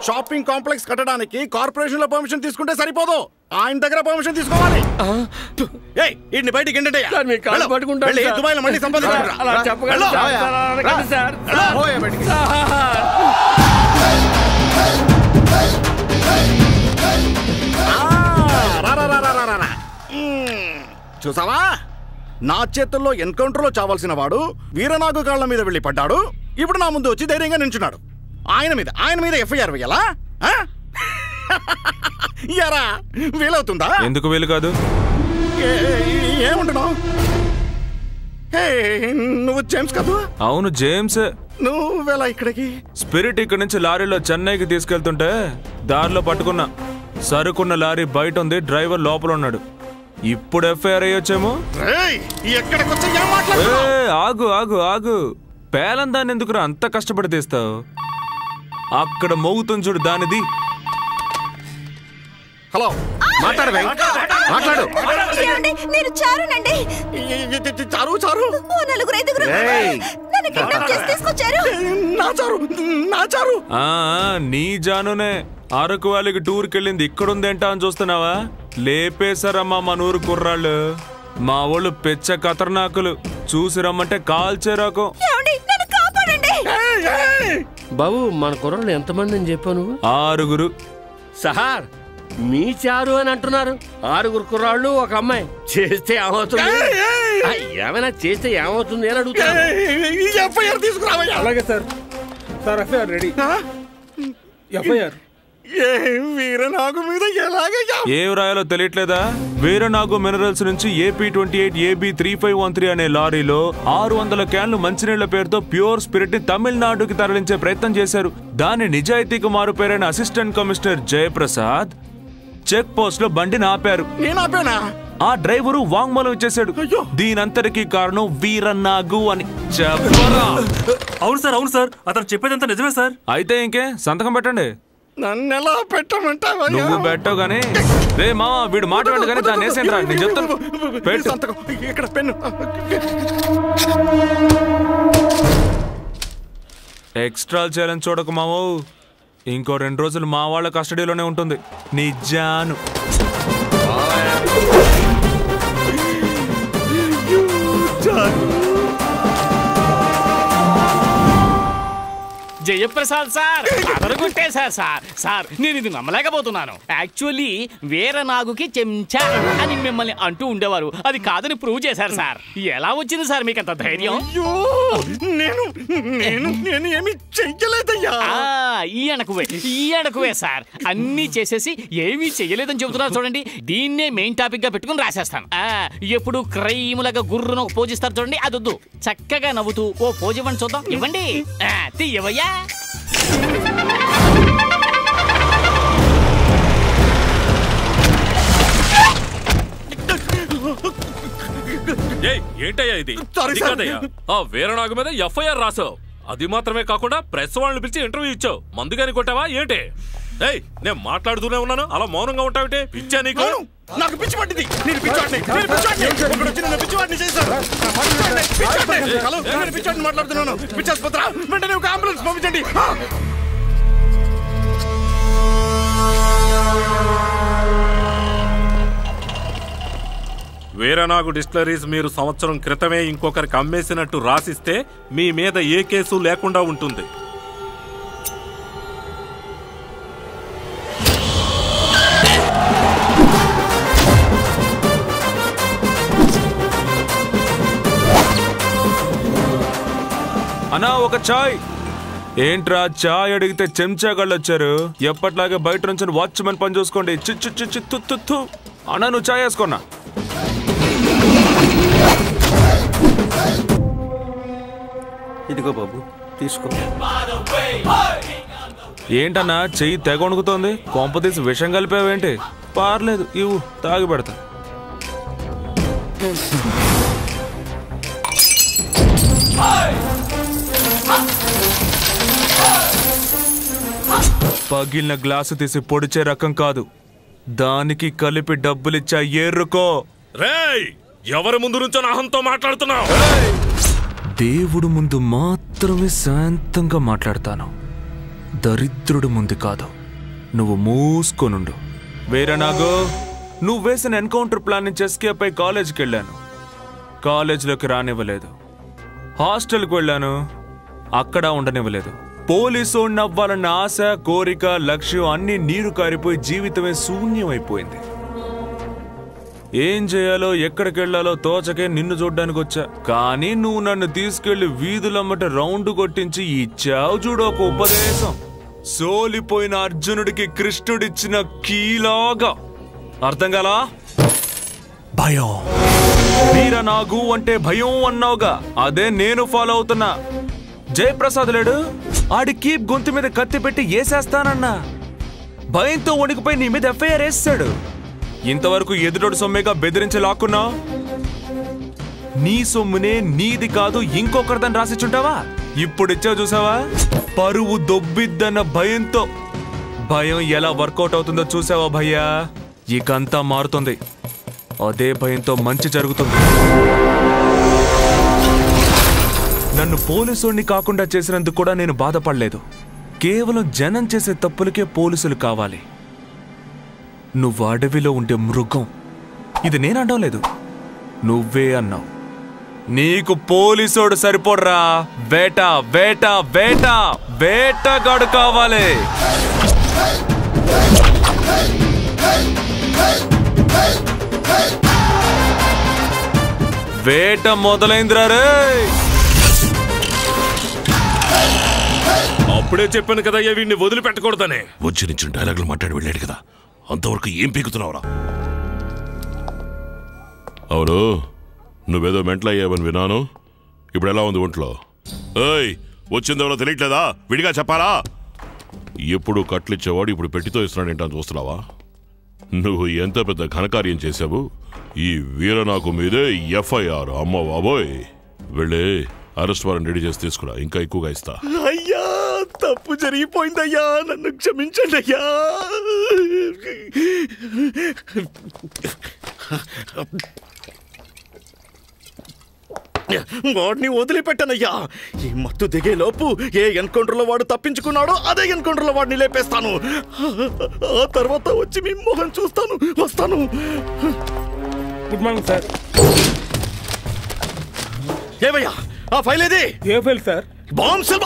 షాపింగ్ కాంప్లెక్స్ కట్టడానికి కార్పొరేషన్లో పర్మిషన్ తీసుకుంటే సరిపోదు. ఆయన దగ్గర పర్మిషన్ తీసుకోవాలి. ఏయ్ ఇన్ని బయటికి ఏంటంటే. దుబాయ్లో మళ్ళీ సంపాదించుకుంటా. చూసావా? నా చేతుల్లో ఎన్కౌంటర్లో చావాల్సిన వాడు వీరనాగు కాళ్ళ మీద వెళ్ళి పడ్డాడు. ఇప్పుడు నా ముందు వచ్చి ధైర్యంగా నించున్నాడు. ఆయన మీద ఆయన మీద ఎఫ్ఐఆర్ వేయాలా? ఎరా వీలవుతుందా? ఎందుకు వీలు కాదు? ఏ- ఏ- ఏమంటున్నావు? హే, నువ్వు జేమ్స్ కాదు? అవును జేమ్స్. నువ్వెలా ఇక్కడికి? స్పిరిట్ ఇక్కడి నుంచి లారీలో చెన్నైకి తీసుకెళ్తుంటే దారిలో పట్టుకున్నా సరుకున్న లారీ బయట ఉంది డ్రైవర్ లోపల ఉన్నాడు. ఇప్పుడు ఎఫ్ఐఆర్ అయ్యొచ్చేమో? ఆగు ఆగు ఆగు. పేలం దాన్ని ఎందుకురా అంత కష్టపడి తీస్తావు? అక్కడ మోగుతుంది చూడు దానిది. హలో మాట్లాడు ఏమండి? నేను చారునండి. చారు చారు. ఓ నలుగురు ఐదుగురు. ఏయ్. నన్ను కిడ్నాప్ చేసి తీసుకొచ్చారు. నా చారు నా చారు. ఆ నీ జానునే. అరకు వాళ్ళకి టూర్కి వెళ్ళింది ఇక్కడుందేంటా అని చూస్తున్నావా? లేపేశారమ్మా మన ఊరు కుర్రాళ్ళు. మా వాళ్ళు పెచ్చ ఖతర్నాకులు చూసి రమ్మంటే కాల్చే రకం. ఏమండి నన్ను కాపాడండి. బాబు మన కుర్రలు ఎంతమంది అని చెప్పావు నువ్వు? ఆరుగురు. సార్ మీ చారు అని అంటున్నారు. ఆరుగురు కుర్రాళ్ళు ఒక అమ్మాయి. చేస్తే ఏమవుతుంది? ఏమైనా చేస్తే ఏమవుతుంది అని అడుగుతాను అలాగే sir. Sir FIR ready. FIR. Veeranagu మీద ఏం రాయాలో తెలియట్లేదా? వీరనాగు మినరల్స్ నుంచి AP twenty eight AB three five one three అనే లారీలో ఆరు వందల క్యాన్లు మంచినీళ్ళ పేరుతో ప్యూర్ స్పిరిట్ని తమిళనాడుకి తరలించే ప్రయత్నం చేశారు. దాని నిజాయితీకి మారుపేరైన అసిస్టెంట్ కమిషనర్ జయప్రసాద్ చెక్ పోస్ట్లో బండిని ఆపారు. నేను ఆపానా? ఆ డ్రైవరు వాంగ్మూలం ఇచ్చేశాడు. దీనంతటికీ కారణం వీరన్నాగు అని. చెప్పరా? అవును సార్ అవును సార్. అతను చెప్పేదంతా నిజమే సార్. అయితే ఇంకే సంతకం పెట్టండి. నన్ను ఎలా పెట్టమంటావయ్యా? నువ్వు పెట్టవు గానీ రే మామ వీడు మాట్లాడు కానీ దాన్ని వేసేంట్రా నేను చెప్తాను. పెట్టు. సంతకం. ఇక్కడ పెన్ను. ఎక్స్ట్రా చేయాలని చూడకు మామో ఇంకో రెండు రోజులు మా వాళ్ళ కస్టడీలోనే ఉంటుంది. నీ జాను జయప్రసాద్ సార్ అదరగొట్టేశారు సార్ సార్ నేను ఇది నమ్మలేకపోతున్నాను. యాక్చువల్లీ వేరే నాగుకి చెంచా అని మిమ్మల్ని అంటూ ఉండేవారు. అది కాదని ప్రూవ్ చేశారు సార్. ఎలా వచ్చింది సార్ మీకు అంత ధైర్యం నేను నేను నేను ఏమి చెయ్యలేదయ్యా. ఈ అణకువే ఈ అణకువే సార్. అన్నీ చేసేసి ఏమీ చెయ్యలేదని చెబుతున్నారు చూడండి. దీన్నే మెయిన్ టాపిక్గా పెట్టుకుని రాసేస్తాను. ఆ, ఎప్పుడు క్రైములాగా గుర్రును ఒక పోజ్ ఇస్తారు చూడండి. అది వద్దు చక్కగా నవ్వుతూ ఓ పోజ్ ఇవ్వండి చూద్దాం. ఇవ్వండి. తీయవయ్యా. ఏంటయ్యా ఇది. ఆ వీరనాగు మీద ఎఫ్ఐఆర్ రాసావు. అది మాత్రమే కాకుండా ప్రెస్ వాళ్ళని పిలిచి ఇంటర్వ్యూ ఇచ్చావు. మందుగాని కొట్టావా? ఏంటి? ఏయ్ నేను మాట్లాడుతూనే ఉన్నాను. అలా మౌనంగా ఉంటావుటే? పిచ్చా నీకు? నాకు పిచ్చి పట్టింది. నేను పిచ్చివాడిని నేను పిచ్చివాడిని ఒకడు వచ్చి నన్ను పిచ్చివాడిని చేశాడు. పిచ్చివాడిని. హలో నేను పిచ్చివాడిని మాట్లాడుతున్నాను. పిచ్చాసుపత్ర వెంటనే ఒక అంబులెన్స్ పంపించండి! వీరనాగు డిస్టిలరీస్ మీరు సంవత్సరం క్రితమే ఇంకొకరికి అమ్మేసినట్టు రాసిస్తే మీ మీద ఏ కేసు లేకుండా ఉంటుంది. అన్నా ఒక చాయ్. ఏంట్రా చాయ్ అడిగితే చెంచాగాళ్ళు వచ్చారు ఎప్పట్లాగే బయట నుంచి వాచ్మెన్ పని చూసుకోండి. చిచ్చు చిచ్చు తు తు తు అన్నా నువ్వు చాయ్ వేసుకున్నా ఇదిగో బాబు తీసుకో. ఏంటన్నా చెయ్యి తెగ వణుకుతోంది? కొంప తీసి విషం కలిపావేంటి? పార్లేదు ఇవ్వు తాగి పెడతా. పగిలిన గ్లాసు తీసి పొడిచే రకం కాదు. దానికి కలిపి డబ్బులిచ్చా ఏరుకో. రేయ్! ఎవరి ముందు నుంచో నాహంతో మాట్లాడుతున్నావు? దేవుడు ముందు మాత్రమే శాంతంగా మాట్లాడతాను. దరిద్రుడు ముందు కాదు. నువ్వు మూసుకొనుండు. వేరే నాగో నువ్వు వేసిన ఎన్కౌంటర్ ప్లాన్ అయి కాలేజీకి వెళ్ళాను కాలేజీలోకి రానివ్వలేదు. హాస్టల్కి వెళ్ళాను. అక్కడ ఉండనివ్వలేదు. పోలీసు నవ్వాలన్న ఆశ కోరిక లక్ష్యం అన్ని నీరు కారిపోయి జీవితమే శూన్యమైపోయింది. ఏం చేయాలో ఎక్కడికెళ్ళాలో తోచకే నిన్ను చూడ్డానికి వచ్చా. కానీ నువ్వు నన్ను తీసుకెళ్ళి వీధులమ్మట రౌండ్ కొట్టించి ఇచ్చావు చూడు ఒక ఉపదేశం. సోలిపోయిన అర్జునుడికి కృష్ణుడిచ్చిన కీలాగా. అర్థం కాలా? భయం. వీర నాగు అంటే భయం అన్నావుగా. అదే నేను ఫాలో అవుతున్నా. జయప్రసాద్ లేడు? ఆడి కీప్ గొంతు మీద కత్తి పెట్టి ఏసేస్తానన్నా. భయంతో వణికిపోయి నీ మీద ఎఫ్ఐఆర్ వేస్తాడు ఇంతవరకు ఎదుటోడు సొమ్మేగా బెదిరించి లాక్కున్నా నీ సొమ్మునే నీది కాదు ఇంకొకరిదని రాసిచ్చుంటావా? ఇప్పుడు చూసావా? పరువు దొబ్బిద్దన్న భయంతో. భయం ఎలా వర్కౌట్ అవుతుందో చూసావా భయ్యా? ఇకంతా మారుతుంది. అదే భయంతో మంచి జరుగుతుంది. నన్ను పోలీసుడిని కాకుండా చేసినందుకు కూడా నేను బాధపడలేదు. కేవలం జనం చేసే తప్పులకే పోలీసులు కావాలి. నువ్వు అడవిలో ఉండే మృగం. ఇది నేను అనడం లేదు. నువ్వే అన్నావు. నీకు పోలీసోడు సరిపోడ్రా. వేట వేట వేట వేటగాడు కావాలి. వేట మొదలైందిరా రే అప్పుడే చెప్పాను కదా వీడిని వదిలిపెట్టకూడదని. వచ్చి నుంచి డైలాగులు మాట్లాడి వెళ్ళాడు కదా. అంతవరకు ఏం పీకుతున్నావురా? అవును నువ్వేదో మెంటల్ అయ్యావని విన్నాను. ఇప్పుడు ఎలా ఉంది ఒంట్లో? ఏయ్ వచ్చిందెవరో తెలియట్లేదా? విడిగా చెప్పాలా? ఎప్పుడు కట్లిచ్చేవాడు ఇప్పుడు పెట్టితో ఇస్తున్నాడు ఏంటని చూస్తున్నావా? నువ్వు ఎంత పెద్ద ఘనకార్యం చేశావు? ఈ వీరనాకు మీదే ఎఫ్ఐఆర్ అమ్మ బాబోయ్. వెళ్ళి అరెస్ట్ వారెంట్ రెడీ చేసి తీసుకురా ఇంకా ఎక్కువగా ఇస్తా. అయ్యా! తప్పు జరిగిపోయిందయ్యా. నన్ను క్షమించండి అయ్యా. వాడిని వదిలిపెట్టనయ్యా. ఈ మత్తు దిగే లోపు ఏ ఎన్కౌంటర్లో వాడు తప్పించుకున్నాడో అదే ఎన్కౌంటర్లో వాడిని లేపేస్తాను. ఆ తర్వాత వచ్చి మీ మొహం చూస్తాను వస్తాను. గుడ్ మార్నింగ్ సార్ ఏవయ్యా ఆ ఫైల్ ఏది? ఏ file sir bomb cell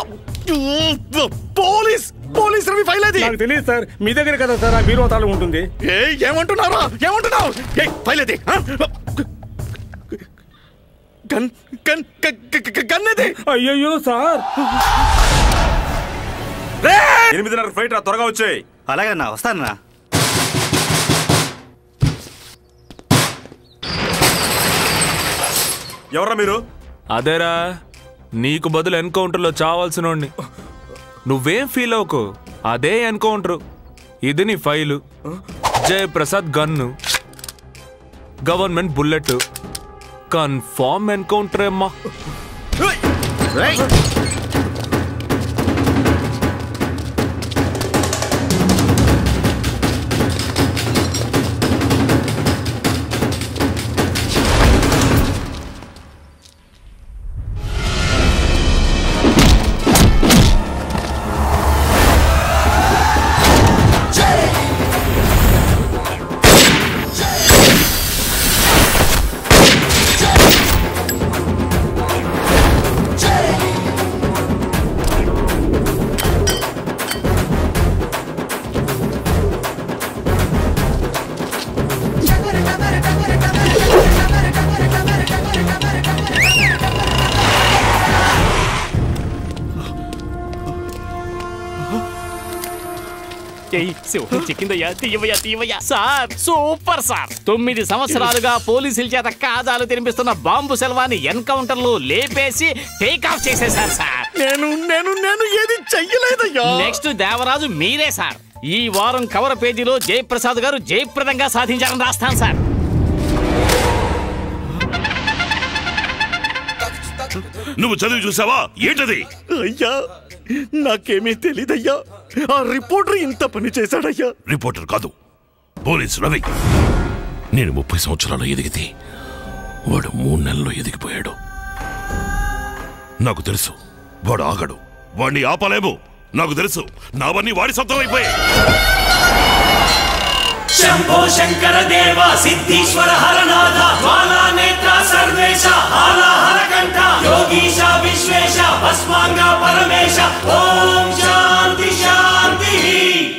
police police Ravi file ఏది నాకు తెలియదు సార్. మీ దగ్గర కదా సార్ ఆ బీరో తాళం ఉంటుంది. ఏ ఏమంటున్నారా? ఏమంటున్నావు? ఏ ఫైల్ ఆ? గన్ గన్ గన్ ఏది అయ్యయ్యో సార్. ఎనిమిదిన్నర ఫ్లైట్ రా త్వరగా వచ్చాయి. అలాగే అన్న వస్తానన్నా. ఎవరా మీరు? అదేరా. నీకు బదులు ఎన్కౌంటర్లో చావాల్సినోడిని. నువ్వేం ఫీల్ అవ్వకు? అదే ఎన్కౌంటర్. ఇది నీ file. Jayaprasad gun. Government bullet confirm encounter అమ్మా సింహం చిక్కిందయ్యా తీయవయ్యా తీయవయ్యా. Sir super sir. తొమ్మిది సంవత్సరాలుగా పోలీసుల చేత కాజాలు తినిపిస్తున్న బాంబు సెల్వాని ఎన్కౌంటర్లో లేపేసి టేక్ ఆఫ్ చేసేశారు సార్. నేను నేను నేను ఏది చెయ్యలేదయ్యా. నెక్స్ట్ దేవరాజు మీరే సార్. ఈ వారం కవర్ పేజీలో జయప్రసాద్ గారు జయప్రదంగా సాధించారని రాస్తాను సార్. నువ్వు చదివి చూసావా? ఏంటది? అయ్యా నాకేమీ తెలీదయ్యా. ఆ రిపోర్టర్ ఇంత పని చేశాడయ్యా? రిపోర్టర్ కాదు పోలీస్ రవి. నేను ముప్పై సంవత్సరాలు ఎదిగితే వాడు మూడు నెలల్లో ఎదిగిపోయాడు. నాకు తెలుసు వాడు ఆగడు వాడిని ఆపలేము. నాకు తెలుసు నావన్నీ వాడి సొంతం అయిపోయాయి. शंभो शंकर देवा, सिद्धीश्वर हरनाथ, बाला नेत्रा, सर्वेश हाला हरकंठ, योगीश, विश्वेश, भस्मांग, परमेश। ओम शांति शांति।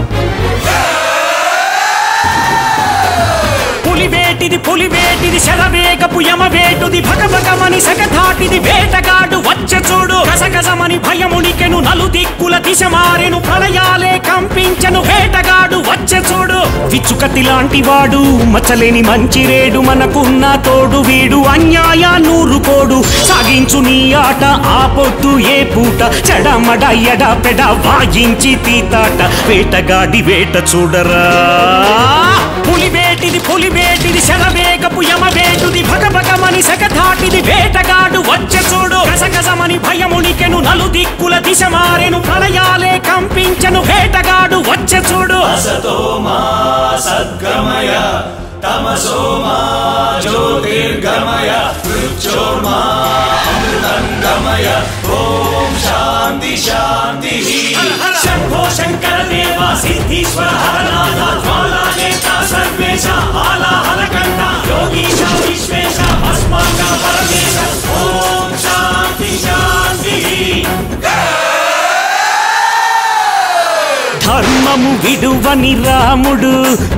Thank వేటిది పులి వేటిది శరవేగపు యమవేటుది భగభగమని సగధాటిది వేటగాడు వచ్చ చూడు కసకసమని భయమునికెను నలు దిక్కుల దిశ మారెను ప్రళయాలే కంపించను వేటగాడు వచ్చ చూడు. విచ్చుకతి లాంటి వాడు మచ్చలేని మంచిరేడు మనకున్న తోడు వీడు అన్యాయ నూరుకోడు సాగించు నీ ఆట ఆ పొద్దు ఏ పూట. చెడమడ ఎడ పెడ వాయించి తీతాట. వేటగాడి వేట చూడరా. పులివేటిది పులివేటిది శరవేగపు యమవేటుది భగభగమని సగధాటిది వేటగాడు వచ్చే చూడు కసకసమని భయమునికెను నలు దిక్కుల దిశ మారెను ప్రళయాలే కంపించను వేటగాడు వచ్చె చూడు. సద్గమయ తమసో మా జ్యోతిర్గమయ మృత్యోర్మా అమృతంగమయ ఓం శాంతి శాంతి शङ्करदेवासिद्धीश्वर हरलादेश सर्वेश आला योगीश विश्वेश अस्माकं परमेश ॐ शान्ति शान्तिः ధర్మము విడువని రాముడు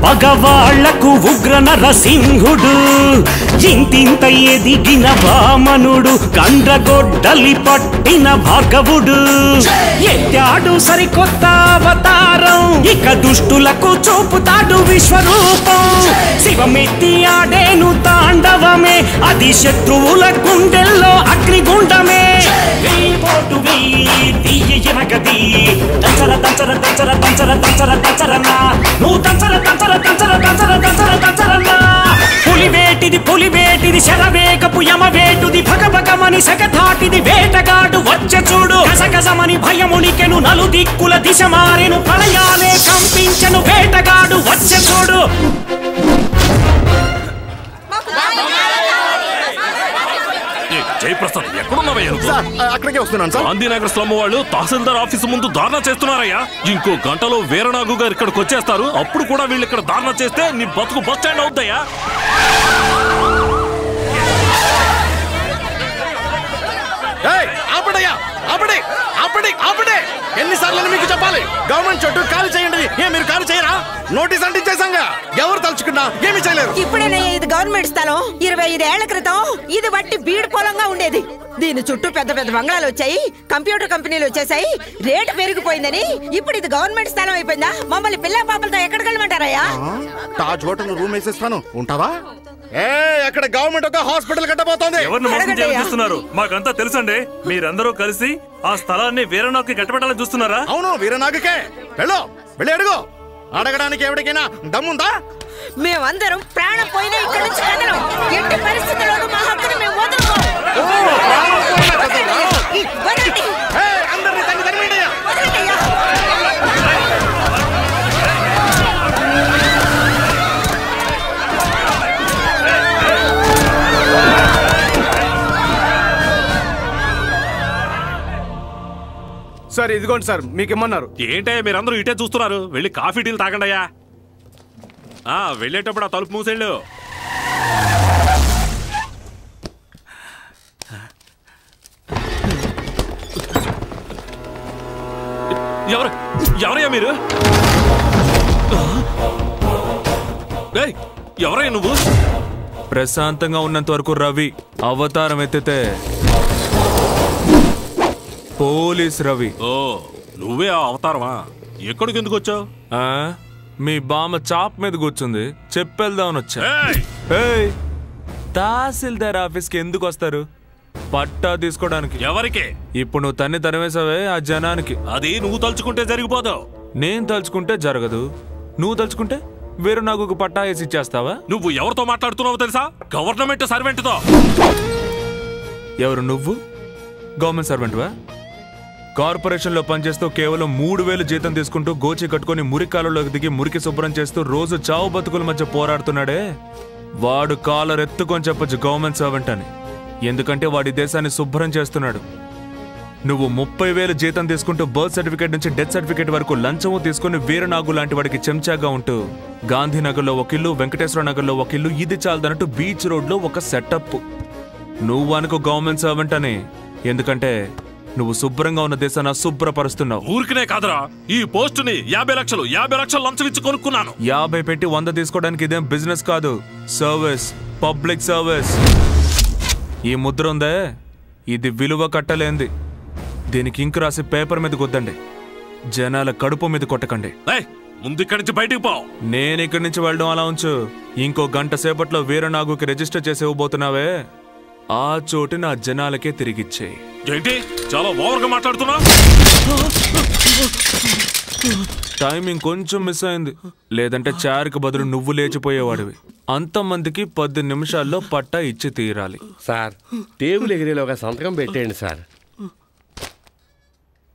పగవాళ్ళకు ఉగ్ర నరసింహుడు. ఇంతింత ఎదిగిన వామనుడు గండ్రగొడ్డలి పట్టిన భార్గవుడు. ఎత్తాడు సరికొత్త అవతారం ఇక దుష్టులకు చూపుతాడు విశ్వరూపం. శివమెత్తి ఆడేను తాండవమే అది శత్రువుల గుండెల్లో అగ్నిగుండమే. వెయ్యి పోటు వెయ్యి తీయ ఎనగది దంచర దంచర దంచర దంచర దంచర తంచరన్నా. నువ్వు తంచర తంచర తంచర తంచర తంచర తంచరన్నా. పులివేటిది పులివేటిది శరవేకపు యమవేటుది భగభగమని సగధాటిది వేటగాడు వచ్చ చూడు. కసకసమని భయమునికెను నలు దిక్కుల దిశ మారెను ప్రళయాలే కంపించను వేటగాడు వచ్చ చూడు. ఎక్కడున్నావయ్యా? అక్కడికే వస్తున్నాను సార్. గాంధీనగర్ స్లమ్ వాళ్ళు తహసీల్దార్ ఆఫీసు ముందు ధారణ చేస్తున్నారయ్యా. ఇంకో గంటలో వీరనాగు గారు ఇక్కడికి వచ్చేస్తారు. అప్పుడు కూడా వీళ్ళు ఇక్కడ ధారణ చేస్తే నీ బతుకు బస్ స్టాండ్ అవుతాయా ఆపడయ్యా ఆపడి ఆపడి ఆపడి. ఎన్నిసార్లు మీకు చెప్పాలి? గవర్నమెంట్ చుట్టూ ఖాళీ చేయండి. ఏ మీరు ఖాళీ చేయరా? నోటీస్ అంటించేసాంగా ఎవరు తలుచుకున్నా ఏమి చేయలేరు. ఇప్పుడేనయ్యా ఇది గవర్నమెంట్ స్థలం? ఇరవై ఐదేళ్ళ క్రితం ఇది వట్టి బీడు పొలంగా ఉండేది. దీని చుట్టూ పెద్ద పెద్ద బంగ్లాలు వచ్చాయి కంప్యూటర్ కంపెనీలు వచ్చేసాయి రేటు పెరిగిపోయిందని ఇప్పుడు ఇది గవర్నమెంట్ స్థలం అయిపోయిందా? మమ్మల్ని పిల్ల పాపలతో ఎక్కడికి వెళ్ళమంటారయ్యా? తాజ్ హోటల్ రూమ్ వేసేస్తాను. ఉంటావా? ఏ అక్కడ గవర్నమెంట్ ఒక హాస్పిటల్ కట్టబోతోంది. ఎవరిని మోసం చూస్తున్నారు మాకంతా తెలుసండి. మీరందరూ కలిసి ఆ స్థలాన్ని వీరనాకి కట్టబెట్టాలని చూస్తున్నారా? అవును వీరనాగకే. వెళ్ళు వెళ్ళి అడుగు. అడగడానికి ఎవరికైనా దమ్ముందా? మేమందరం ప్రాణం పోయినా ఇక్కడ నుంచి కదలం. ఎట్టి పరిస్థితుల్లోనూ మా హక్కును మేము వదులుకోం వదలండి. వదలండయ్యా. సార్ ఇదిగోండి సార్ మీకు ఇమ్మన్నారు ఏంటయ్యా మీరందరూ ఇటే చూస్తున్నారు? వెళ్ళి కాఫీ టీలు తాగండియా ఆ వెళ్ళేటప్పుడు ఆ తలుపు మూసేళ్ళు. ఎవరు? ఎవరయ్యా మీరు? ఏయ్, ఎవరయ్యా నువ్వు? ప్రశాంతంగా ఉన్నంత వరకు రవి అవతారం ఎత్తితే పోలీస్ రవి. ఓ నువ్వే ఆ అవతారమా? ఎక్కడికి ఎందుకు వచ్చావు మీ బామ్మ చాప్ మీద కూర్చుంది. చెప్పేద్దామని వచ్చా. తహసీల్దార్ ఆఫీస్కి ఎందుకు వస్తారు? పట్టా తీసుకోవడానికి. ఎవరికి? ఇప్పుడు నువ్వు తన్ని తరిమేసావే ఆ జనానికి. అది నువ్వు తలుచుకుంటే జరిగిపోదావు నేను తలుచుకుంటే జరగదు. నువ్వు తలుచుకుంటే వేరే నాగుకు పట్టా వేసి ఇచ్చేస్తావా? నువ్వు ఎవరితో మాట్లాడుతున్నావో తెలుసా? గవర్నమెంట్ సర్వెంట్తో. ఎవరు నువ్వు? గవర్నమెంట్ సర్వెంట్వా? కార్పొరేషన్లో పనిచేస్తూ కేవలం మూడు వేలు జీతం తీసుకుంటూ గోచి కట్టుకొని మురికాలలోకి దిగి మురికి శుభ్రం చేస్తూ రోజు చావు బతుకుల మధ్య పోరాడుతున్నాడే? వాడు కాలర్ ఎత్తుకొని చెప్పొచ్చు గవర్నమెంట్ సర్వెంట్ అని. ఎందుకంటే వాడి దేశాన్ని శుభ్రం చేస్తున్నాడు. నువ్వు ముప్పై వేలు జీతం తీసుకుంటూ బర్త్ సర్టిఫికేట్ నుంచి డెత్ సర్టిఫికేట్ వరకు లంచము తీసుకుని వీరనాగు లాంటి వాడికి చెంచాగా ఉంటూ గాంధీనగర్లో ఒక ఇల్లు వెంకటేశ్వర నగర్లో ఒక ఇల్లు ఇది చాలదన్నట్టు బీచ్ రోడ్లో ఒక సెటప్ నువ్వు అనుకో గవర్నమెంట్ సర్వెంట్ అని. ఎందుకంటే నువ్వు శుభ్రంగా ఉన్న దేశాన్ని అశుభ్రపరుస్తున్నావు. ఊరికనే కాదురా ఈ పోస్టుని యాభై లక్షలు యాభై లక్షలు లంచం ఇచ్చి కొనుక్కున్నాను. యాభై పెట్టి వంద తీసుకోవడానికి ఇదేం బిజినెస్ కాదు. Service public service. ఈ ముద్ర ఉందే? ఇది విలువ కట్టలేంది. దీనికి ఇంకు రాసి పేపర్ మీద కొద్దండి జనాల కడుపు మీద కొట్టకండి. ముందు ఇక్కడి నుంచి బయటికి పో. నేను ఇక్కడి నుంచి వెళ్ళడం అలా ఉంచు. ఇంకో గంట సేపట్లో వీరనాగుకి రిజిస్టర్ చేసి ఇవ్వబోతున్నావే. ఆ చోటు నా జనాలకే తిరిగిచ్చేయి ఏంటి? చాలా ఓవర్గా మాట్లాడుతున్నా? టైమింగ్ కొంచెం మిస్ అయింది. లేదంటే చారుకి బదులు నువ్వు లేచిపోయేవాడివి. అంతమందికి పది నిమిషాల్లో పట్టా ఇచ్చి తీరాలి. సార్ టేబుల్ ఎగిరేలో ఒక సంతకం పెట్టేయండి సార్.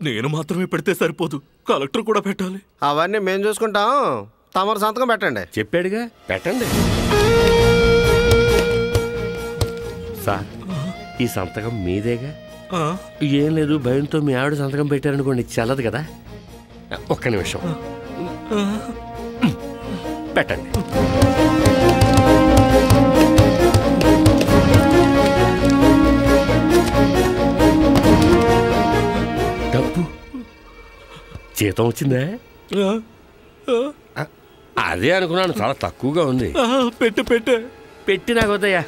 నేను మాత్రమే పెడితే సరిపోదు. కలెక్టర్ కూడా పెట్టాలి. అవన్నీ మేము చూసుకుంటాం. తమరు సంతకం పెట్టండి. చెప్పాడుగా పెట్టండి. సార్ ఈ సంతకం మీదేగా? ఏం లేదు భయంతో మీ ఆవిడ సంతకం పెట్టారనుకోండి చల్లదు కదా? ఒక్క నిమిషం. పెట్టండి. డబ్బు? జీతం వచ్చిందా? అదే అనుకున్నాను చాలా తక్కువగా ఉంది. పెట్టు పెట్టు పెట్టి. నాకు వద్దయ్యా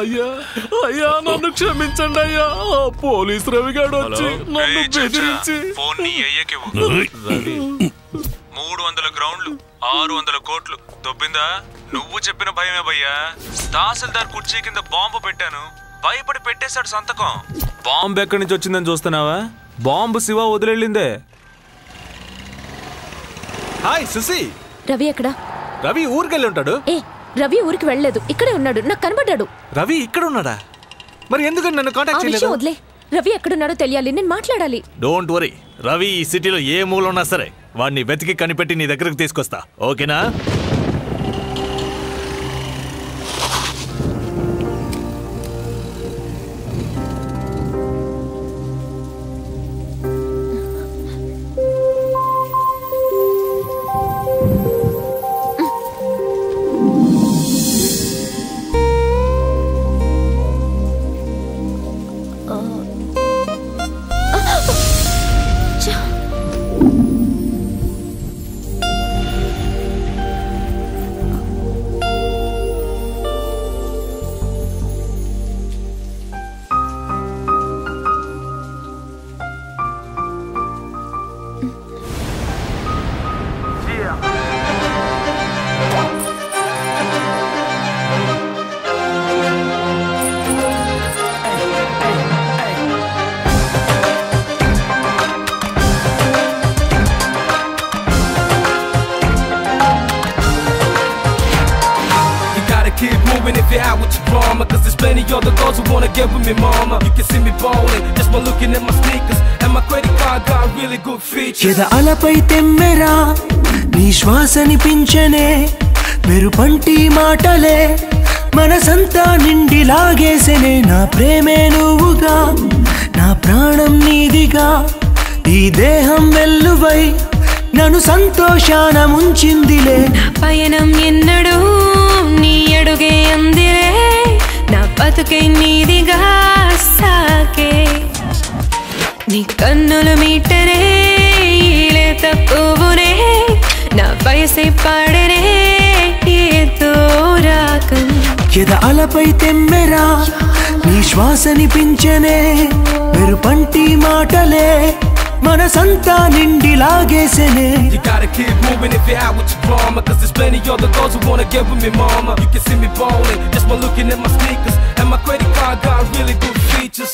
అయ్యా అయ్యా నన్ను క్షమించండి అయ్యా. పోలీస్ రవిగాడు వచ్చి నన్ను బెదిరించి. ఫోన్ నీ అయ్యకివ్వు. రవి, మూడు వందల గ్రౌండ్లు ఆరు వందల కోట్లు. దొబ్బిందా? నువ్వు చెప్పిన భయమే భయ్యా. తహసీల్దార్ కుర్చీ కింద బాంబు పెట్టాను. భయపడి పెట్టేశాడు సంతకం. బాంబు ఎక్కడి నుంచి వచ్చిందని చూస్తున్నావా? బాంబు శివ వదిలేళ్ళిందే. హాయ్ సుసి రవి ఎక్కడా? రవి ఊరికెళ్ళి ఉంటాడు? ఏ రవి ఊరికి వెళ్ళలేదు. ఇక్కడే ఉన్నాడు. నాకు కనబడ్డాడు. రవి ఇక్కడ ఉన్నాడా మరి ఎందుకు నన్ను కాంటాక్ట్ చేయలేదు? వదిలే. రవి ఎక్కడున్నాడో తెలియాలి. నేను మాట్లాడాలి. డోంట్ వరీ రవి ఈ సిటీలో ఏ మూల ఉన్నా సరే వాడిని వెతికి కనిపెట్టి నీ దగ్గరకు తీసుకొస్తా. ఓకేనా? సంతోషాన ముంచిందిలే పయనం ఎన్నడూ నీ అడుగే అందిరే. నా బతుకే నీదిగా సాగే నీ కన్నుల మీటరే లేత పువ్వునే నా వయసే పాడరే ఏదో రాగం చెద అలపై తెమ్మెరా నీ శ్వాసని పించనే మెరుపంటి మాటలే. మనసంతా నిండి లాగేసెనే You gotta keep moving if you're out with your drama Cause there's plenty other girls who wanna get with me mama You can see me ballin' just by looking at my sneakers And my credit card got really good features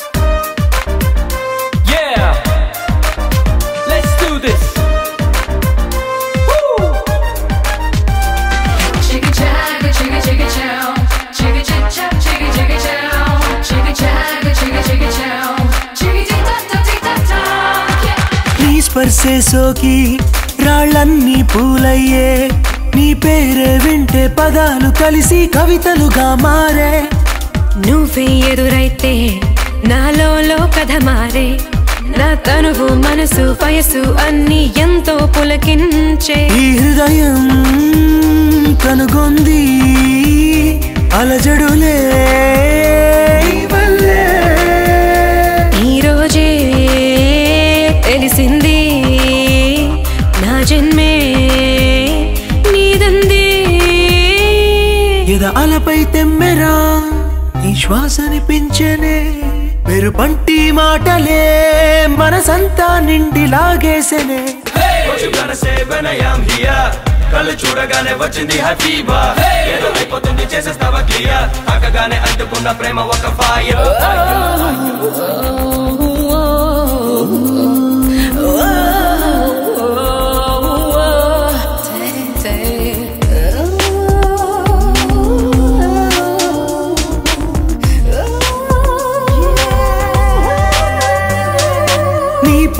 స్పర్శే సోకి రాళ్ళన్నీ పూలయ్యే. నీ పేరే వింటే పదాలు కలిసి కవితలుగా మారే. నువ్వే ఎదురైతే నాలో కథ మారే. నా తనువు మనసు వయసు అన్ని ఎంతో పులకించే. ఈ హృదయం కనుగొంది అలజడులే. తెలిసింది అలపై తెమ్మెరా నీ శ్వాసని పెంచనే మెరు పంటి మాటలే మనసంతా నిండి లాగేసెనే? కళ్ళు చూడగానే వచ్చింది హ్యాపీబా ఏదో అయిపోతుంది చేసేస్తావా క్లియర్ తాకగానే అంటుకున్న ప్రేమ ఒక ఫైర్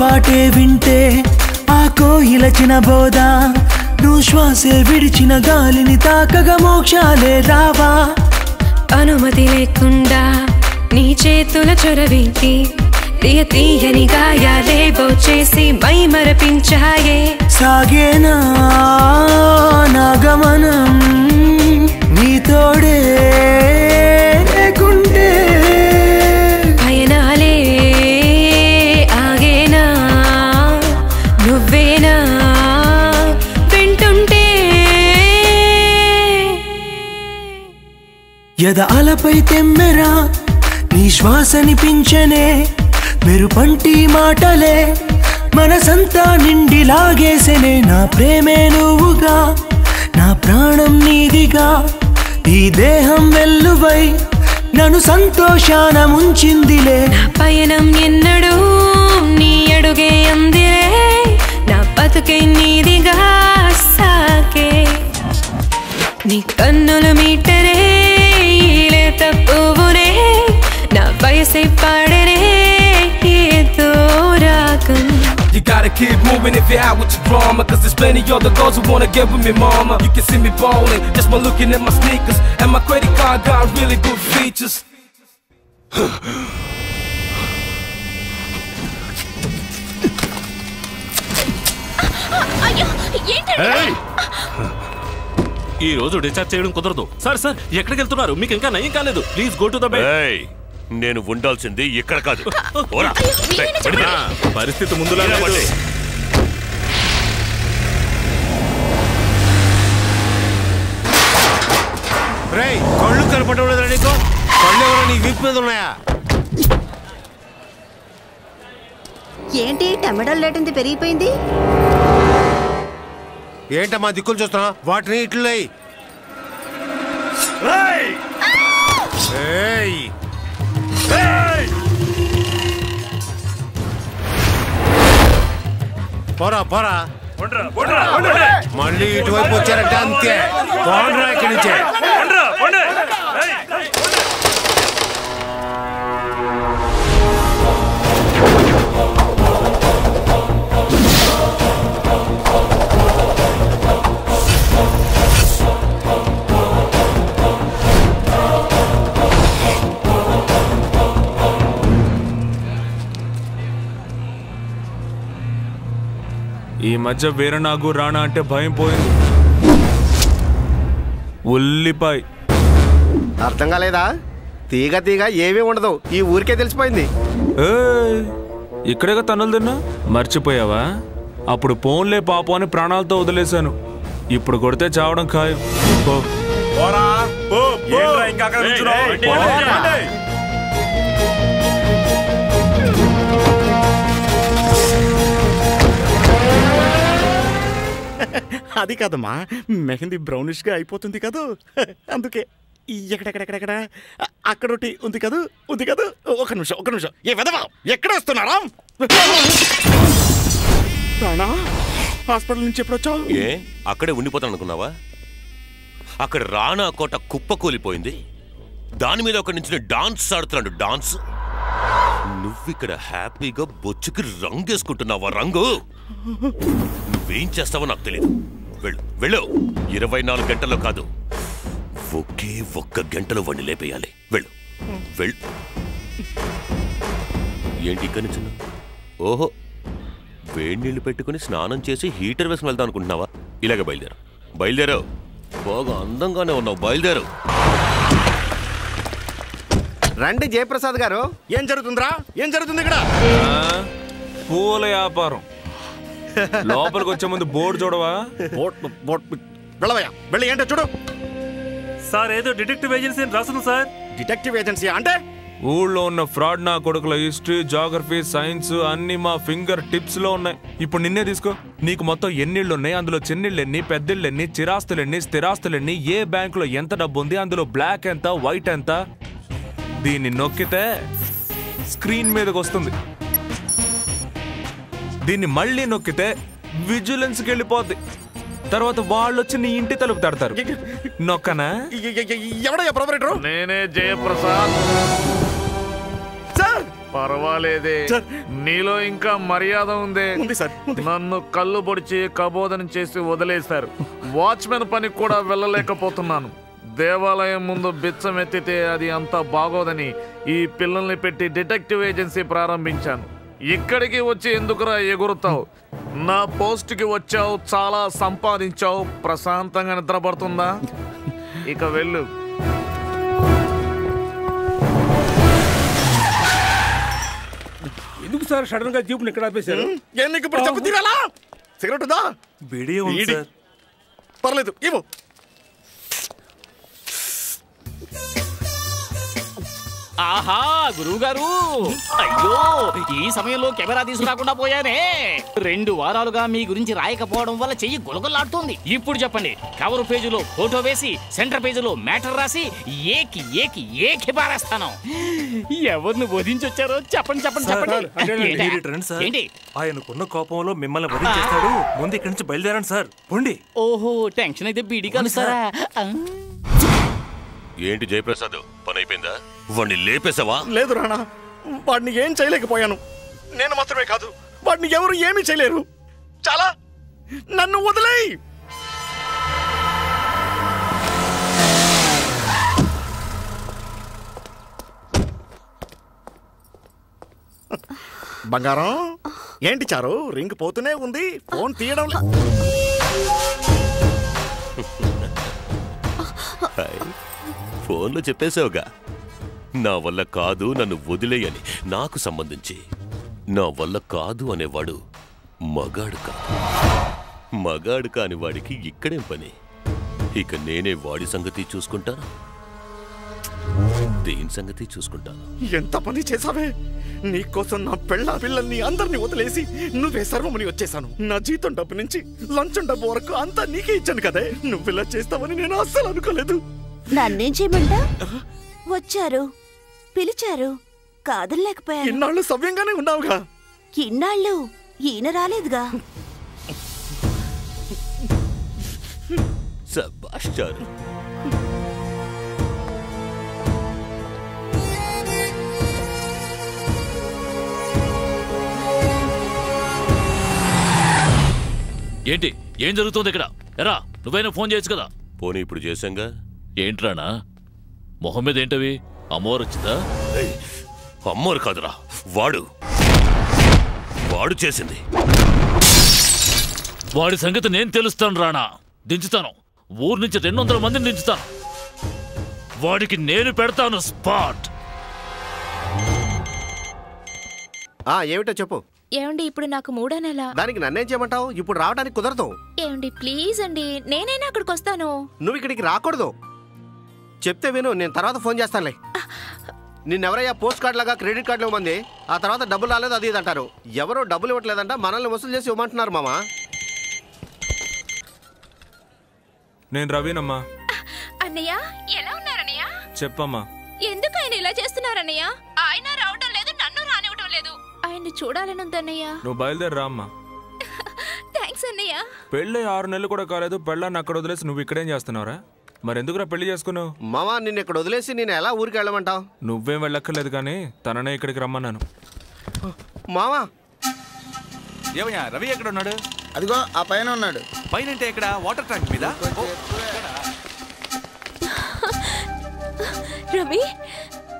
పాటే వింటే ఆ కోయిల చినబోద నువ్వు శ్వాసే విడిచిన గాలిని తాకగా మోక్షాలే రావా. అనుమతి లేకుండా నీ చేతుల చొరవింటి తీయ తీయని గాయాలేవో చేసి మై మరపించాయే సాగేనా నా గమనం నీ తోడే ఎద అలపై తెమ్మెరా నీ శ్వాసని పించనే మెరు మాటలే. మనసంతా నిండి లాగేసెనే నా ప్రేమే నువ్వుగా నా ప్రాణం నీదిగా ఈ దేహం వెల్లువై నన్ను సంతోషాన ముంచిందిలే. నా పయనం ఎన్నడూ నీ అడుగే అందిరే నా బతుకే నీదిగా సాకే. నీ కన్నులు మీటరే You gotta keep moving if you out with your drama Cause there's plenty other girls who wanna get with me mama. You can see me ballin' just by looking at my sneakers And my credit card got really good features. Hey! ఈ రోజు discharge చేయడం కుదరదు. Sir sir ఎక్కడికి వెళ్తున్నారు? మీకు ఇంకా నయం కాలేదు. Please go to the bed. ఏయ్, నేను ఉండాల్సింది ఇక్కడ కాదు. పరిస్థితి ముందులా లేదు. రేయ్ కళ్ళు కనపడడం లేదురా నీకు? కళ్ళు ఎవరో నీ వీపు మీద ఉన్నాయా? ఏంటి టమాటాల రేట్ ఇంత పెరిగిపోయింది? ఏంటమ్మా దిక్కులు చూస్తున్నా? వాటిని ఇట్లు. ఏయ్! పోరా పోరా. మళ్ళీ ఇటువైపు వచ్చారంటే అంతే. పోండ్రా ఇక్కడి నుంచే. ఈ మధ్య వీరనాగు రాణా అంటే భయం పోయింది. ఉల్లిపాయ్. అర్థం కాలేదా? తీగ తీగ ఏమీ ఉండదు. ఈ ఊరికే తెలిసిపోయింది. ఇక్కడేగా తన్నులు తిన్నా? మర్చిపోయావా? అప్పుడు పోన్లే పాపం అని ప్రాణాలతో వదిలేశాను. ఇప్పుడు కొడితే చావడం ఖాయం. అది కాదమ్మా మెహందీ బ్రౌనిష్గా అయిపోతుంది కదూ. అందుకే ఎక్కడెక్కడెక్కడెక్కడ? అక్కడొకటి ఉంది కదూ ఉంది కదూ. ఒక నిమిషం ఒక నిమిషం. ఏ విధవా ఎక్కడ వస్తున్నారా రాణా హాస్పిటల్ నుంచి ఎప్పుడు వచ్చావు ఏ అక్కడే ఉండిపోతాను అనుకున్నావా అక్కడ రాణా కోట కుప్పకూలిపోయింది దాని మీద ఒక నుంచి డాన్స్ ఆడుతున్నాడు డాన్స్. నువ్విక్కడ హ్యాపీగా బొచ్చుకి రంగేసుకుంటున్నావా రంగు? నువ్వేం చేస్తావో నాకు తెలియదు వెళ్ళు వెళ్ళు. ఇరవై నాలుగు గంటల్లో కాదు. ఒకే ఒక్క గంటలో వాడిని లేపేయాలి. వెళ్ళు. వెళ్ళు ఏంటి ఇక్కడి నుంచి ఓహో. వేడి నీళ్ళు పెట్టుకుని స్నానం చేసి హీటర్ వేసుకుని వెళ్దాం అనుకుంటున్నావా? ఇలాగ బయలుదేరు. బయలుదేరావు బాగా అందంగానే ఉన్నావు. బయలుదేరు. రండి జయప్రసాద్ గారు. ఏం జరుగుతుందిరా? ఏం జరుగుతుంది ఇక్కడ? పూల వ్యాపారం. లోపలికి వచ్చే ముందు బోర్డు చూడవా? వెళ్ళవయ్యా. వెళ్ళి ఏంటో చూడు. సార్ ఏదో డిటెక్టివ్ ఏజెన్సీ అని రాస్తుంది సార్. డిటెక్టివ్ ఏజెన్సీ అంటే? ఊళ్ళో ఉన్న ఫ్రాడ్ నా కొడుకుల హిస్టరీ జాగ్రఫీ సైన్స్ అన్ని మా ఫింగర్ టిప్స్లో ఉన్నాయి. ఇప్పుడు నిన్నే తీసుకో. నీకు మొత్తం ఎన్నిళ్ళు ఉన్నాయి అందులో చిన్నిళ్ళు ఎన్ని పెద్దిళ్ళు ఎన్ని చిరాస్తులు ఎన్ని స్థిరాస్తులు ఎన్ని ఏ బ్యాంకులో ఎంత డబ్బు ఉంది? అందులో బ్లాక్ ఎంత వైట్ ఎంత? దీన్ని నొక్కితే స్క్రీన్ మీదకి వస్తుంది దీన్ని మళ్ళీ నొక్కితే విజిలెన్స్కి వెళ్ళిపోద్ది తర్వాత వాళ్ళు వచ్చి నీ ఇంటి తలుపు తడతారు. నొక్కనా? ఎవడయ్యా ప్రొపరేటర్ నేనే జయప్రసాద్. పర్వాలేదే. నీలో ఇంకా మర్యాద ఉందే. నన్ను కళ్ళు పొడిచి కబోధన చేసి వదిలేశారు. వాచ్మెన్ పని కూడా వెళ్ళలేకపోతున్నాను. దేవాలయం ముందు బిచ్చం ఎత్తితే అది అంత బాగోదని ఈ పిల్లల్ని పెట్టి డిటెక్టివ్ ఏజెన్సీ ప్రారంభించాను. ఇక్కడికి వచ్చి ఎందుకురా ఎగురుతావు? నా పోస్ట్కి వచ్చావు చాలా సంపాదించావు ప్రశాంతంగా నిద్రపడుతుందా? ఇక వెళ్ళు. ఎందుకు సార్ సడన్గా జీపుని ఇక్కడ ఆపేశారు? ఏం నీకు ఇప్పుడు చెప్పు తీరాలా సిగరెట్ ఉందా? పర్లేదు ఇవ్వు. ఆహా గురువు గారు అయ్యో ఈ సమయంలో కెమెరా తీసుకురాకుండా పోయానే. రెండు వారాలుగా మీ గురించి రాయకపోవడం వల్ల చెయ్యి గులగులాడుతోంది. ఇప్పుడు చెప్పండి కవర్ పేజీలో ఫోటో వేసి సెంటర్ పేజీలో మ్యాటర్ రాసి ఏకి ఏకి ఏకి పారేస్తాను. ఎవరిని వధించొచ్చారో చెప్పండి చెప్పండి చెప్పండి. ఏంటా? ఆయనకున్న కోపంలో మిమ్మల్ని వదిలించేస్తాడు ముందు ఇక్కడి నుంచి బయలుదేరండి సార్. పొండి. ఓహో టెన్షన్ అయితే బీడి కాదు సారా. ఏంటి జయప్రసాద్? పని అయిపోయిందా వాడిని లేపేసావా లేదు రాణా వాడిని ఏం చేయలేకపోయాను. నేను మాత్రమే కాదు వాడిని ఎవరు ఏమీ చేయలేరు. చాలా నన్ను వదిలేయ్! బంగారం ఏంటి చారు రింగ్ పోతూనే ఉంది ఫోన్ తీయడం లే- హాయ్. ఫోన్లో చెప్పేశావుగా. నా వల్ల కాదు నన్ను వదిలేయని నాకు సంబంధించి. నా వల్ల కాదు అనేవాడు మగాడు కాదు. మగాడు కాని వాడికి ఇక్కడేం పని? ఇక నేనే వాడి సంగతి చూసుకుంటా దేని సంగతి చూసుకుంటాను? ఎంత పని చేసావే నీకోసం నా పెళ్ళ పిల్లల్ని అందరినీ వదిలేసి నువ్వే సర్వముని వచ్చేసాను నా జీతం డబ్బు నుంచి లంచం డబ్బు వరకు అంతా నీకే ఇచ్చాను కదే. నువ్వు ఇలా చేస్తావని నేను అస్సలు అనుకోలేదు. నన్నేం చేయమంటా వచ్చారు పిలిచారు కాదనలేకపోయాను ఇన్నాళ్ళు సవ్యంగానే ఉన్నావుగా. ఇన్నాళ్ళు ఈయన రాలేదుగా. సబాష్ చారు ఏంటి? ఏం జరుగుతుంది ఇక్కడ? ఎరా నువ్వైనా ఫోన్ చేయొచ్చు కదా? పోనీ ఇప్పుడు చేశాంగా? ఏంట్రానా? మొహం మీద ఏంటవి? అమ్మవారు వచ్చిందా అమ్మోరు కాదురా వాడు. వాడు చేసింది. వాడి సంగతి నేను తెలుస్తాను రాణా. దించుతాను. ఊరు నుంచి రెండు వందల మందిని దించుతాను. వాడికి నేను పెడతాను స్పాట్. ఆ ఏమిటో చెప్పు. ఏమండి ఇప్పుడు నాకు మూడో నెల. దానికి నన్నేం చేయమంటావు? ఇప్పుడు రావడానికి కుదరదు. ఏమండి ప్లీజ్ అండి నేనైనా అక్కడికి వస్తాను నువ్వు ఇక్కడికి రాకూడదు. చెప్తే విను నేను తర్వాత ఫోన్ చేస్తానులే. నిన్నెవరయ్యా పోస్ట్ కార్డ్ లాగా క్రెడిట్ కార్డులు ఇవ్వమంది ఆ తర్వాత డబ్బులు రాలేదు అది ఇది అంటారు. ఎవరో డబ్బులు ఇవ్వట్లేదంట మనల్ని వసూలు చేసి ఇవ్వమంటున్నారు మామా. నేను రవీనమ్మా. అన్నయ్య ఎలా ఉన్నారన్నయ్య చెప్పమ్మా. ఎందుకు ఆయన ఇలా చేస్తున్నారన్నయ్య ఆయన రావటం లేదు నన్ను రానివ్వటం లేదు. ఆయన్ని చూడాలని ఉందన్నయ్య నువ్వు బయలుదేరి రా అమ్మా. థ్యాంక్స్ అన్నయ్య. పెళ్ళి ఆరు నెలలు కూడా కాలేదు పెళ్ళాన్ని అక్కడ వదిలేసి నువ్వు ఇక్కడేం చేస్తున్నావురా? మరి ఎందుకురా పెళ్ళి చేసుకున్నావు? మామా నిన్ను ఇక్కడ వదిలేసి నేను ఎలా ఊరికి వెళ్ళమంటావు? నువ్వేం వెళ్ళక్కర్లేదు కానీ తననే ఇక్కడికి రమ్మన్నాను. మామా ఏమయ్యా రవి ఎక్కడ ఉన్నాడు? అదిగో ఆ పైన ఉన్నాడు. పైన అంటే ఇక్కడ వాటర్ ట్యాంక్ మీద? ఓ, రవి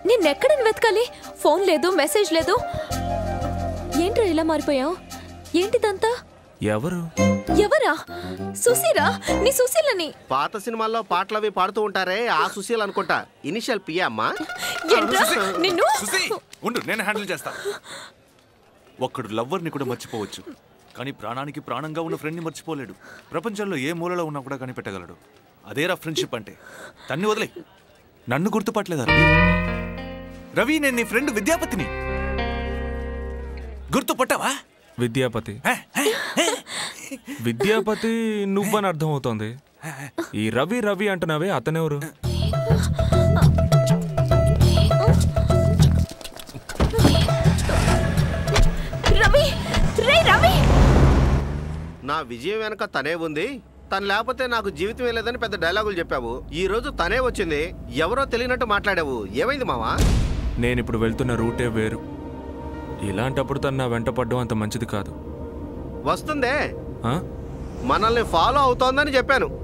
నిన్నెక్కడని వెతకాలి? ఫోన్ లేదు మెసేజ్ లేదు. ఏంట్రా ఇలా మారిపోయావు? ఏంటిదంతా? ఎవరు? ఎవరా? సుశీరా నీ సుశీలని? పాత సినిమాల్లో పాటలు అవి పాడుతూ ఉంటారే ఆ సుశీల్ అనుకుంటా. ఇనిషియల్ పియా అమ్మా? నిన్ను? సుసి ఉండు నేను హ్యాండిల్ చేస్తా. ఒక్కడు లవ్వర్ని కూడా మర్చిపోవచ్చు. కానీ ప్రాణానికి ప్రాణంగా ఉన్న ఫ్రెండ్ని మర్చిపోలేడు. ప్రపంచంలో ఏ మూలలో ఉన్నా కూడా కనిపెట్టగలడు. అదేరా ఫ్రెండ్షిప్ అంటే. తన్ని వదిలే. నన్ను గుర్తుపట్టలేదా రవి? రవి నేను నీ ఫ్రెండ్ విద్యాపతిని. గుర్తుపట్టావా? విద్యాపతి. విద్యాపతి నువ్వని అర్థం అవుతోంది ఈ రవి రవి అంటున్నావే అతనెవరు రవి రే రవి! నా విజయం వెనక తనే ఉంది. తను లేకపోతే నాకు జీవితం లేదని పెద్ద డైలాగులు చెప్పావు. ఈ రోజు తనే వచ్చింది. ఎవరో తెలియనట్టు మాట్లాడావు. ఏమైంది మావా? నేను ఇప్పుడు వెళ్తున్న రూటే వేరు. ఇలాంటప్పుడు తను నా వెంట పడ్డం అంత మంచిది కాదు. వస్తుందే. ఆ? మనల్ని ఫాలో అవుతోందని చెప్పాను.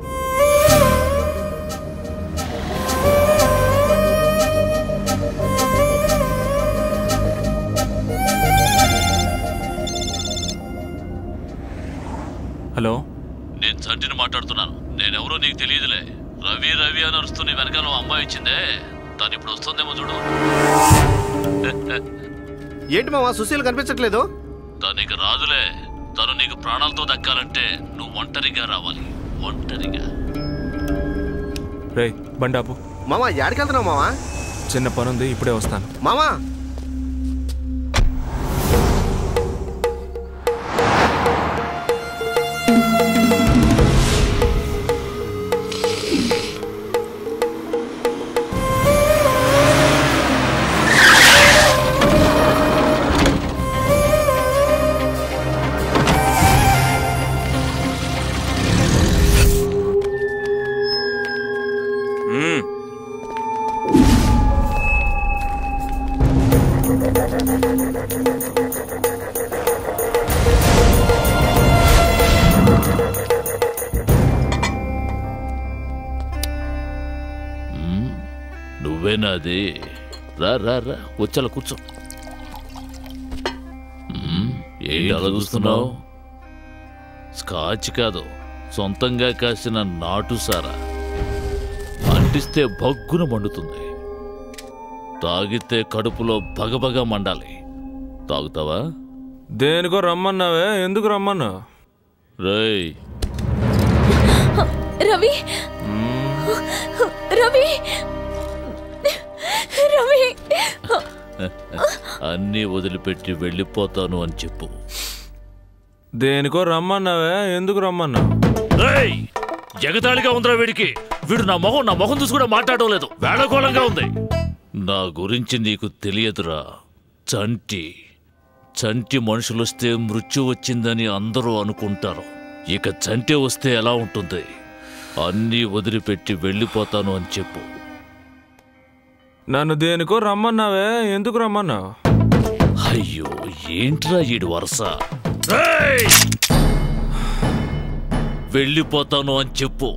హలో? నేను చంటిని మాట్లాడుతున్నాను. నేనెవరో నీకు తెలియదులే. రవి రవి అని అరుస్తూ నీ వెనకాల ఓ అమ్మాయి వచ్చిందే. తను ఇప్పుడు వస్తుందేమో చూడు. ఏంటి మావా సుశీల్ కనిపించట్లేదు? తను ఇక రాదులే. తను నీకు ప్రాణాలతో దక్కాలంటే నువ్వు ఒంటరిగా రావాలి. ఒంటరిగా. రే బండాపు మామా యాడికి వెళ్తున్నావు మావా? చిన్న పనుంది ఇప్పుడే వస్తాను. మామా మ్మ్. అది. రా రా రా. వచ్చాల కూర్చో. ఏంటి అలా చూస్తున్నావు? స్కాచ్ కాదు సొంతంగా కాసిన నాటు సారా. అంటిస్తే భగ్గున మండుతుంది. తాగితే కడుపులో భగభగ మండాలి. తాగుతావా? దేనికో రమ్మన్నావే ఎందుకు రమ్మన్నా? రేయ్. రవి! రవి! రవి. అన్నీ వదిలిపెట్టి వెళ్ళిపోతాను అని చెప్పు. దేనికో రమ్మన్నావే ఎందుకు రమ్మన్నా రేయ్ ఎగతాళిగా ఉందిరా వీడికి. వీడు నా మొహం నా మొహం చూసి కూడా మాట్లాడడం లేదు. వేళకోళంగా ఉంది. నా గురించి నీకు తెలియదురా. చంటి చంటి మనుషులొస్తే మృత్యు వచ్చిందని అందరూ అనుకుంటారు. ఇక చంటి వస్తే ఎలా ఉంటుంది? అన్నీ వదిలిపెట్టి వెళ్ళిపోతాను అని చెప్పు. నన్ను దేనికో రమ్మన్నావే. ఎందుకు రమ్మన్నా అయ్యో ఏంట్రా ఈడు వరస! వెళ్ళిపోతాను అని చెప్పు.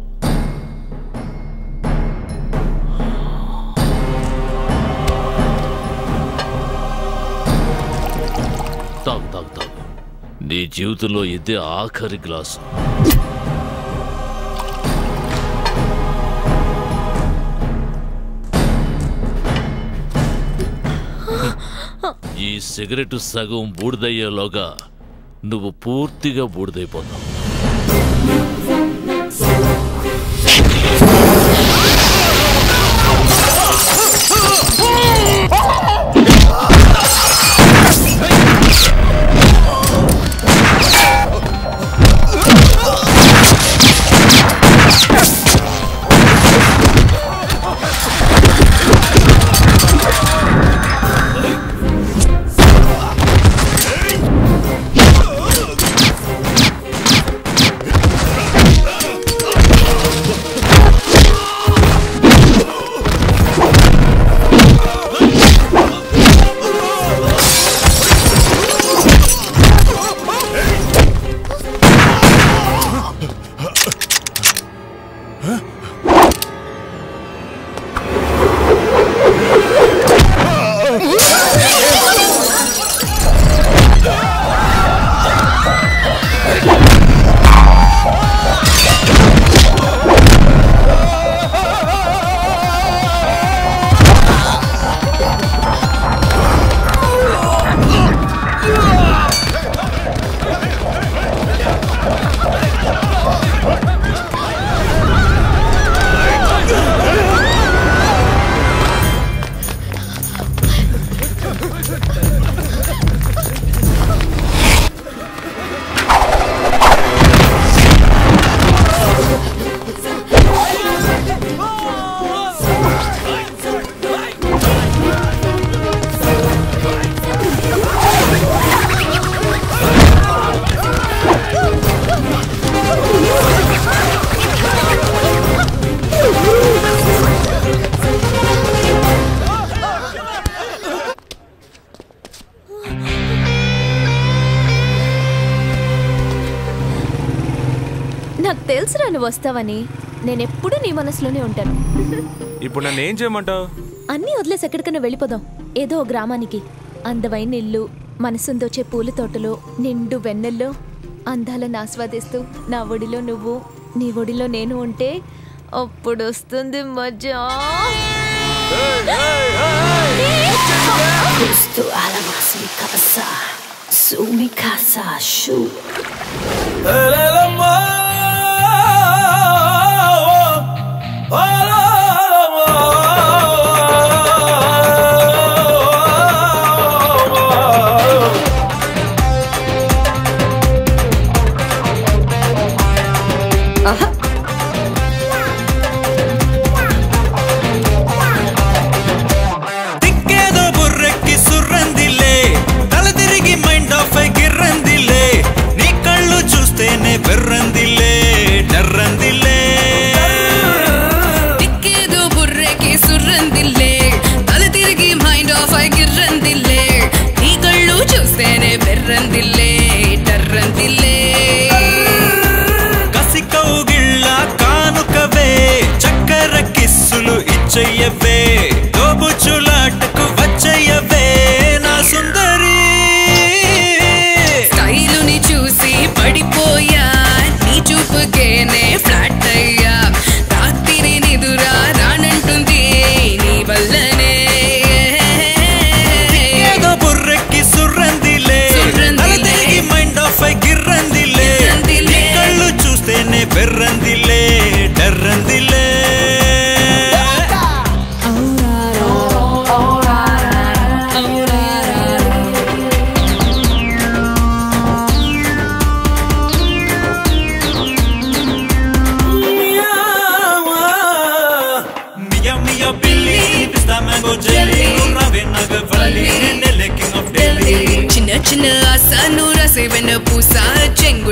తాగు తాగు తాగు. నీ జీవితంలో ఇదే ఆఖరి గ్లాసు. ఈ సిగరెట్ సగం బూడిదయ్యేలోగా నువ్వు పూర్తిగా బూడిదైపోతావు. నువ్వు వస్తావని నేనెప్పుడు నీ మనసులోనే ఉంటాను. ఇప్పుడు నన్ను ఏం చేయమంటావు? అన్నీ వదిలేసి ఎక్కడికైనా వెళ్ళిపోదాం. ఏదో ఓ గ్రామానికి. అందమైన ఇల్లు మనసుందోచే పూల తోటలో నిండు వెన్నెల్లో అందాలను ఆస్వాదిస్తూ నా ఒడిలో నువ్వు నీ ఒడిలో నేను ఉంటే అప్పుడు వస్తుంది మజా más mi casa, su Oh! చూపుకేనే ఫ్లాట్ అయ్యా. రాత్రి నిదురా రానంటుంది నీ వల్లనే. ఏదో బుర్రెక్కి సుర్రందిలే. మైండ్ ఆఫ్ గిర్రందిలే. కళ్ళు చూస్తేనే బెర్రందిలే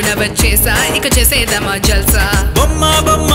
చెంగున వచ్చేసా. ఇక చేసేదమా జల్సా? బొమ్మ బొమ్మ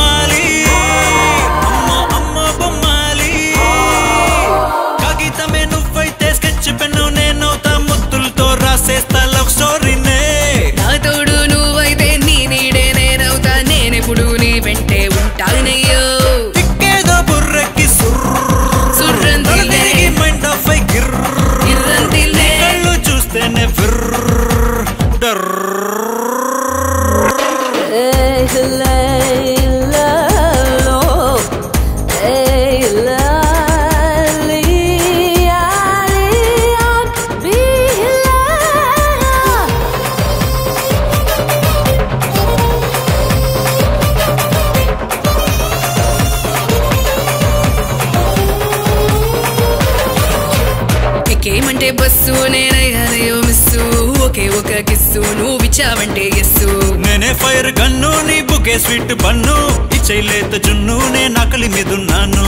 స్వీట్ బన్ను ఇచ్చైలేత జున్ను నే నకలి మీదున్నాను.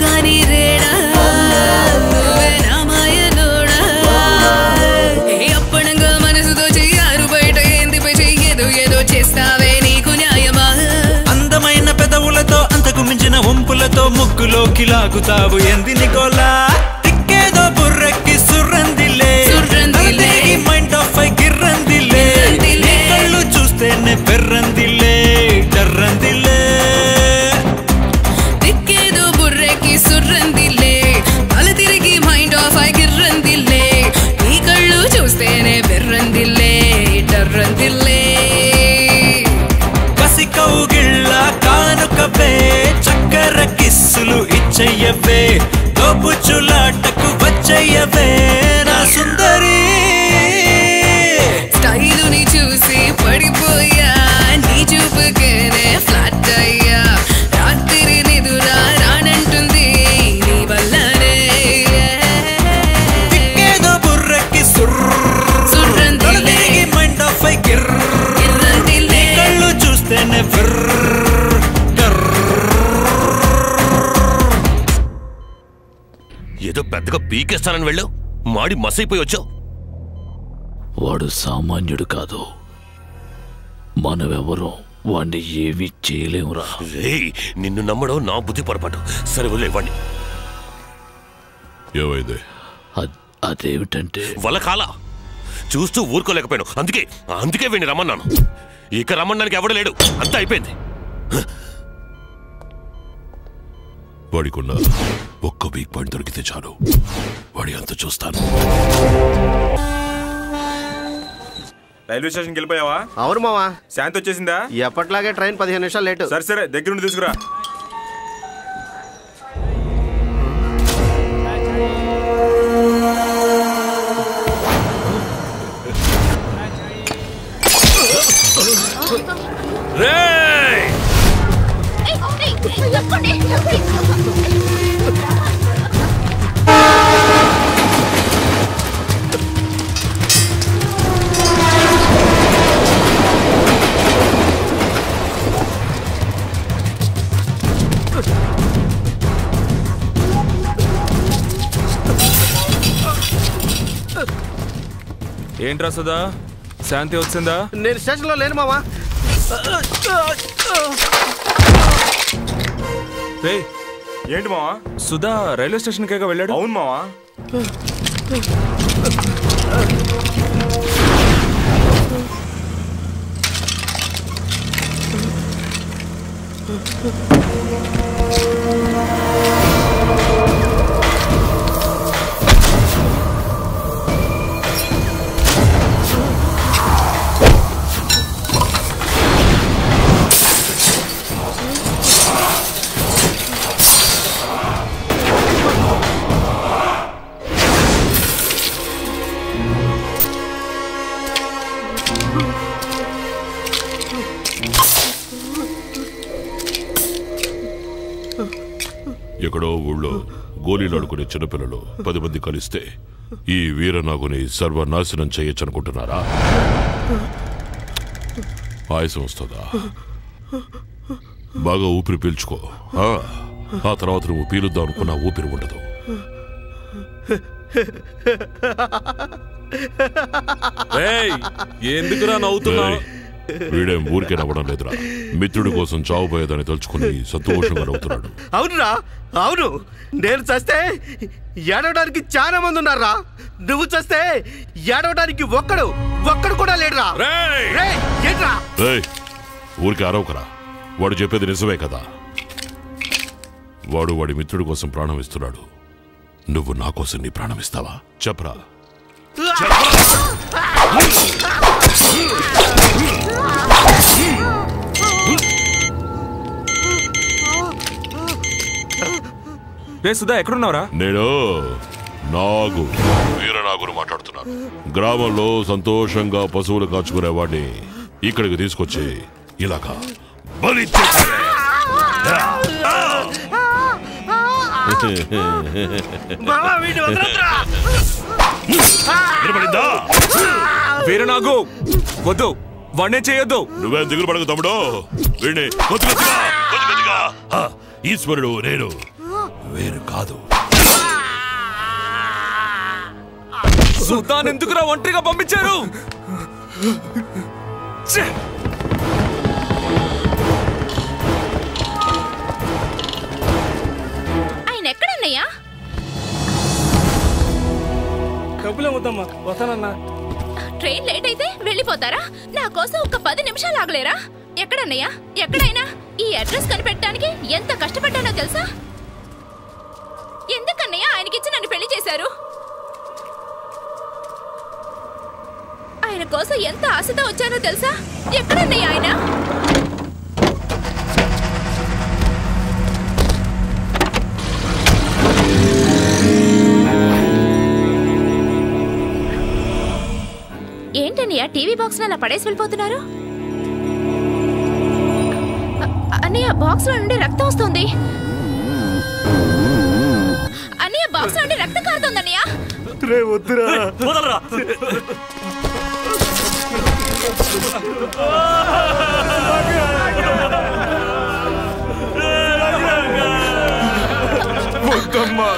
కానీ రేడా నువ్వే నా మాయలోడా ఏ అప్పనంగా మనసుతో చెయ్యారు బయట ఏందిపై చెయ్యేదో ఏదో చేస్తావే నీకు న్యాయమా? అందమైన పెదవులతో అంతకు మించిన వంపులతో ముక్కులోకి లాగుతావు. ఎంది నికోలా? తిక్కేదో బుర్రెక్కి సుర్రందిలే. సుర్రందిలే. మైండ్ ఆఫ్ గిర్రందిలే. కళ్ళు చూస్తేనే పెర్రందిలే የራሱን పీకేస్తానని వెళ్ళావు మాడి మసైపోయి వచ్చావు. వాడు సామాన్యుడు కాదు. మనమెవరో వాణ్ణి ఏమీ చేయలేమురా. నిన్ను నమ్మడం నా బుద్ధి పొరపాటు. సరే వదిలే వాణ్ణి. ఏమైంది? అదేమిటంటే వల కాల చూస్తూ ఊరుకోలేకపోయాను. అందుకే అందుకే వీడిని రమ్మన్నాను. ఇక రమ్మడానికి ఎవడు లేడు. అంతా అయిపోయింది. వాడికున్న ఒక్క వీక్ పాయింట్ దొరికితే చాలు. వాడి అంత చూస్తాను. రైల్వే స్టేషన్కి వెళ్ళిపోయావా? అవును మావా. శాంతి వచ్చేసిందా? ఎప్పట్లాగే ట్రైన్ పదిహేను నిమిషాలు లేటు. సరే సరే దగ్గరుండి తీసుకురా. రేయ్! ఏంట్రా సుధా? శాంతి వచ్చిందా? నేను స్టేషన్లో లేను మావా. రే ఏంటి మావా? సుధా రైల్వే స్టేషన్ కేగా వెళ్ళాడు? అవును మావా. ఎక్కడో ఆడుకునే చిన్నపిల్లలు పది మంది కలిస్తే ఈ వీరనాగుని సర్వనాశనం చేయొచ్చనుకుంటున్నారా? ఆయాసం వస్తుందా? బాగా ఊపిరి పీల్చుకో. ఆ, తర్వాత నువ్వు పీలుద్దాం అనుకున్న ఊపిరి ఉండదు. ఎందుకురా నవ్వుతున్నావు? వీడేం ఊరికే నవ్వడం లేదురా. మిత్రుడి కోసం చావుపోయేదని తలుచుకుని సంతోషంగా నవ్వుతున్నాడు. అవునురా అవును. నేను చస్తే ఏడవడానికి చాలా మంది ఉన్నారా నువ్వు చస్తే ఏడవడానికి ఒక్కడు ఒక్కడు కూడా లేడురా. ఊరికి అరవకరా వాడు చెప్పేది నిజమే కదా. వాడు వాడి మిత్రుడి కోసం ప్రాణం ఇస్తున్నాడు. నువ్వు నా కోసం నీ ప్రాణం ఇస్తావా? చెప్పరా. రే సుధా ఎక్కడున్నావురా? నేను నాగు వీరనాగును మాట్లాడుతున్నాను. గ్రామంలో సంతోషంగా పశువులు కాచుకునేవాడిని ఇక్కడికి తీసుకొచ్చి ఇలాగా బలి వీరనాగు వద్దు. వాడినే చేయొద్దు. నువ్వే దిగులు పడకు తమ్ముడు. వీడిని కొద్ది కొద్దిగా కొద్ది కొద్దిగా ఆ, ఈశ్వరుడు నేను. వేరు కాదు. సుధాన్ ఎందుకురా ఒంటరిగా పంపించారు! ఆయన ఎక్కడన్నయ్యా? డబ్బులే వద్దమ్మా. వస్తానన్నా. ట్రైన్ లేట్ అయితే వెళ్ళిపోతారా? నా కోసం ఒక పది నిమిషాలు ఆగలేరా? ఎక్కడన్నయ్యా? ఎక్కడైనా? ఈ అడ్రస్ కనిపెట్టడానికి ఎంత కష్టపడ్డానో తెలుసా? ఎందుకన్నయ్య ఆయనకిచ్చి నన్ను పెళ్ళి చేశారు? ఆయన కోసం ఎంత ఆశతో వచ్చానో తెలుసా? ఎక్కడన్నయ్య ఆయన? ఏంటన్నయ్య టీవీ బాక్స్ అలా పడేసి వెళ్ళిపోతున్నారు? అన్నయ్య బాక్స్లో నుండి రక్తం వస్తుంది. అన్నయ్య బాక్స్ నుండి రక్తం కారుతుంది అన్నయ్య రే వద్దురా. వదలరా. వద్దమ్మా.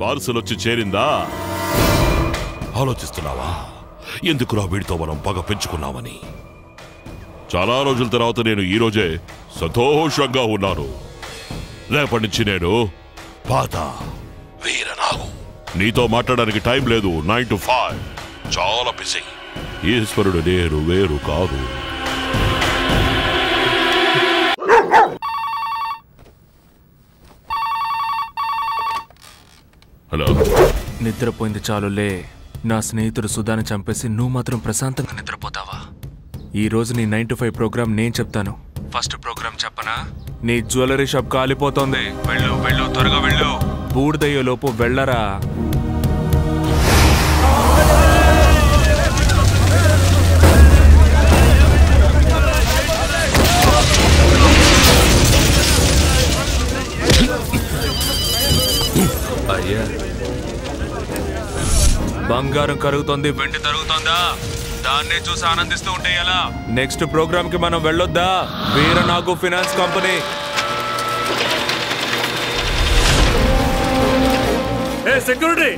పార్సల్ వచ్చి చేరిందా? ఆలోచిస్తున్నావా? ఎందుకురా వీడితో మనం పగ పెంచుకున్నామని? చాలా రోజుల తర్వాత నేను ఈరోజే సంతోషంగా ఉన్నాను. రేపటి నుంచి నేను పాత వీరనాగు. నీతో మాట్లాడడానికి టైం లేదు నైన్ టు ఫైవ్. చాలా బిజీ. ఈశ్వరుడు నేను వేరు కాదు. హలో. నిద్రపోయింది చాలులే. నా స్నేహితుడు సుధాని చంపేసి నువ్వు మాత్రం ప్రశాంతంగా నిద్రపోతావా? ఈ రోజు నీ నైన్ టు ఫైవ్ ప్రోగ్రామ్ నేను చెప్తాను. ఫస్ట్ ప్రోగ్రామ్ చెప్పనా? నీ జ్యువెలరీ షాప్ కాలిపోతోంది. వెళ్ళు వెళ్ళు త్వరగా వెళ్ళు. బూడిదయ్యే లోపు వెళ్ళరా. అయ్యా. బంగారం కరుగుతోంది వెండి తరుగుతోందా? దాన్నే చూసి ఆనందిస్తూ ఉంటే ఎలా? నెక్స్ట్ ప్రోగ్రామ్కి మనం వెళ్ళొద్దా? Veeranagu finance company. ఏ సెక్యూరిటీ!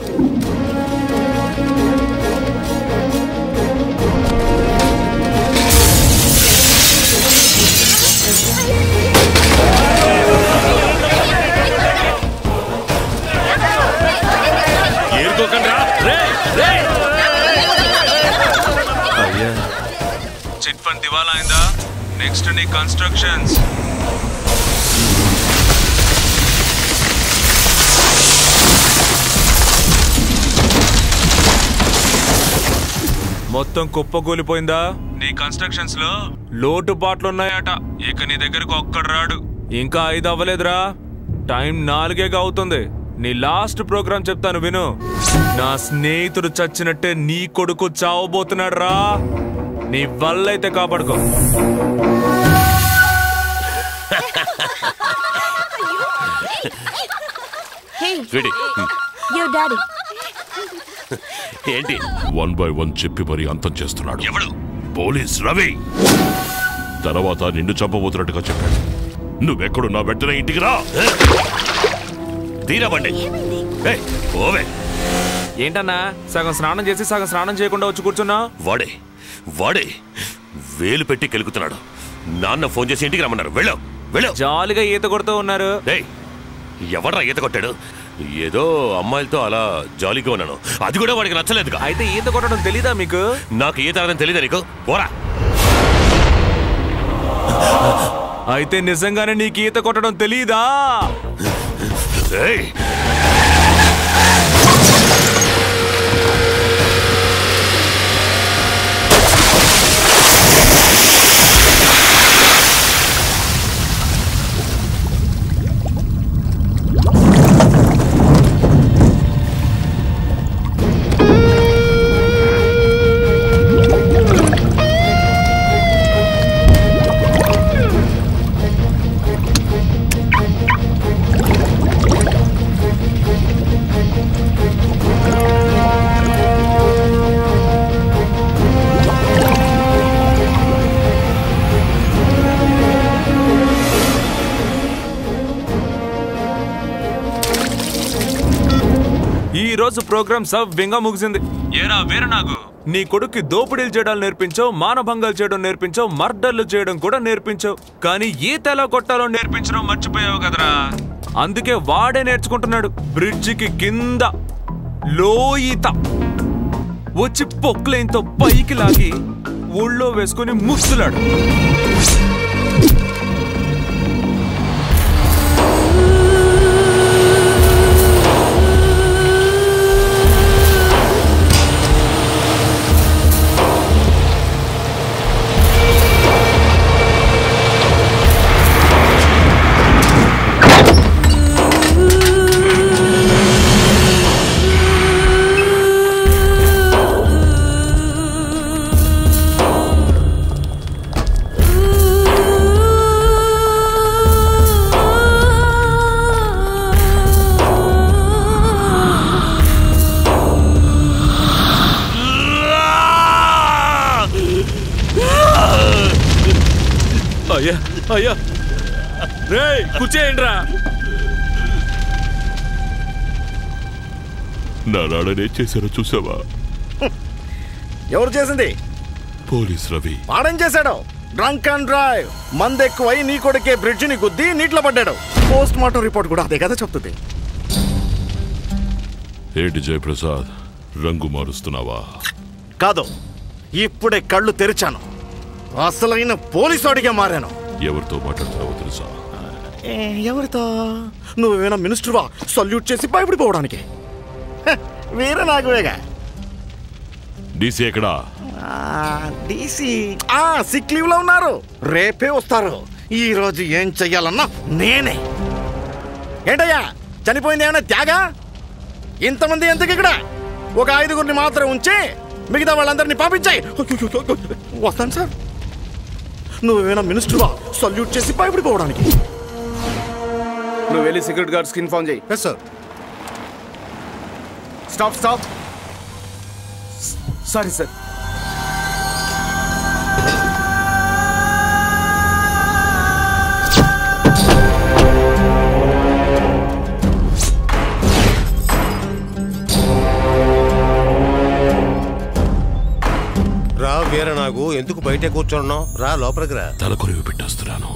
ఫండ్ దివాలా అయిందా? నెక్స్ట్ నీ కన్స్ట్రక్షన్స్ మొత్తం కుప్పకూలిపోయిందా నీ కన్స్ట్రక్షన్స్లో లోటుపాట్లున్నాయట ఇక నీ దగ్గరకు ఒక్కడు రాడు. ఇంకా ఐదు అవ్వలేదురా. టైం నాలుగేగా అవుతుంది. నీ లాస్ట్ ప్రోగ్రామ్ చెప్తాను విను. నా స్నేహితుడు చచ్చినట్టే నీ కొడుకు చావబోతున్నాడు రా నీ వల్లైతే కాపాడుకో. యువర్ డాడీ ఏంటి? వన్ బై వన్ చెప్పి మరి అంతం చేస్తున్నాడు. ఎవడు? పోలీస్ రవి. తర్వాత నిన్ను చంపబోతున్నట్టుగా చెప్పాడు. నువ్వెక్కడున్నా వెంటనే ఇంటికి రా. తీరబండి ఓవే ఏంటన్నా? సగం స్నానం చేసి సగం స్నానం చేయకుండా వచ్చి కూర్చున్నా వాడే వాడే. వేలు పెట్టి కెలుకుతున్నాడు. నాన్న ఫోన్ చేసి ఇంటికి రమ్మన్నారు. వెళ్ళు వెళ్ళు. జాలిగా ఈత కొడుతూ ఉన్నారు. ఎవడ్రా ఈత కొట్టాడు? ఏదో అమ్మాయిలతో అలా జాలీగా ఉన్నాను. అది కూడా వాడికి నచ్చలేదుగా అయితే ఈత కొట్టడం తెలీదా మీకు? నాకు ఈత రాదని తెలీదా నీకు? పోరా. అయితే నిజంగానే నీకు ఈత కొట్టడం తెలీదా? రోజు ప్రోగ్రామ్ సవ్యంగా ముగిసింది. ఏరా వీరనాగు? నీ కొడుక్కి దోపిడీలు చేయడాలు నేర్పించావు మానభంగాలు చేయడం నేర్పించావు మర్డర్లు చేయడం కూడా నేర్పించావు. కానీ ఈత ఎలా కొట్టాలో నేర్పించడం మర్చిపోయావు కదరా. అందుకే వాడే నేర్చుకుంటున్నాడు. బ్రిడ్జికి కింద లో ఈత వచ్చి పొక్లైన్తో పైకి లాగి ఊళ్ళో వేసుకుని ముస్తులాడు రేయ్ కూర్చేయండిరా. నా నాడనే చేశారో చూసావా? ఎవరు చేసింది? పోలీస్ రవి. వాడేం చేశాడు? Drunk and drive. మంది ఎక్కువై నీ కొడుకే బ్రిడ్జిని గుద్ది నీటిలో పడ్డాడు. పోస్ట్ మార్టం రిపోర్ట్ కూడా అదే కదా చెప్తుంది. ఏంటి జయప్రసాద్? రంగు మారుస్తున్నావా? కాదు ఇప్పుడే కళ్ళు తెరిచాను. అసలైన పోలీసు అడిగే మారాను. ఎవరితో మాట్లాడుతున్నావో తెలుసా? ఎవరితో? నువ్వేమైనా మినిస్టర్వా? సల్యూట్ చేసి భయపడిపోవడానికి వీర నాగవేగా డీసీ ఎక్కడా? డీసీ ఆ సిక్ లీవ్లో ఉన్నారు. రేపే వస్తారు. ఈ రోజు ఏం చెయ్యాలన్నా నేనే. ఏంటయ్యా చనిపోయింది ఏమైనా త్యాగా? ఇంతమంది ఎందుకు ఇక్కడ? ఒక ఐదుగురిని మాత్రం ఉంచి మిగతా వాళ్ళందరినీ పంపించాయి. వస్తాను సార్. నువ్వేమైనా మినిస్టర్వా? సల్యూట్ చేసి భయపడిపోవడానికి నువ్వు వెళ్ళి సీక్రెట్ గార్డ్స్కి ఇన్ఫార్మ్ చేయి. Yes sir stop stop sorry sir రా వీరనాగు ఎందుకు బయటే కూర్చున్నావు రా లోపలికి రా. తలకొరివి పెట్టేస్తున్నాను.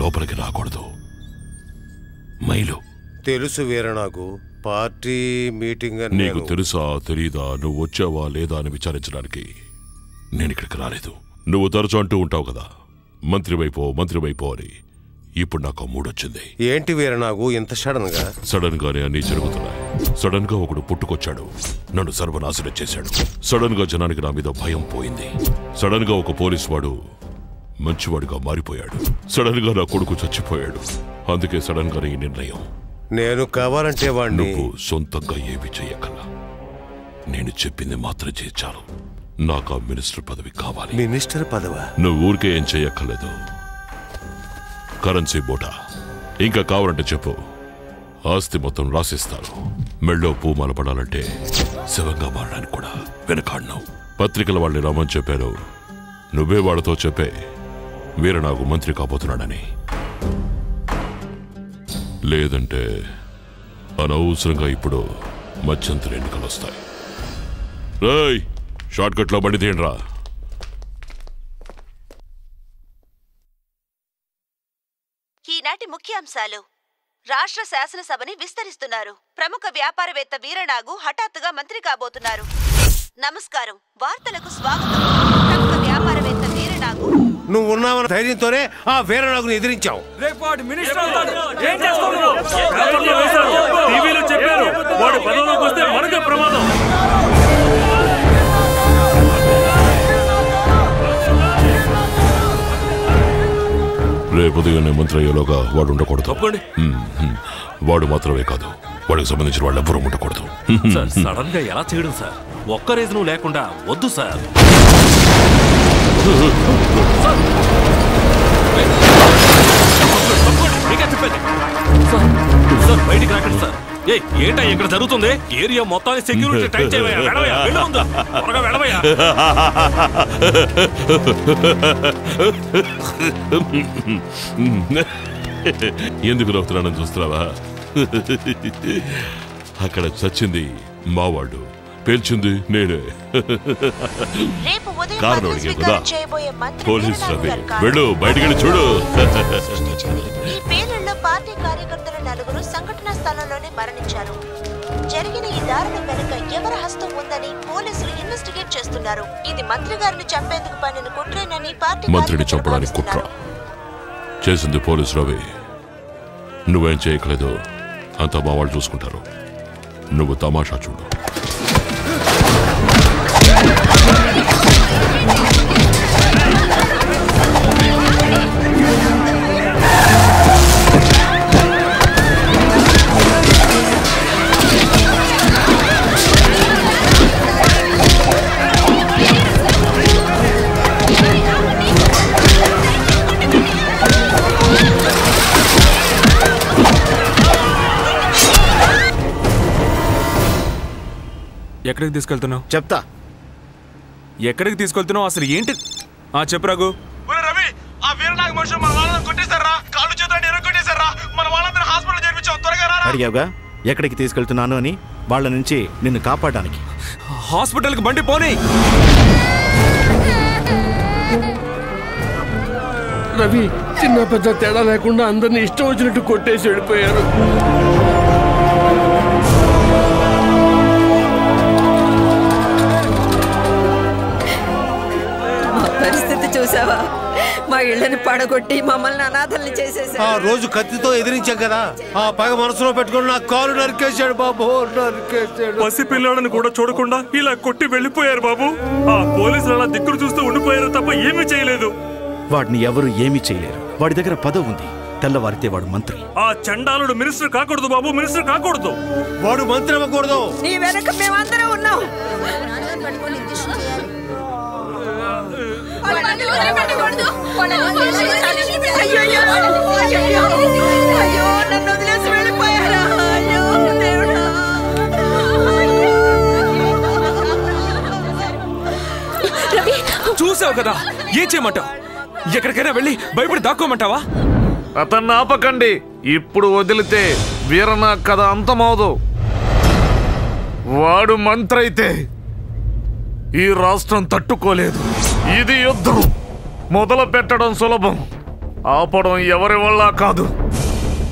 లోపలికి రాకూడదు. మైలు. తెలుసు వీరనాగు పార్టీ మీటింగ్ అని నీకు తెలుసా తెలీదా నువ్వు వచ్చావా లేదా అని విచారించడానికి? నేను ఇక్కడికి రాలేదు. నువ్వు తరచు అంటూ ఉంటావు కదా. మంత్రి వైపో మంత్రి వైపో అని. ఇప్పుడు నాకు మూడొచ్చింది ఏంటి వీరనాగు ఇంత సడన్గా సడన్ గానే అన్ని జరుగుతున్నాయి. సడన్గా ఒకడు పుట్టుకొచ్చాడు. నన్ను సర్వనాశనం చేశాడు. సడన్గా జనానికి నా మీద భయం పోయింది. సడన్గా ఒక పోలీస్ వాడు మంచివాడిగా మారిపోయాడు. సడన్గా నా కొడుకు చచ్చిపోయాడు. అందుకే సడన్ గానే ఈ నిర్ణయం. నేను కావాలంటే వాడిని నువ్వు సొంతంగా ఏమి చెయ్యకల్లా నేను చెప్పింది మాత్రం చేయించాను నాకు ఆ మినిస్టర్ పదవి కావాలి. మినిస్టర్ పదవా? నువ్వు ఊరికే ఏం చెయ్యక్కర్లేదు. కరెన్సీ బోటా. ఇంకా కావాలంటే చెప్పు. ఆస్తి మొత్తం రాసిస్తాను మెళ్ళో పూమాల పడాలంటే శివంగా మారడానికి కూడా వెనకాడను. పత్రికల వాళ్ళని రమ్మని చెప్పారు. నువ్వే వాళ్ళతో చెప్పే. వీర నాకు మంత్రి కాబోతున్నాడని. లేదంటే అనవసరంగా ఇప్పుడు మధ్యంతర ఎన్నికలు వస్తాయి. రేయ్ షార్ట్ బండి తీయండిరా. ఈనాటి ముఖ్యాంశాలు. రాష్ట్ర శాసనసభని విస్తరిస్తున్నారు. ప్రముఖ వ్యాపారవేత్త వీరనాగు హఠాత్తుగా మంత్రి కాబోతున్నారు. నమస్కారం. వార్తలకు స్వాగతం. ప్రముఖ వ్యాపార నువ్వు ఉన్నావన్న ధైర్యంతోనే ఆ వీరనాగుని ఎదిరించావు. పేపర్లో వేశారు. టీవీలో చెప్పారు. వాడు పదవిలోకి వస్తే మనకే ప్రమాదం. రేపు ఉదయం మంత్రి అయ్యేలోగా వాడు ఉండకూడదు. వాడు మాత్రమే కాదు. వాడికి సంబంధించిన వాళ్ళు ఎవ్వరూ ఉండకూడదు సార్ సడన్గా ఎలా చేయడం సార్? ఒక్క రీజను లేకుండా వద్దు సార్. బయటికి రాకండి సార్. ఏ ఏంటా ఇక్కడ జరుగుతుంది? ఏరియా మొత్తాన్ని సెక్యూరిటీ టైట్ చేయవయ్యా వెళ్ళవయ్యా వెళ్ళు ముందు. త్వరగా వెళ్ళవయ్యా. ఎందుకు నవ్వుతున్నానని చూస్తున్నావా? అక్కడ చచ్చింది మావాడు. పేల్చింది నేనే. కారణం అడిగావు కదా పోలీస్ రవి వెళ్ళు బయటికి వెళ్ళి చూడు. ఈ పేలుళ్ళో పార్టీ కార్యకర్తలు నలుగురు సంఘటనా స్థలంలోనే మరణించారు. జరిగిన ఈ దారుణం వెనుక ఎవరి హస్తం ఉందని పోలీసులు ఇన్వెస్టిగేట్ చేస్తున్నారు. ఇది మంత్రి గారిని చంపేందుకు పనిన కుట్రేనని పార్టీ మంత్రిని చంపడానికి కుట్ర. చేసింది పోలీసు రవి. నువ్వేం చేయట్లేదు అంతా మా వాళ్ళు చూసుకుంటారు. నువ్వు తమాషా చూడు. ఎక్కడికి తీసుకెళ్తున్నావు? చెప్తా. ఎక్కడికి తీసుకెళ్తున్నావు? అసలు ఏంటి? ఆ చెప్పు రఘు. రవి ఆ వీరనాగ మనుషులు మన వాళ్ళని కొట్టేశారా? కాళ్ళు చేతులు ఎరగొట్టేశారా మన వాళ్ళందరూ హాస్పిటల్ చేర్పించాం త్వరగా అడిగావుగా? ఎక్కడికి తీసుకెళ్తున్నాను అని వాళ్ళ నుంచి నిన్ను కాపాడడానికి. హాస్పిటల్కి బండి పోనీ. రవి చిన్న పెద్ద తేడా లేకుండా అందరినీ ఇష్టం వచ్చినట్టు కొట్టేసి వెళ్ళిపోయారు. చూసావా మా ఇళ్ళని పడగొట్టి మమ్మల్ని అనాథల్ని ఆ చేసేసారు రోజు కత్తితో ఎదిరించాం కదా. ఆ పగ మనసులో పెట్టుకుని నా కాలు నరికేశాడు బాబు నరికేశాడు. పసి పిల్లాడని కూడా చూడకుండా ఇలా కొట్టి వెళ్ళిపోయారు బాబు. ఆ పోలీసులు అలా దిక్కులు చూస్తూ ఉండిపోయారు తప్ప ఏమీ చేయలేదు. వాడిని ఎవరు ఏమీ చేయలేరు. వాడి దగ్గర పదవి ఉంది. తెల్లవారితే వాడు మంత్రి. ఆ చండాలుడు మినిస్టర్ కాకూడదు బాబు మినిస్టర్ కాకూడదు. వాడు మంత్రి అవ్వకూడదు. నీ వెనక మేమందరం ఉన్నాం. చూసావు కదా ఏం చేయమంటావు? ఎక్కడికైనా వెళ్ళి భయపడి దాక్కోమంటావా? అతన్ని ఆపకండి ఇప్పుడు వదిలితే వీరనా కథ అంతమవదు. వాడు మంత్రైతే ఈ రాష్ట్రం తట్టుకోలేదు. ఇది యుద్ధం. మొదలు పెట్టడం సులభం. ఆపడం ఎవరి వల్ల కాదు.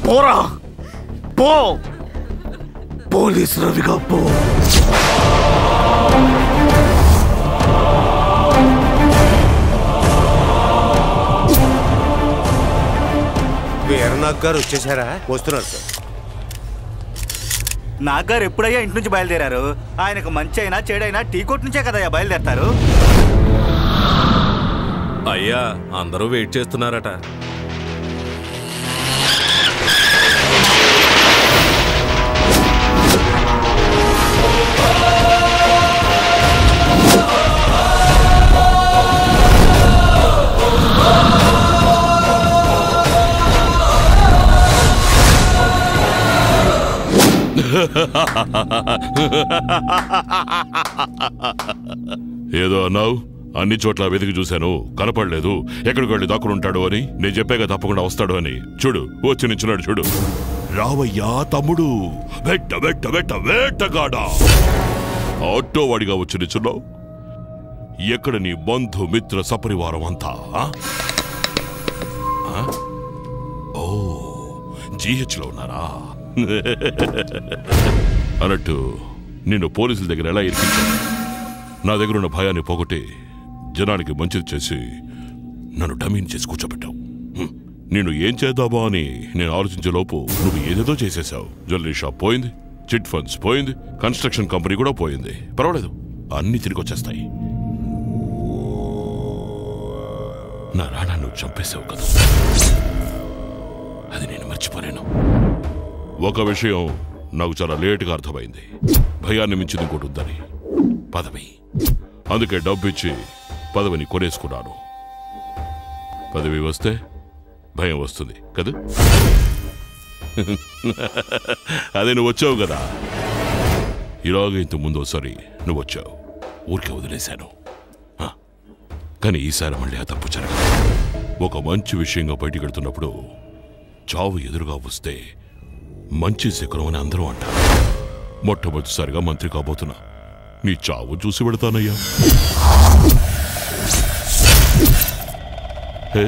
పోరా. పో. పోలీస్ రవిగా పో. వీరనాగ్ గారు వచ్చేసారా? వస్తున్నారు సార్. నాగారు ఎప్పుడయ్యా ఇంటి నుంచి బయలుదేరారు? ఆయనకు మంచి అయినా చెడైనా టీ కొట్టు నుంచే కదయ్యా బయలుదేరతారు? అయ్యా అందరూ వెయిట్ చేస్తున్నారట. ఏదో అన్నావు? అన్ని చోట్ల వెతికి చూశాను. కనపడలేదు. ఎక్కడికి వెళ్ళి దాక్కుని అని. నేను చెప్పాక తప్పకుండా వస్తాడు అని. చూడు వచ్చి నించున్నాడు చూడు. రావయ్యా తమ్ముడు. వెట్ట వెట్ట వెట్ట వేటగాడా ఆటో వాడిగా వచ్చి నించున్నావు ఎక్కడ నీ బంధు మిత్ర సపరివారం అంతా? ఆ? ఓ జీహెచ్లో ఉన్నారా? అన్నట్టు నిన్ను పోలీసుల దగ్గర ఎలా ఇరికించాను? నా దగ్గర ఉన్న భయాన్ని పోగొట్టి జనానికి మంచిది చేసి నన్ను డమీని చేసి కూర్చోబెట్టావు. నేను ఏం చేద్దామా అని నేను ఆలోచించే లోపు నువ్వు ఏదేదో చేసేసావు. జ్యువెలరీ షాప్ పోయింది చిట్ ఫండ్స్ పోయింది కన్స్ట్రక్షన్ కంపెనీ కూడా పోయింది. పర్వాలేదు అన్ని తిరిగి వచ్చేస్తాయి. నా రాణా నువ్వు చంపేశావు కదా. అది నేను మర్చిపోలేను. ఒక విషయం నాకు చాలా లేటుగా అర్థమైంది. భయాన్ని మించింది ఇంకోటి ఉందని. పదవి అందుకే డబ్బు ఇచ్చి పదవిని కొనేసుకున్నాను. పదవి వస్తే భయం వస్తుంది కదా? అదే నువ్వు వచ్చావు కదా? ఇలాగ ఇంత ముందు ఒకసారి నువ్వు వచ్చావు. ఊరికే వదిలేశాను. కానీ ఈసారి మళ్ళీ ఆ తప్పు జరగదు. ఒక మంచి విషయంగా బయటికి వెళ్తున్నప్పుడు చావు ఎదురుగా వస్తే మంచి శిఖరం అని అందరూ అంటారు. మొట్టమొదటిసారిగా మంత్రి కాబోతున్నా. నీ చావు చూసి పెడతానయ్యా హే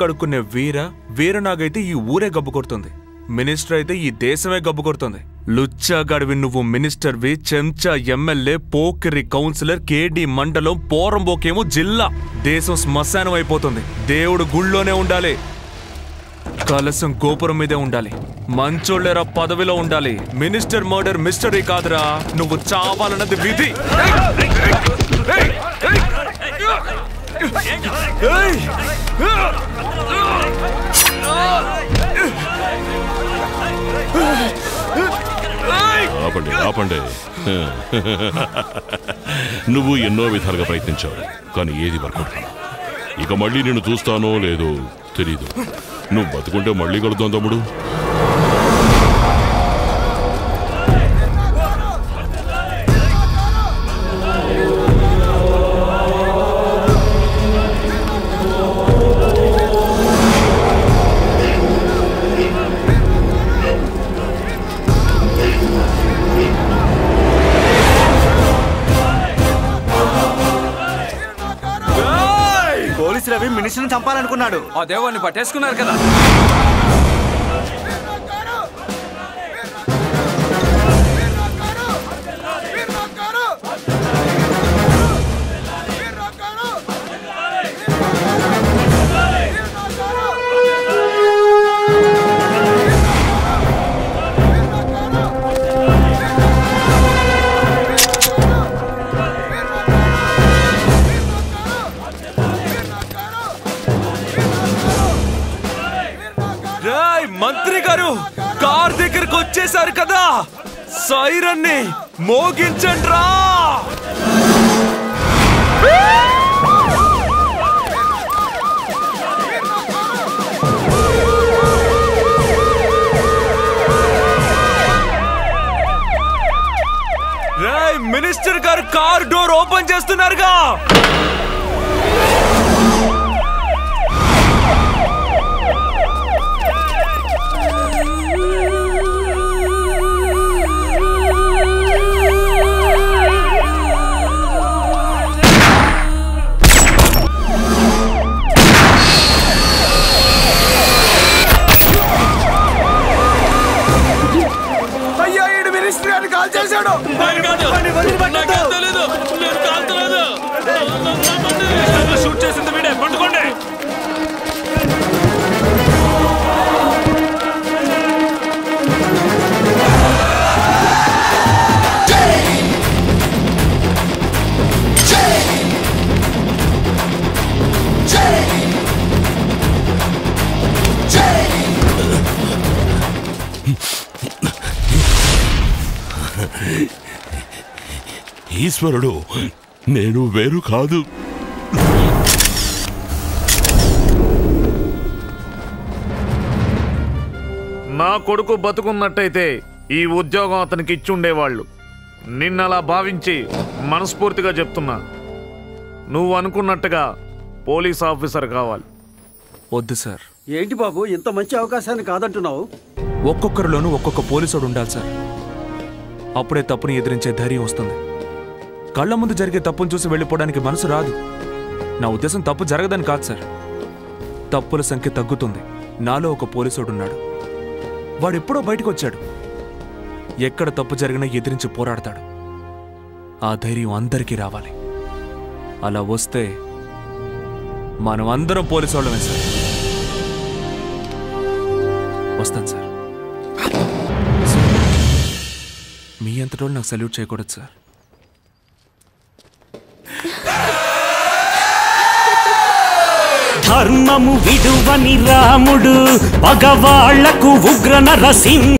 కడుక్కునే వీర వీరనాగైతే ఈ ఊరే గబ్బు కొడుతుంది. మినిస్టర్ అయితే ఈ దేశమే గబ్బు కొడుతుంది. లుచ్చాగాడివి నువ్వు మినిస్టర్వి చెంచా ఎమ్మెల్యే పోకిరి కౌన్సిలర్ కేడి మండలం పోరంబోకేమో జిల్లా. దేశం శ్మశానం అయిపోతుంది. దేవుడు గుళ్ళోనే ఉండాలి. కలసం గోపురం మీదే ఉండాలి. మంచోళ్ళేరా పదవిలో ఉండాలి. మినిస్టర్ మర్డర్ మిస్టరీ కాదురా. నువ్వు చావాలన్నది విధి. ఆపండి ఆపండి. నువ్వు ఎన్నో విధాలుగా ప్రయత్నించావు కానీ ఏది వర్కౌట్ ఇక మళ్ళీ నేను చూస్తానో లేదో తెలీదు. నువ్వు బతుకుంటే మళ్ళీ కలుద్దాం తమ్ముడు. పోలీసులు చంపాలనుకున్నాడు. ఆ దేవుణ్ణి పట్టేసుకున్నారు కదా. మంత్రి గారు కార్ దగ్గరకు వచ్చేసారు కదా. సైరన్ని మోగించండి రా మినిస్టర్ గారు కార్ డోర్ ఓపెన్ చేస్తున్నారుగా. షూట్ చేసింది వీడే. పట్టుకోండి. ఈశ్వరుడు నేను వేరు కాదు. కొడుకు బతుకున్నట్టయితే ఈ ఉద్యోగం అతనికి ఇచ్చుండేవాళ్ళు. నిన్నలా భావించి మనస్ఫూర్తిగా చెప్తున్నా. నువ్వు అనుకున్నట్టుగా పోలీస్ ఆఫీసర్ కావాలి. వద్దు సార్. ఏంటి బాబు ఇంత మంచి అవకాశాన్ని కాదంటున్నావు? ఒక్కొక్కరిలోనూ ఒక్కొక్క పోలీసుడు ఉండాలి సార్. అప్పుడే తప్పుని ఎదిరించే ధైర్యం వస్తుంది. కళ్ళ ముందు జరిగే తప్పును చూసి వెళ్ళిపోవడానికి మనసు రాదు. నా ఉద్దేశం తప్పు జరగదని కాదు సార్. తప్పుల సంఖ్య తగ్గుతుంది. నాలో ఒక పోలీసుడు ఉన్నాడు. వాడు ఎప్పుడో బయటకు వచ్చాడు ఎక్కడ తప్పు జరిగినా ఎదిరించి పోరాడతాడు. ఆ ధైర్యం అందరికీ రావాలి. అలా వస్తే మనం అందరం పోలీసు వాళ్ళమే సార్. వస్తాను సార్. మీ అంతటోళ్ళు నాకు సల్యూట్ చేయకూడదు సార్. ధర్మము విడువని రాముడు పగవాళ్ళకు ఉగ్ర నరసింహ